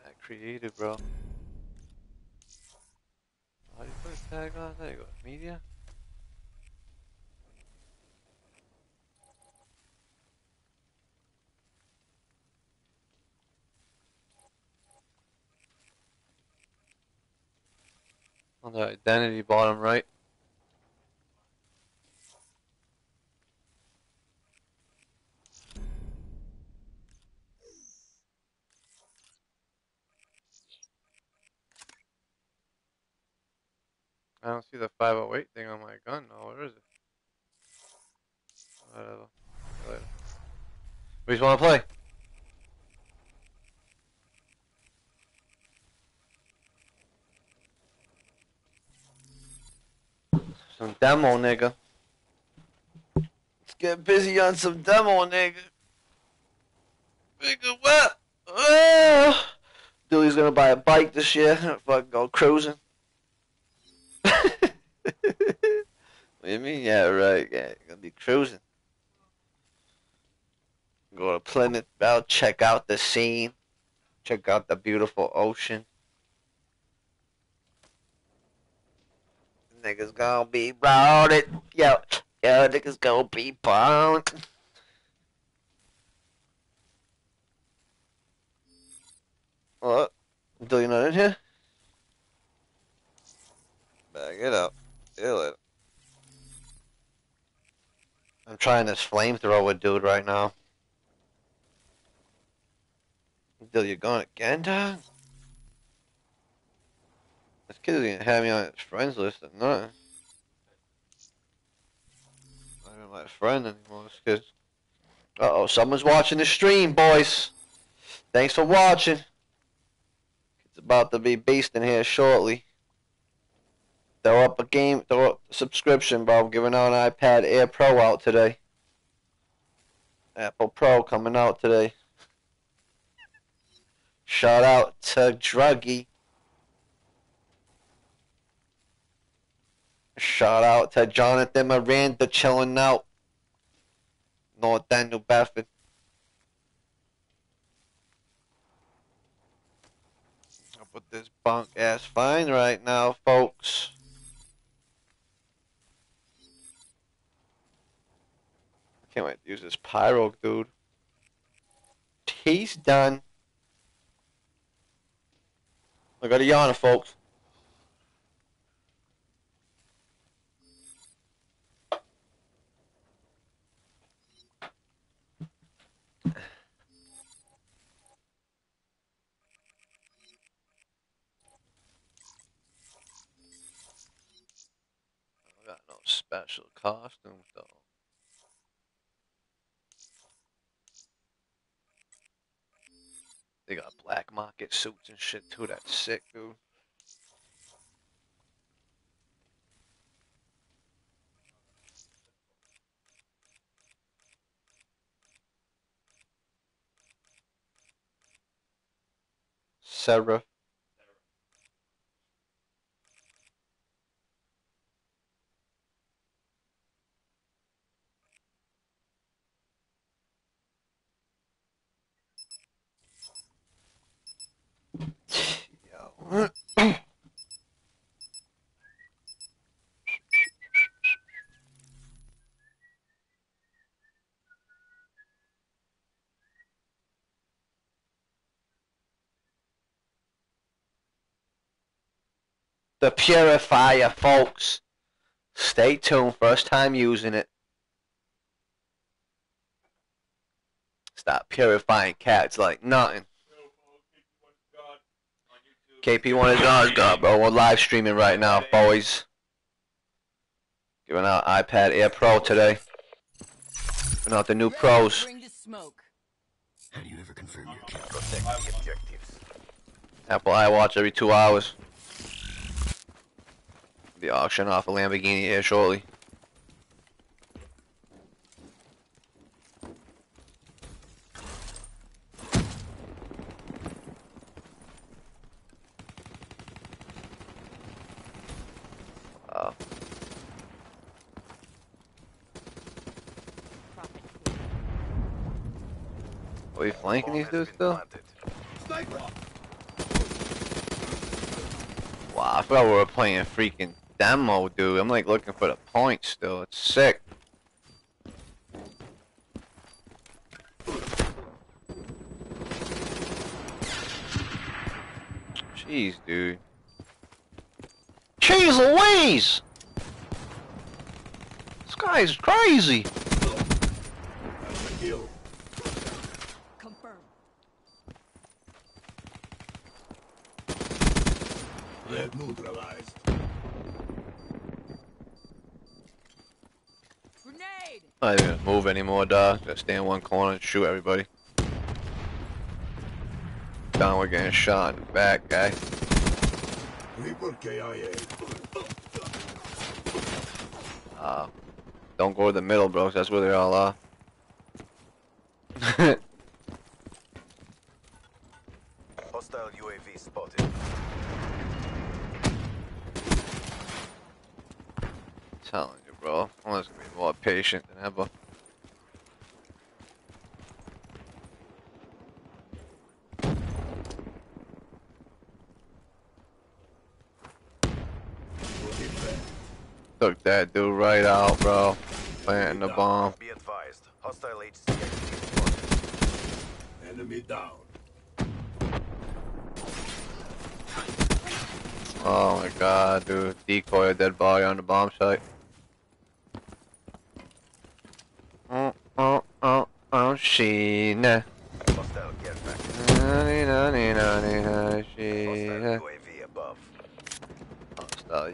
Mad creative, bro. How do you put a tag on? There you go. Media? On the identity bottom right. I don't see the 508 thing on my gun. No, where is it? Whatever. We just want to play. Some demo, nigga. Let's get busy on some demo, nigga. Nigga, what? Ah! Billy's gonna buy a bike this year. Fucking go cruising. what do you mean? Yeah, right. Yeah, gonna be cruising. Go to Plymouth, bro. Check out the scene. Check out the beautiful ocean. Niggas gonna be routed. Yo, yo, niggas gonna be bound. What? Do you not in here? Bag it up. Feel it. I'm trying this flamethrower dude right now. Until you're going again, dog? Kid doesn't have me on his friends list or. Not even my friend anymore, this kid. Uh oh, someone's watching the stream, boys. Thanks for watching. It's about to be beasting here shortly. Throw up a game, throw up a subscription, bro. I'm giving out an iPad Air Pro out today. Apple Pro coming out today. Shout out to Druggy. Shout out to Jonathan Miranda chilling out. North Daniel Baffin. I'll put this bunk ass fine right now, folks. Can't wait to use this pyro, dude. He's done. I got a yawn, folks. I got no special costumes though. They got black market suits and shit too. That's sick, dude. Sarah. The purifier, folks. Stay tuned. First time using it. Stop purifying cats like nothing. KP1 is God's God, bro. We're live streaming right now, boys. Giving out iPad Air Pro today. Giving out the new pros. Bring the smoke. How do you ever confirm your kill? Protect the objectives. Apple iWatch every two hours. Be auction off a Lamborghini here shortly. Are we flanking these dudes still? Wow, I forgot we were playing freaking demo, dude. I'm like looking for the points still. It's sick. Jeez, dude. Jeez Louise! This guy's crazy. Threat neutralized. Grenade. Not even move anymore, dog. Just stay in one corner and shoot everybody. Down, we're getting shot in the back, guy. Reaper KIA. Uh, don't go to the middle, bro. 'cause That's where they all are. telling you, bro. I'm just gonna be more patient than ever. Took that dude right out, bro. Planting the bomb. Be advised. Hostile H. C. Enemy down. Oh my god, dude. Decoy a dead body on the bomb site. Sheena. Hostile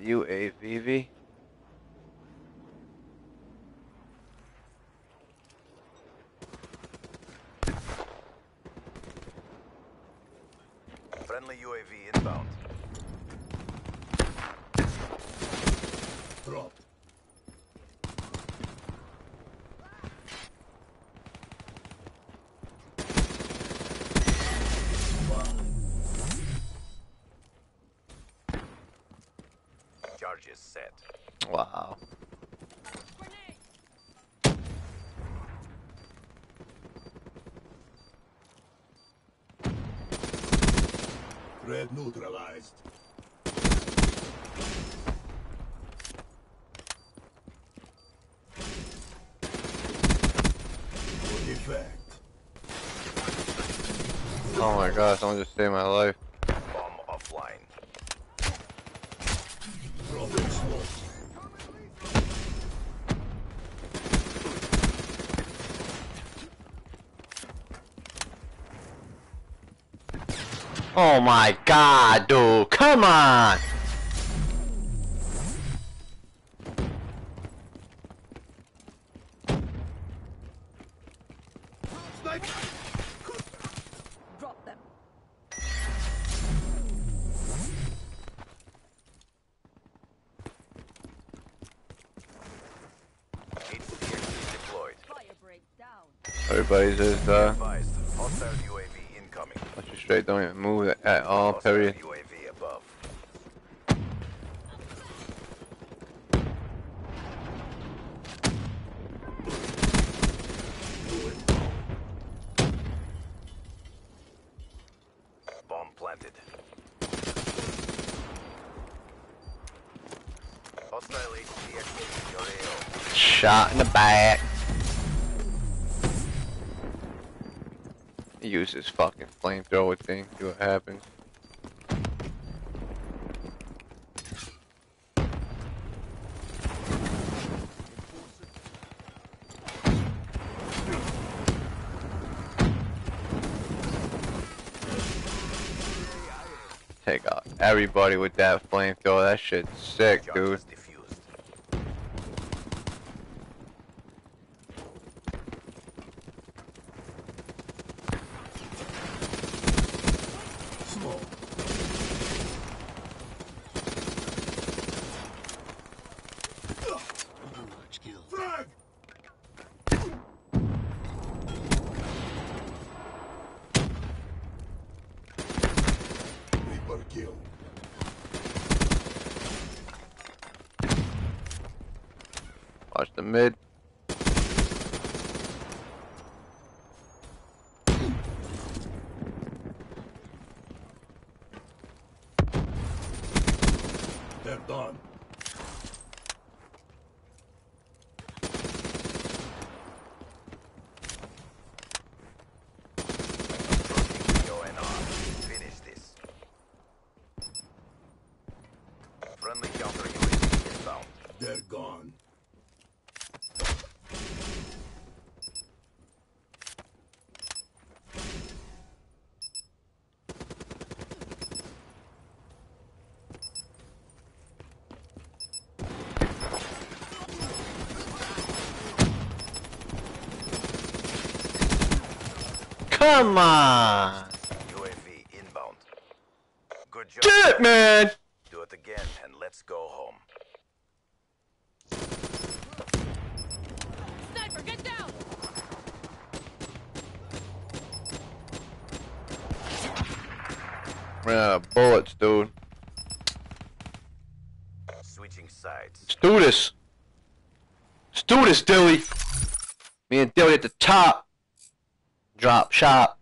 UAVV. my life. Bomb offline. Oh my god, dude, come on! See what happens. Take off everybody with that flamethrower. That shit's sick, dude. Tama! shop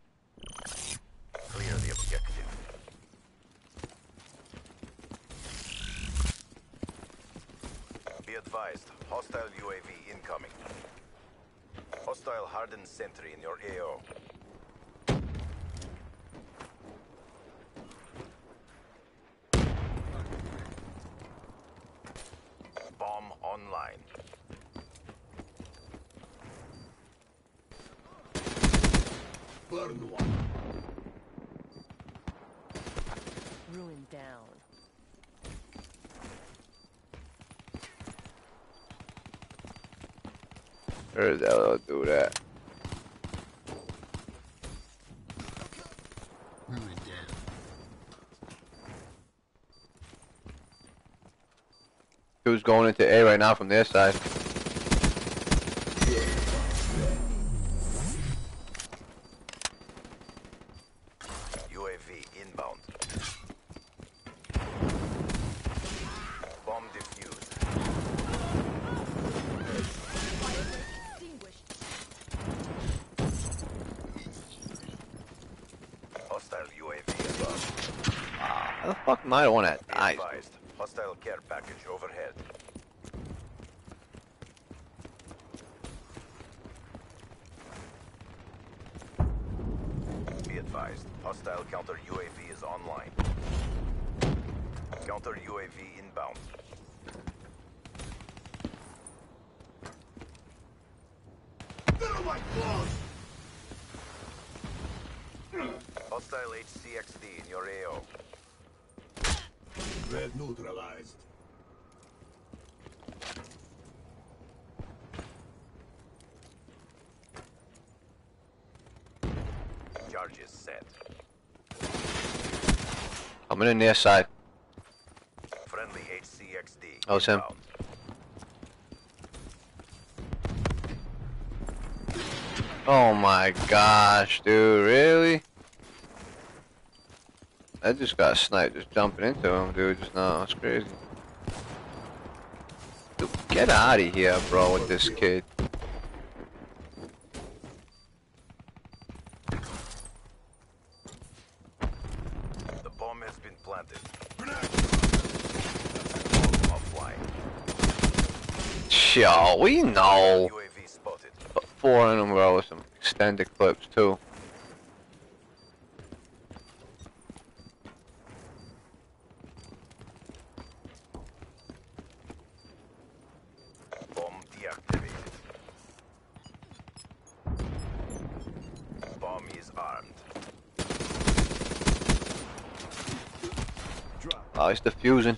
going into A right now from their side? UAV inbound. Bomb defused. Extinguished. Hostile UAV above. How the fuck am I the one that Be dies? advised. Hostile care package overhead. Be advised. Hostile counter UAV is online. Counter UAV inbound. Hostile HC-XD in your AO. Red neutralized. Charges set. I'm in their side. Friendly HC-XD. Oh, it's him. inbound. Oh my gosh, dude, really? I just got a sniped just jumping into him, dude, just now. It's crazy. Dude, get out of here, bro, with this kid. The bomb has been planted. Yo, we know. Four in them, bro, with some extended clips, too. Bomb deactivated. Bomb is armed. Oh, he's defusing.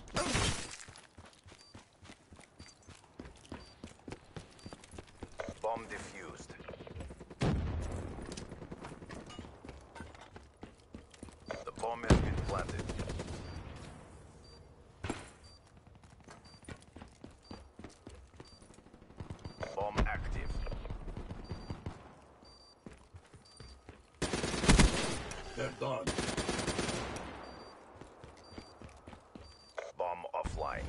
Bomb defused. The bomb has been planted. Bomb active. They're done. Bomb offline.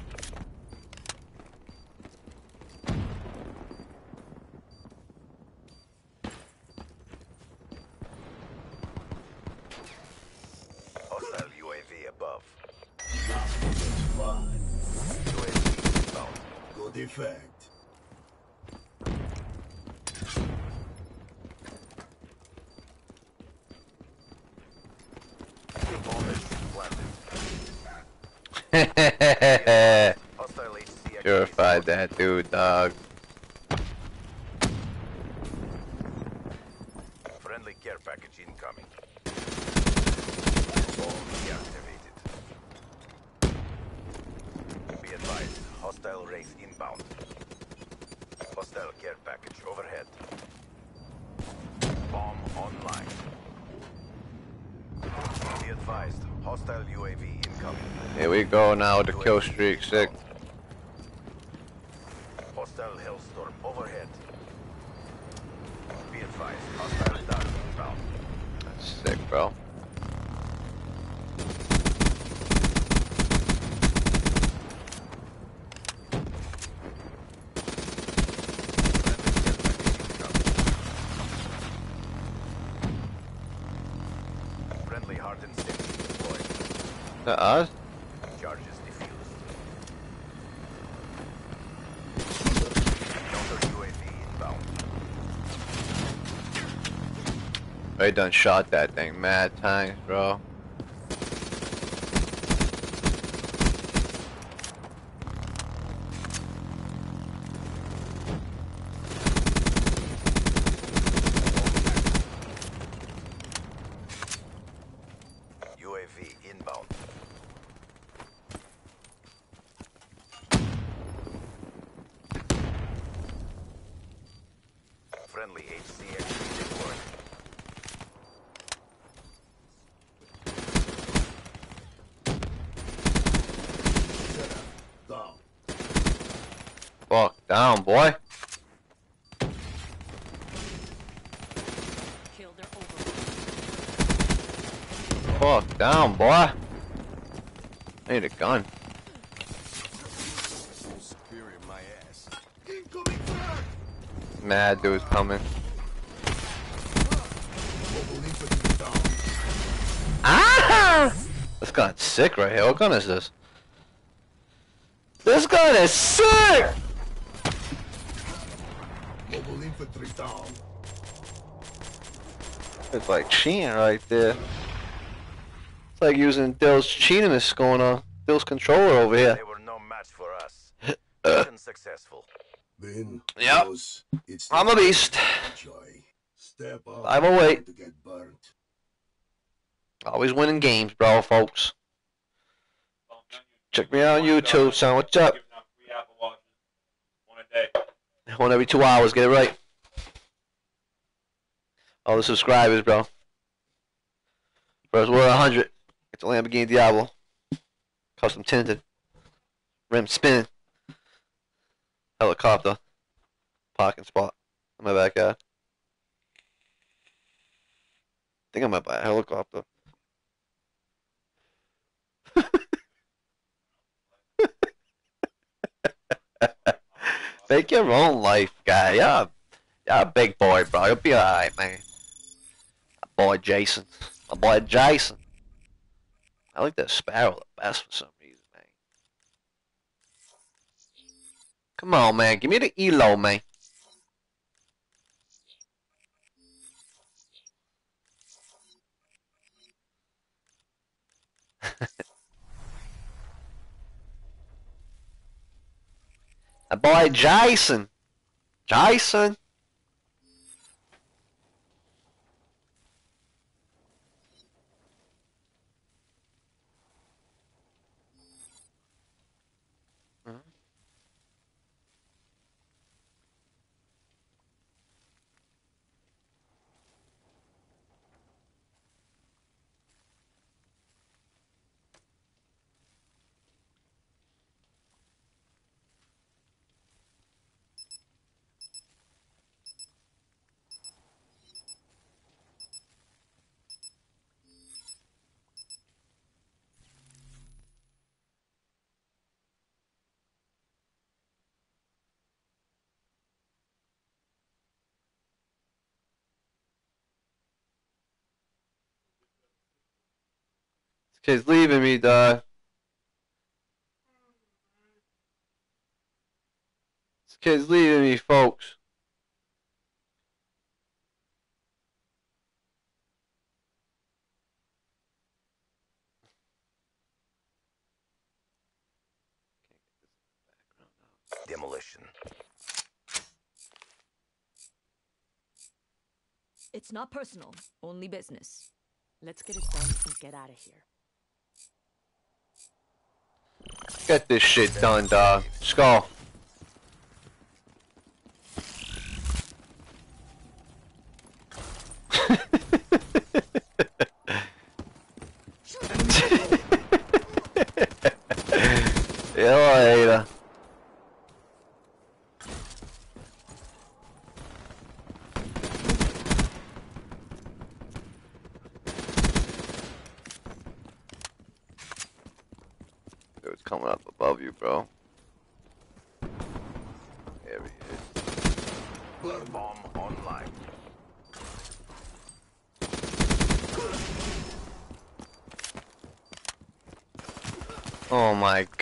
Hostile UAV above. It's fine. UAV inbound. Good effect. Bomb has been planted. Hostile HC Purified that dude, dog. Friendly care package incoming. Bomb deactivated. Be advised, hostile Wraith inbound. Hostile care package overhead. Bomb online. Be advised, hostile UAV incoming. Here we go now with the kill streak, sick. Hostile Hellstorm overhead. Be advised, hostile Dart inbound. That's sick, bro. Friendly hardened sentry deployed. Is that us? Charges defused. Counter UAV inbound. I done shot that thing mad times, bro. UAV inbound. Friendly HC-XD deployed. Down. Fuck down, boy. Kill their over. Fuck down, boy. I need a gun. Mad dude's coming. Ah! This gun's sick right here. What gun is this? This gun is sick! Mobile infantry down. It's like cheating right there. It's like using Dill's cheatiness going on. Dill's controller over here. They were no match for us. Uh. Mission successful. Then, Yep. boss, it's I'm a beast. Joy. Step up. I'm awake. To get burnt. Always winning games, bro, folks. On YouTube. Check me out on YouTube, son. What's up? Giving out free Apple Watches. One. One every two hours. Get it right. All the subscribers, bro. First we're 100. It's a Lamborghini Diablo. Custom tinted. Rim spin, Helicopter. Parking spot. In my backyard. think I might buy a helicopter. Make your own life, guy. Yeah, yeah, big boy, bro. You'll be alright, man. My boy Jason. My boy Jason. I like that sparrow the best for some reason, man. Come on, man. Give me the elo, man. My boy Jason. Jason. This kid's leaving me, dog. This kid's leaving me, folks. Demolition. It's not personal, only business. Let's get it done and get out of here. Get this shit done, dog. Let's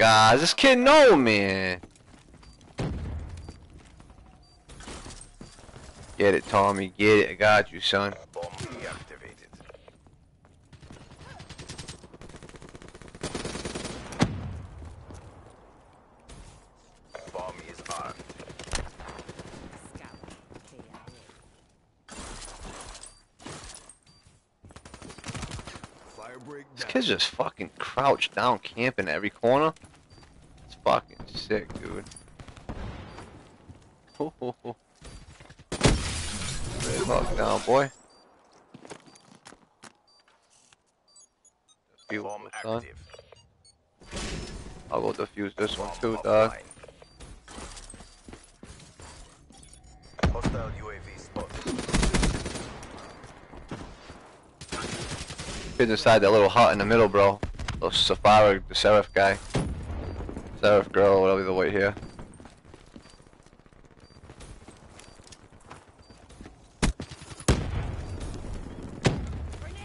guys. This kid know, man. Get it, Tommy. Get it. I got you, son. Bomb deactivated. Bomb is armed. This kid's just fucking crouched down camping every corner. Sick, dude. Ho, ho, ho. Ready lock down, boy. Bomb active. I'll go defuse this one too, dog. Hostile UAV spotted. Inside that little hut in the middle, bro. Little Safari, the Seraph guy. Seraph girl, whatever the wait here.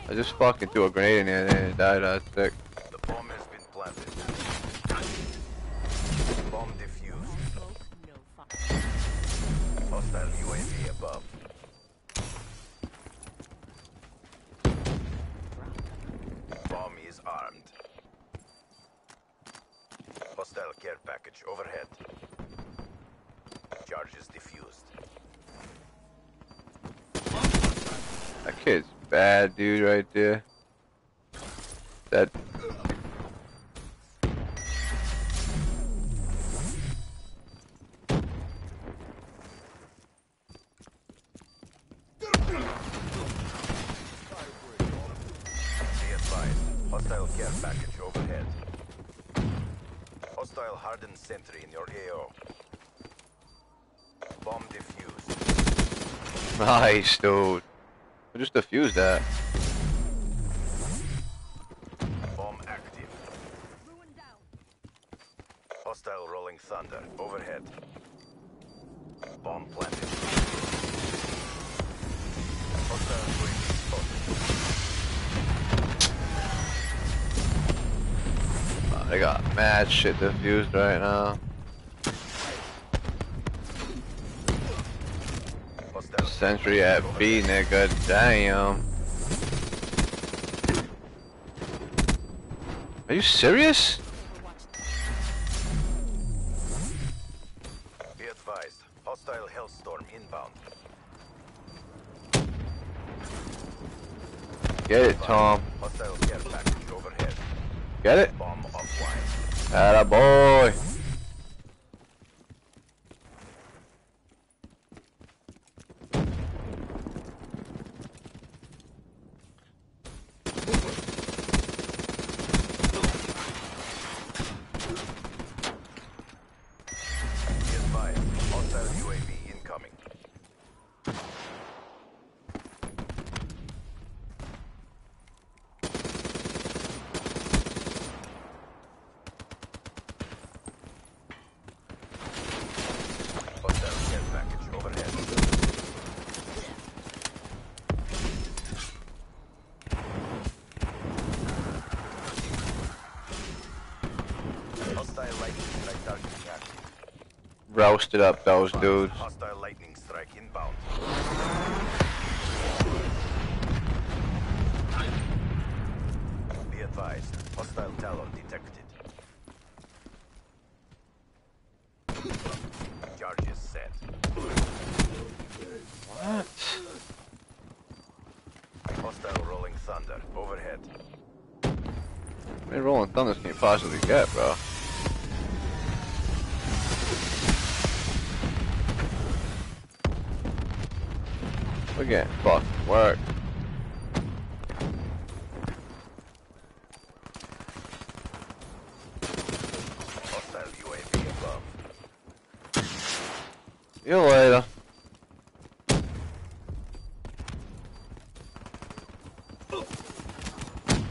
I just fucking threw a grenade in there and it died. That's sick. Dude. I just defused that. Bomb active. Hostile rolling thunder overhead. Bomb planted. Hostile UAV spotted. I got mad shit defused right now. Sentry at B, nigga. Damn. Are you serious? Be advised. Hostile Hellstorm inbound. Get it, Tom. Hostile care package overhead. Get it? Bomb offline. Atta boy. Be advised. Hostile UAV incoming. Hostile care package overhead. Hostile lightning strike targeting active. Roasted up those dudes. Hostile lightning strike inbound. Be advised. Hostile Talon detected. Charges set. What? Hostile rolling thunder overhead. How many rolling thunders can you possibly get, bro? We're getting fucking work. Hostile UAV above. See you later.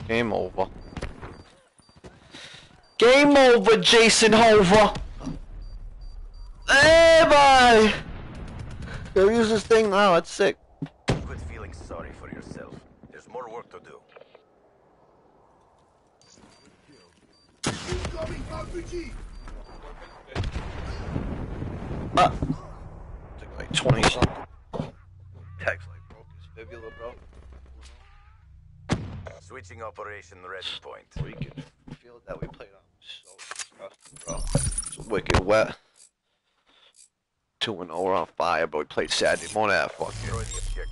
Game over. Game over, Jason Hover. Hey, boy! Go use this thing now. It's sick. Quit feeling sorry for yourself. There's more work to do. Incoming RPG! Ah. Took like 20 something. Text like broke his fibula, bro. Switching operation ready point. Freaking field that we played on was so disgusting, bro. It's wicked wet. 2 and 0 on fire, but We played Saturday morning at fucking. Destroy.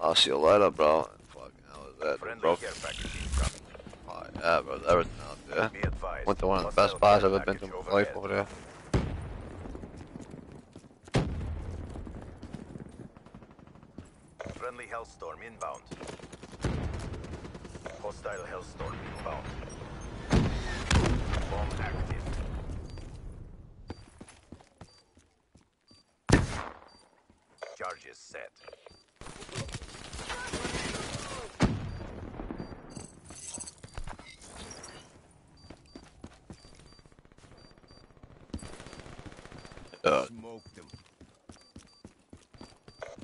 I'll see you later, bro. Fucking hell is that, bro? care package incoming. Fire. yeah, bro, everything out there. Be. Went to one of the best bars I've ever been to in my life over there. Friendly Hellstorm inbound. Hostile Hellstorm inbound. Bomb active. Charges set. Uh, Smoked them.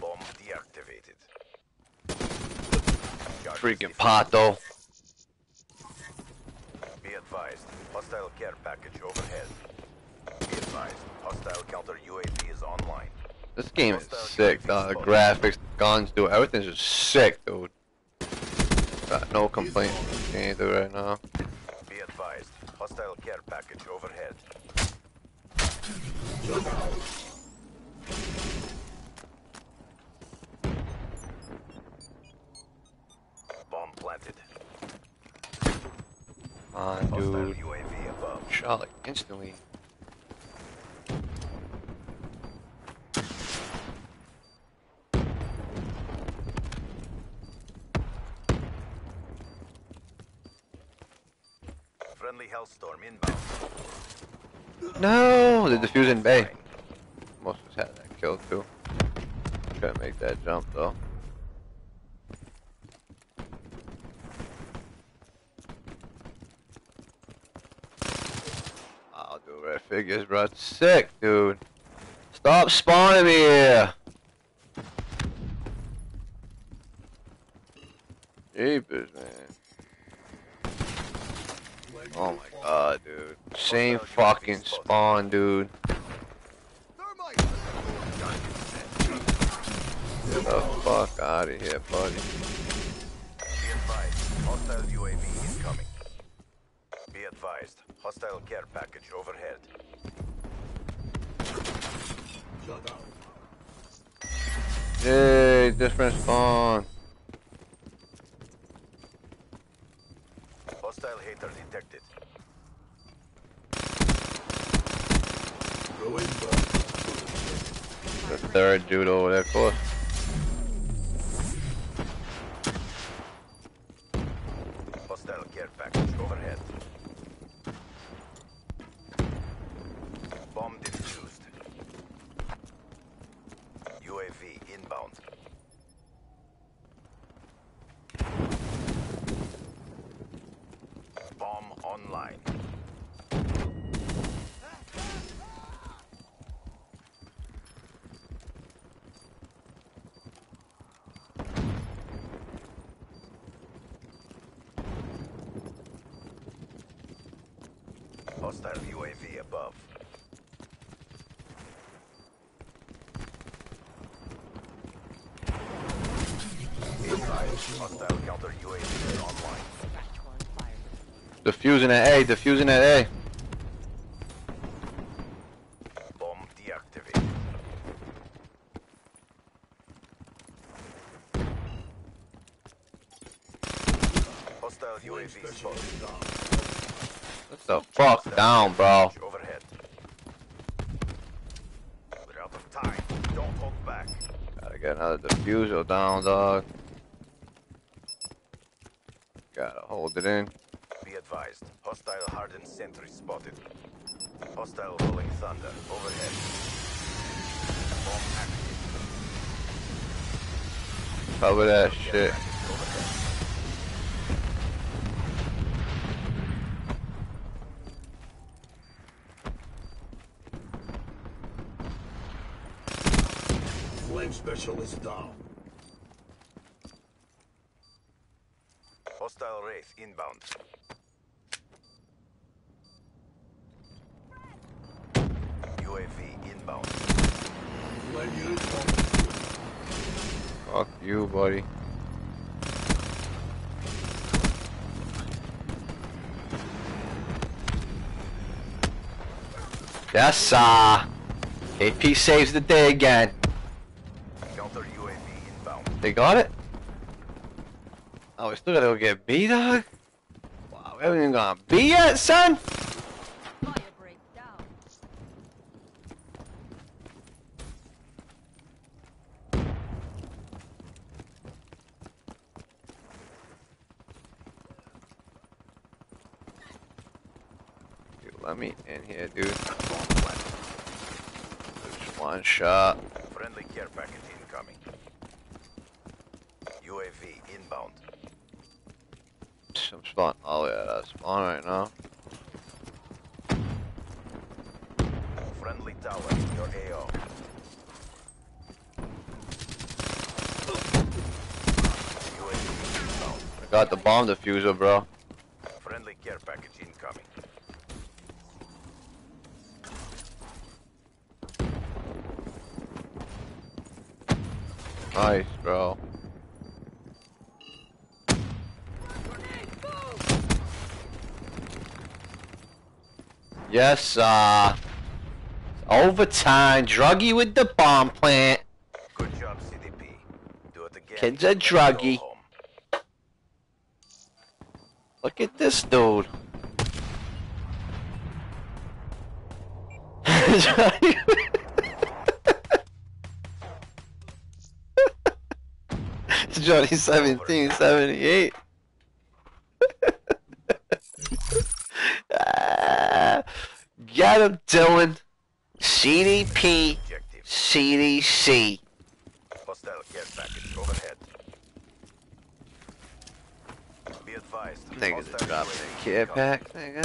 Bomb deactivated. Freaking. Pato. Be advised, hostile care package overhead. Be advised, hostile counter UAV is online. This game is sick, dog. The graphics, guns, dude, everything's just sick, dude. Got no complaints game, right now. Be advised, hostile care package overhead. Bomb planted. Ah, Come on, dude. UAV above. Shot like instantly. Friendly Hellstorm inbound. No, the diffusing bay. Most of us had that kill too. Trying to make that jump though. I'll do red figures, bro. Sick, dude. Stop spawning me here. Jeepers, man. Oh my god, dude. Same fucking spawn, dude. Get the fuck out of here, buddy. Be advised, hostile UAV incoming. Be advised, hostile care package overhead. Shut down. Yay, different spawn. Hostile hater detected. The third dude over there, care package overhead. Bomb defused. UAV inbound. Bomb online. Hostile UAV above. Hostile counter UAV is online. Diffusing at A, diffusing at A. Bomb deactivated. Hostile UAV spotted. What the fuck down, bro? Overhead. We're out of time. Don't hold back. Gotta get another diffuser down, dog. Gotta hold it in. Be advised. Hostile hardened sentry spotted. Hostile thunder overhead. Cover that shit. Overhead. Flame specialist down. Hostile wraith inbound. UAV inbound. Flame unit Fuck you, buddy. Yes, uh, sir. AP saves the day again. They got it? Oh, we still gotta go get B, dog? Wow, We haven't even gone B yet, son. Fire break down. Dude, let me in here, dude. Just one shot. Friendly care package incoming. UAV inbound. I'm spawn. Oh yeah, that's spawn right now. Friendly tower your AO. I got the bomb diffuser, bro. Friendly care package incoming. Nice, bro. Yes, uh. Overtime. Druggy with the bomb plant. Good job, CDP. Do it again. Kid's are druggy. Look at this dude. Johnny- Johnny 1778. Ah, Him, Dylan. CDP. CDC. Hostile. Niggas are dropping their care pack, nigga.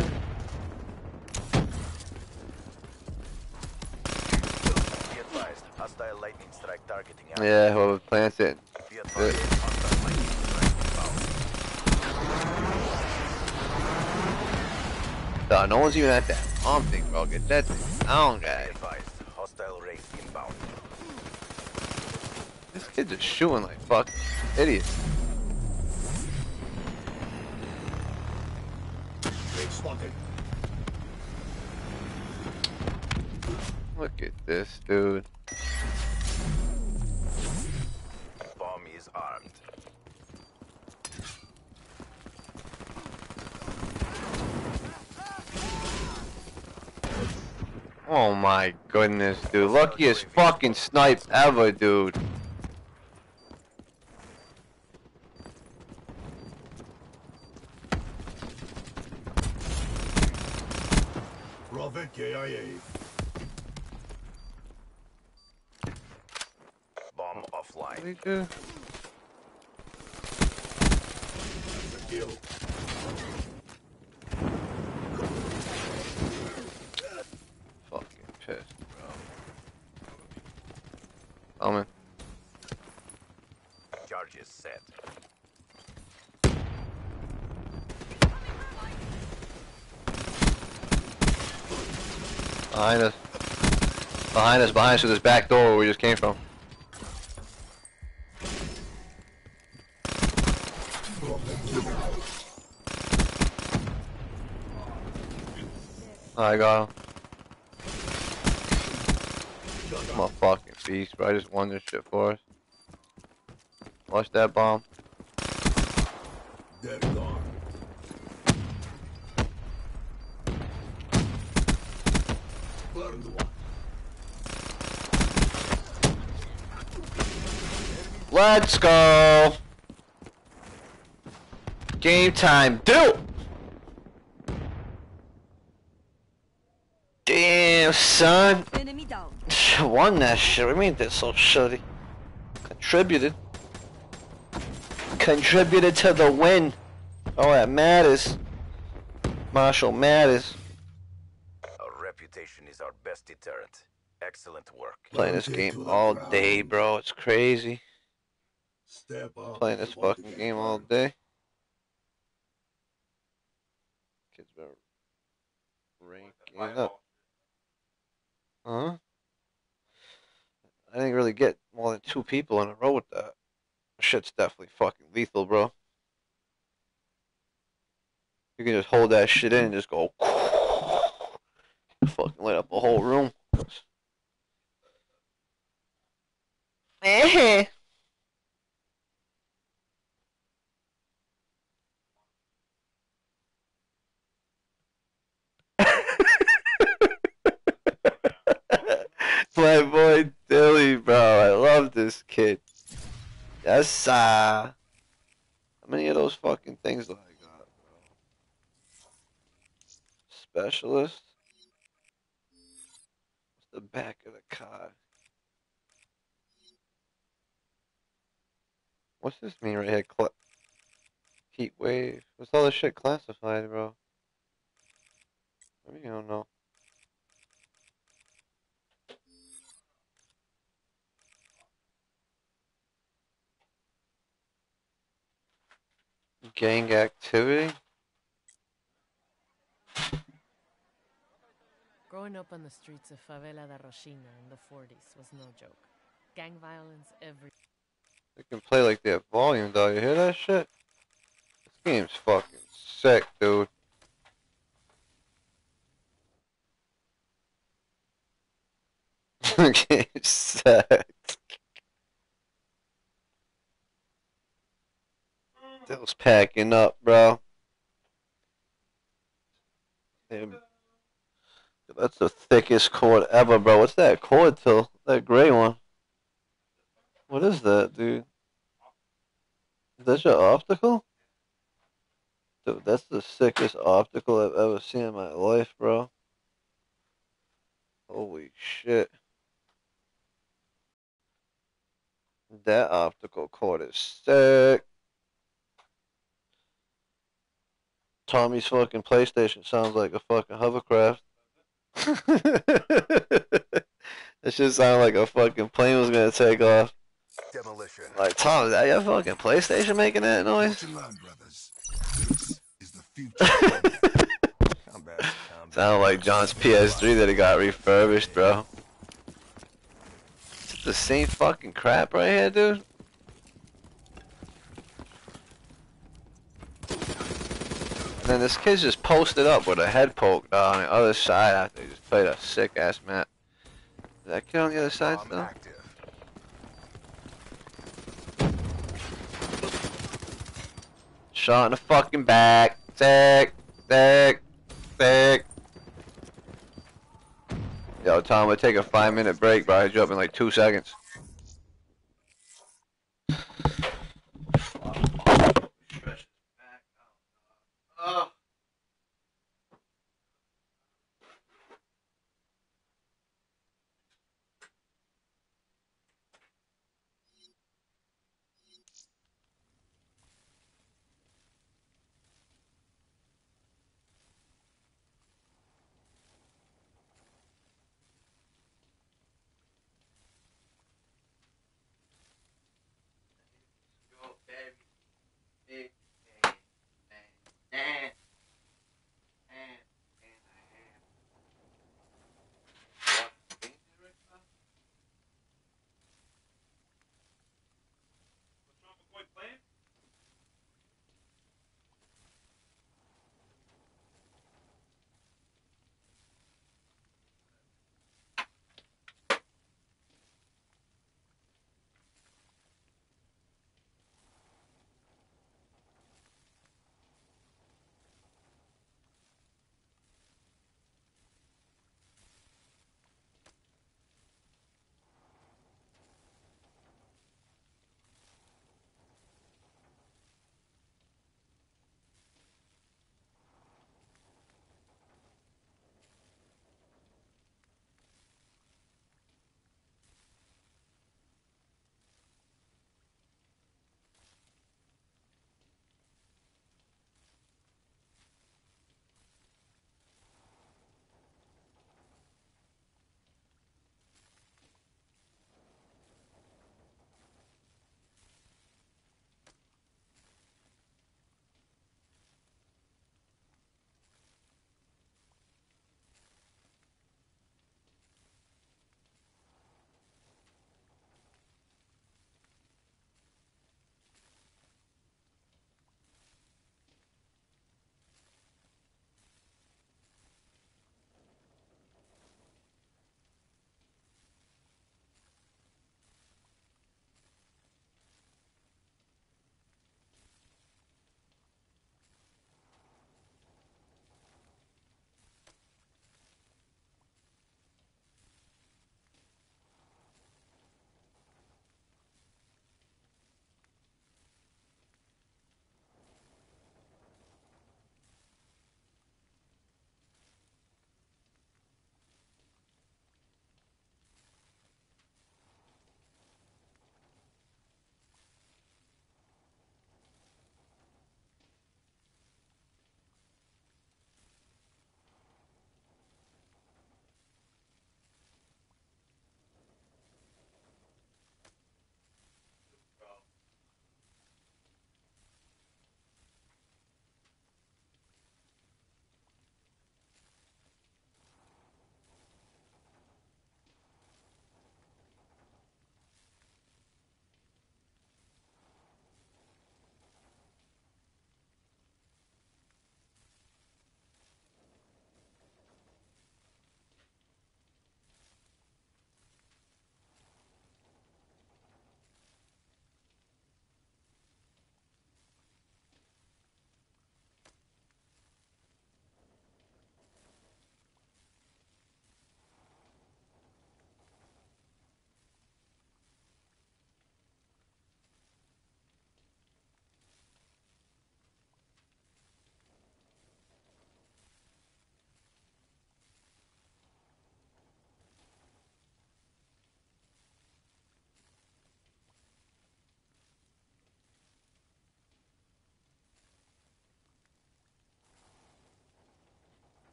Hostile lightning strike targeting. Yeah, whoever plants it. Be. No one's even at that bomb thing, bro. Get that thing down, guy. Hostile race inbound. This kid's just shooting like fuck idiots. Goodness, dude. Luckiest fucking snipe ever, dude. Prophet KIA. Bomb offline. do you do? Kill. Fucking pissed, bro. Coming. Charges set. Behind us. Behind us, behind us to this back door where we just came from. I got him. Fucking beast, bro. I just won this shit for us. Watch that bomb. They're gone. One. Let's go. Game time. Do. Damn, son. Enemy down. Won that shit. We made this so shitty. Contributed. Contributed to the win. Oh, that matters. Marshall matters. Our reputation is our best deterrent. Excellent work. Playing this game all day, bro. It's crazy. Step up. Playing this if you want to fucking game all day. Kids been ranking up. Huh? I didn't really get more than two people in a row with that. Shit's definitely fucking lethal, bro. You can just hold that shit in and just go fucking light up a whole room. my boy Dilly, bro. I love this kid. Yes, uh, how many of those fucking things do I got, bro? Specialist. What's the back of the car? What's this mean right here? Cl heat wave. What's all this shit classified, bro? I don't know. Gang activity? Growing up on the streets of Favela da Rocinha in the 40s was no joke. Gang violence every. They can play like that volume, though. You hear that shit? This game's fucking sick, dude. game's sick. Those packing up, bro. Damn. That's the thickest cord ever, bro. What's that cord till? That gray one. What is that, dude? Is that your optical? Dude, that's the sickest optical I've ever seen in my life, bro. Holy shit. That optical cord is sick. Tommy's fucking PlayStation sounds like a fucking hovercraft. that shit sounded like a fucking plane was gonna take off. Demolition. Like Tom, is that your fucking PlayStation making that noise? Sound like John's PS3 that he got refurbished, bro. It's the same fucking crap right here, dude. And then this kid's just posted up with a head poked on the other side after he just played a sick ass map. Is that kid on the other side still? Shot in the fucking back. Sick. Sick. Sick. Yo, Tom, we'll take a five minute break, bro. I drop in like two seconds.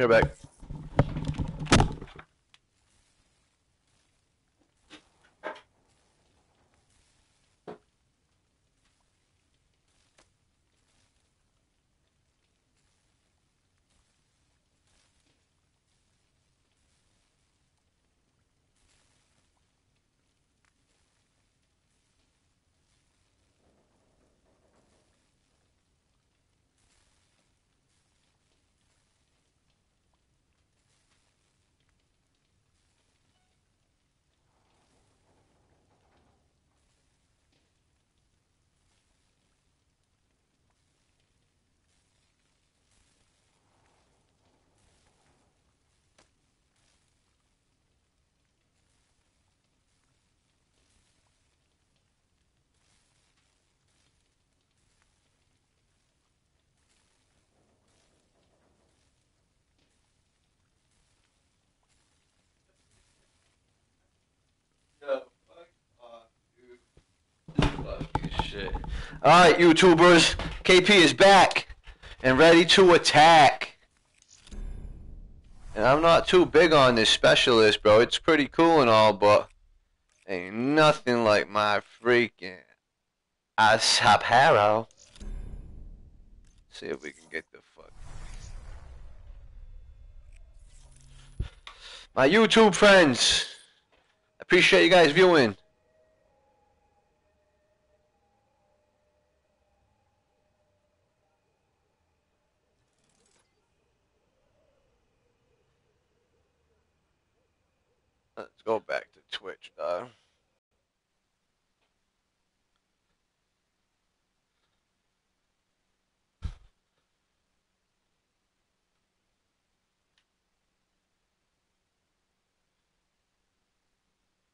Right back. No, fuck off, dude. Fucking shit. Alright, YouTubers. KP is back and ready to attack. And I'm not too big on this specialist, bro. It's pretty cool and all, but ain't nothing like my freaking Asaparo. See if we can get the fuck. My YouTube friends. Appreciate you guys viewing. Let's go back to Twitch, dog.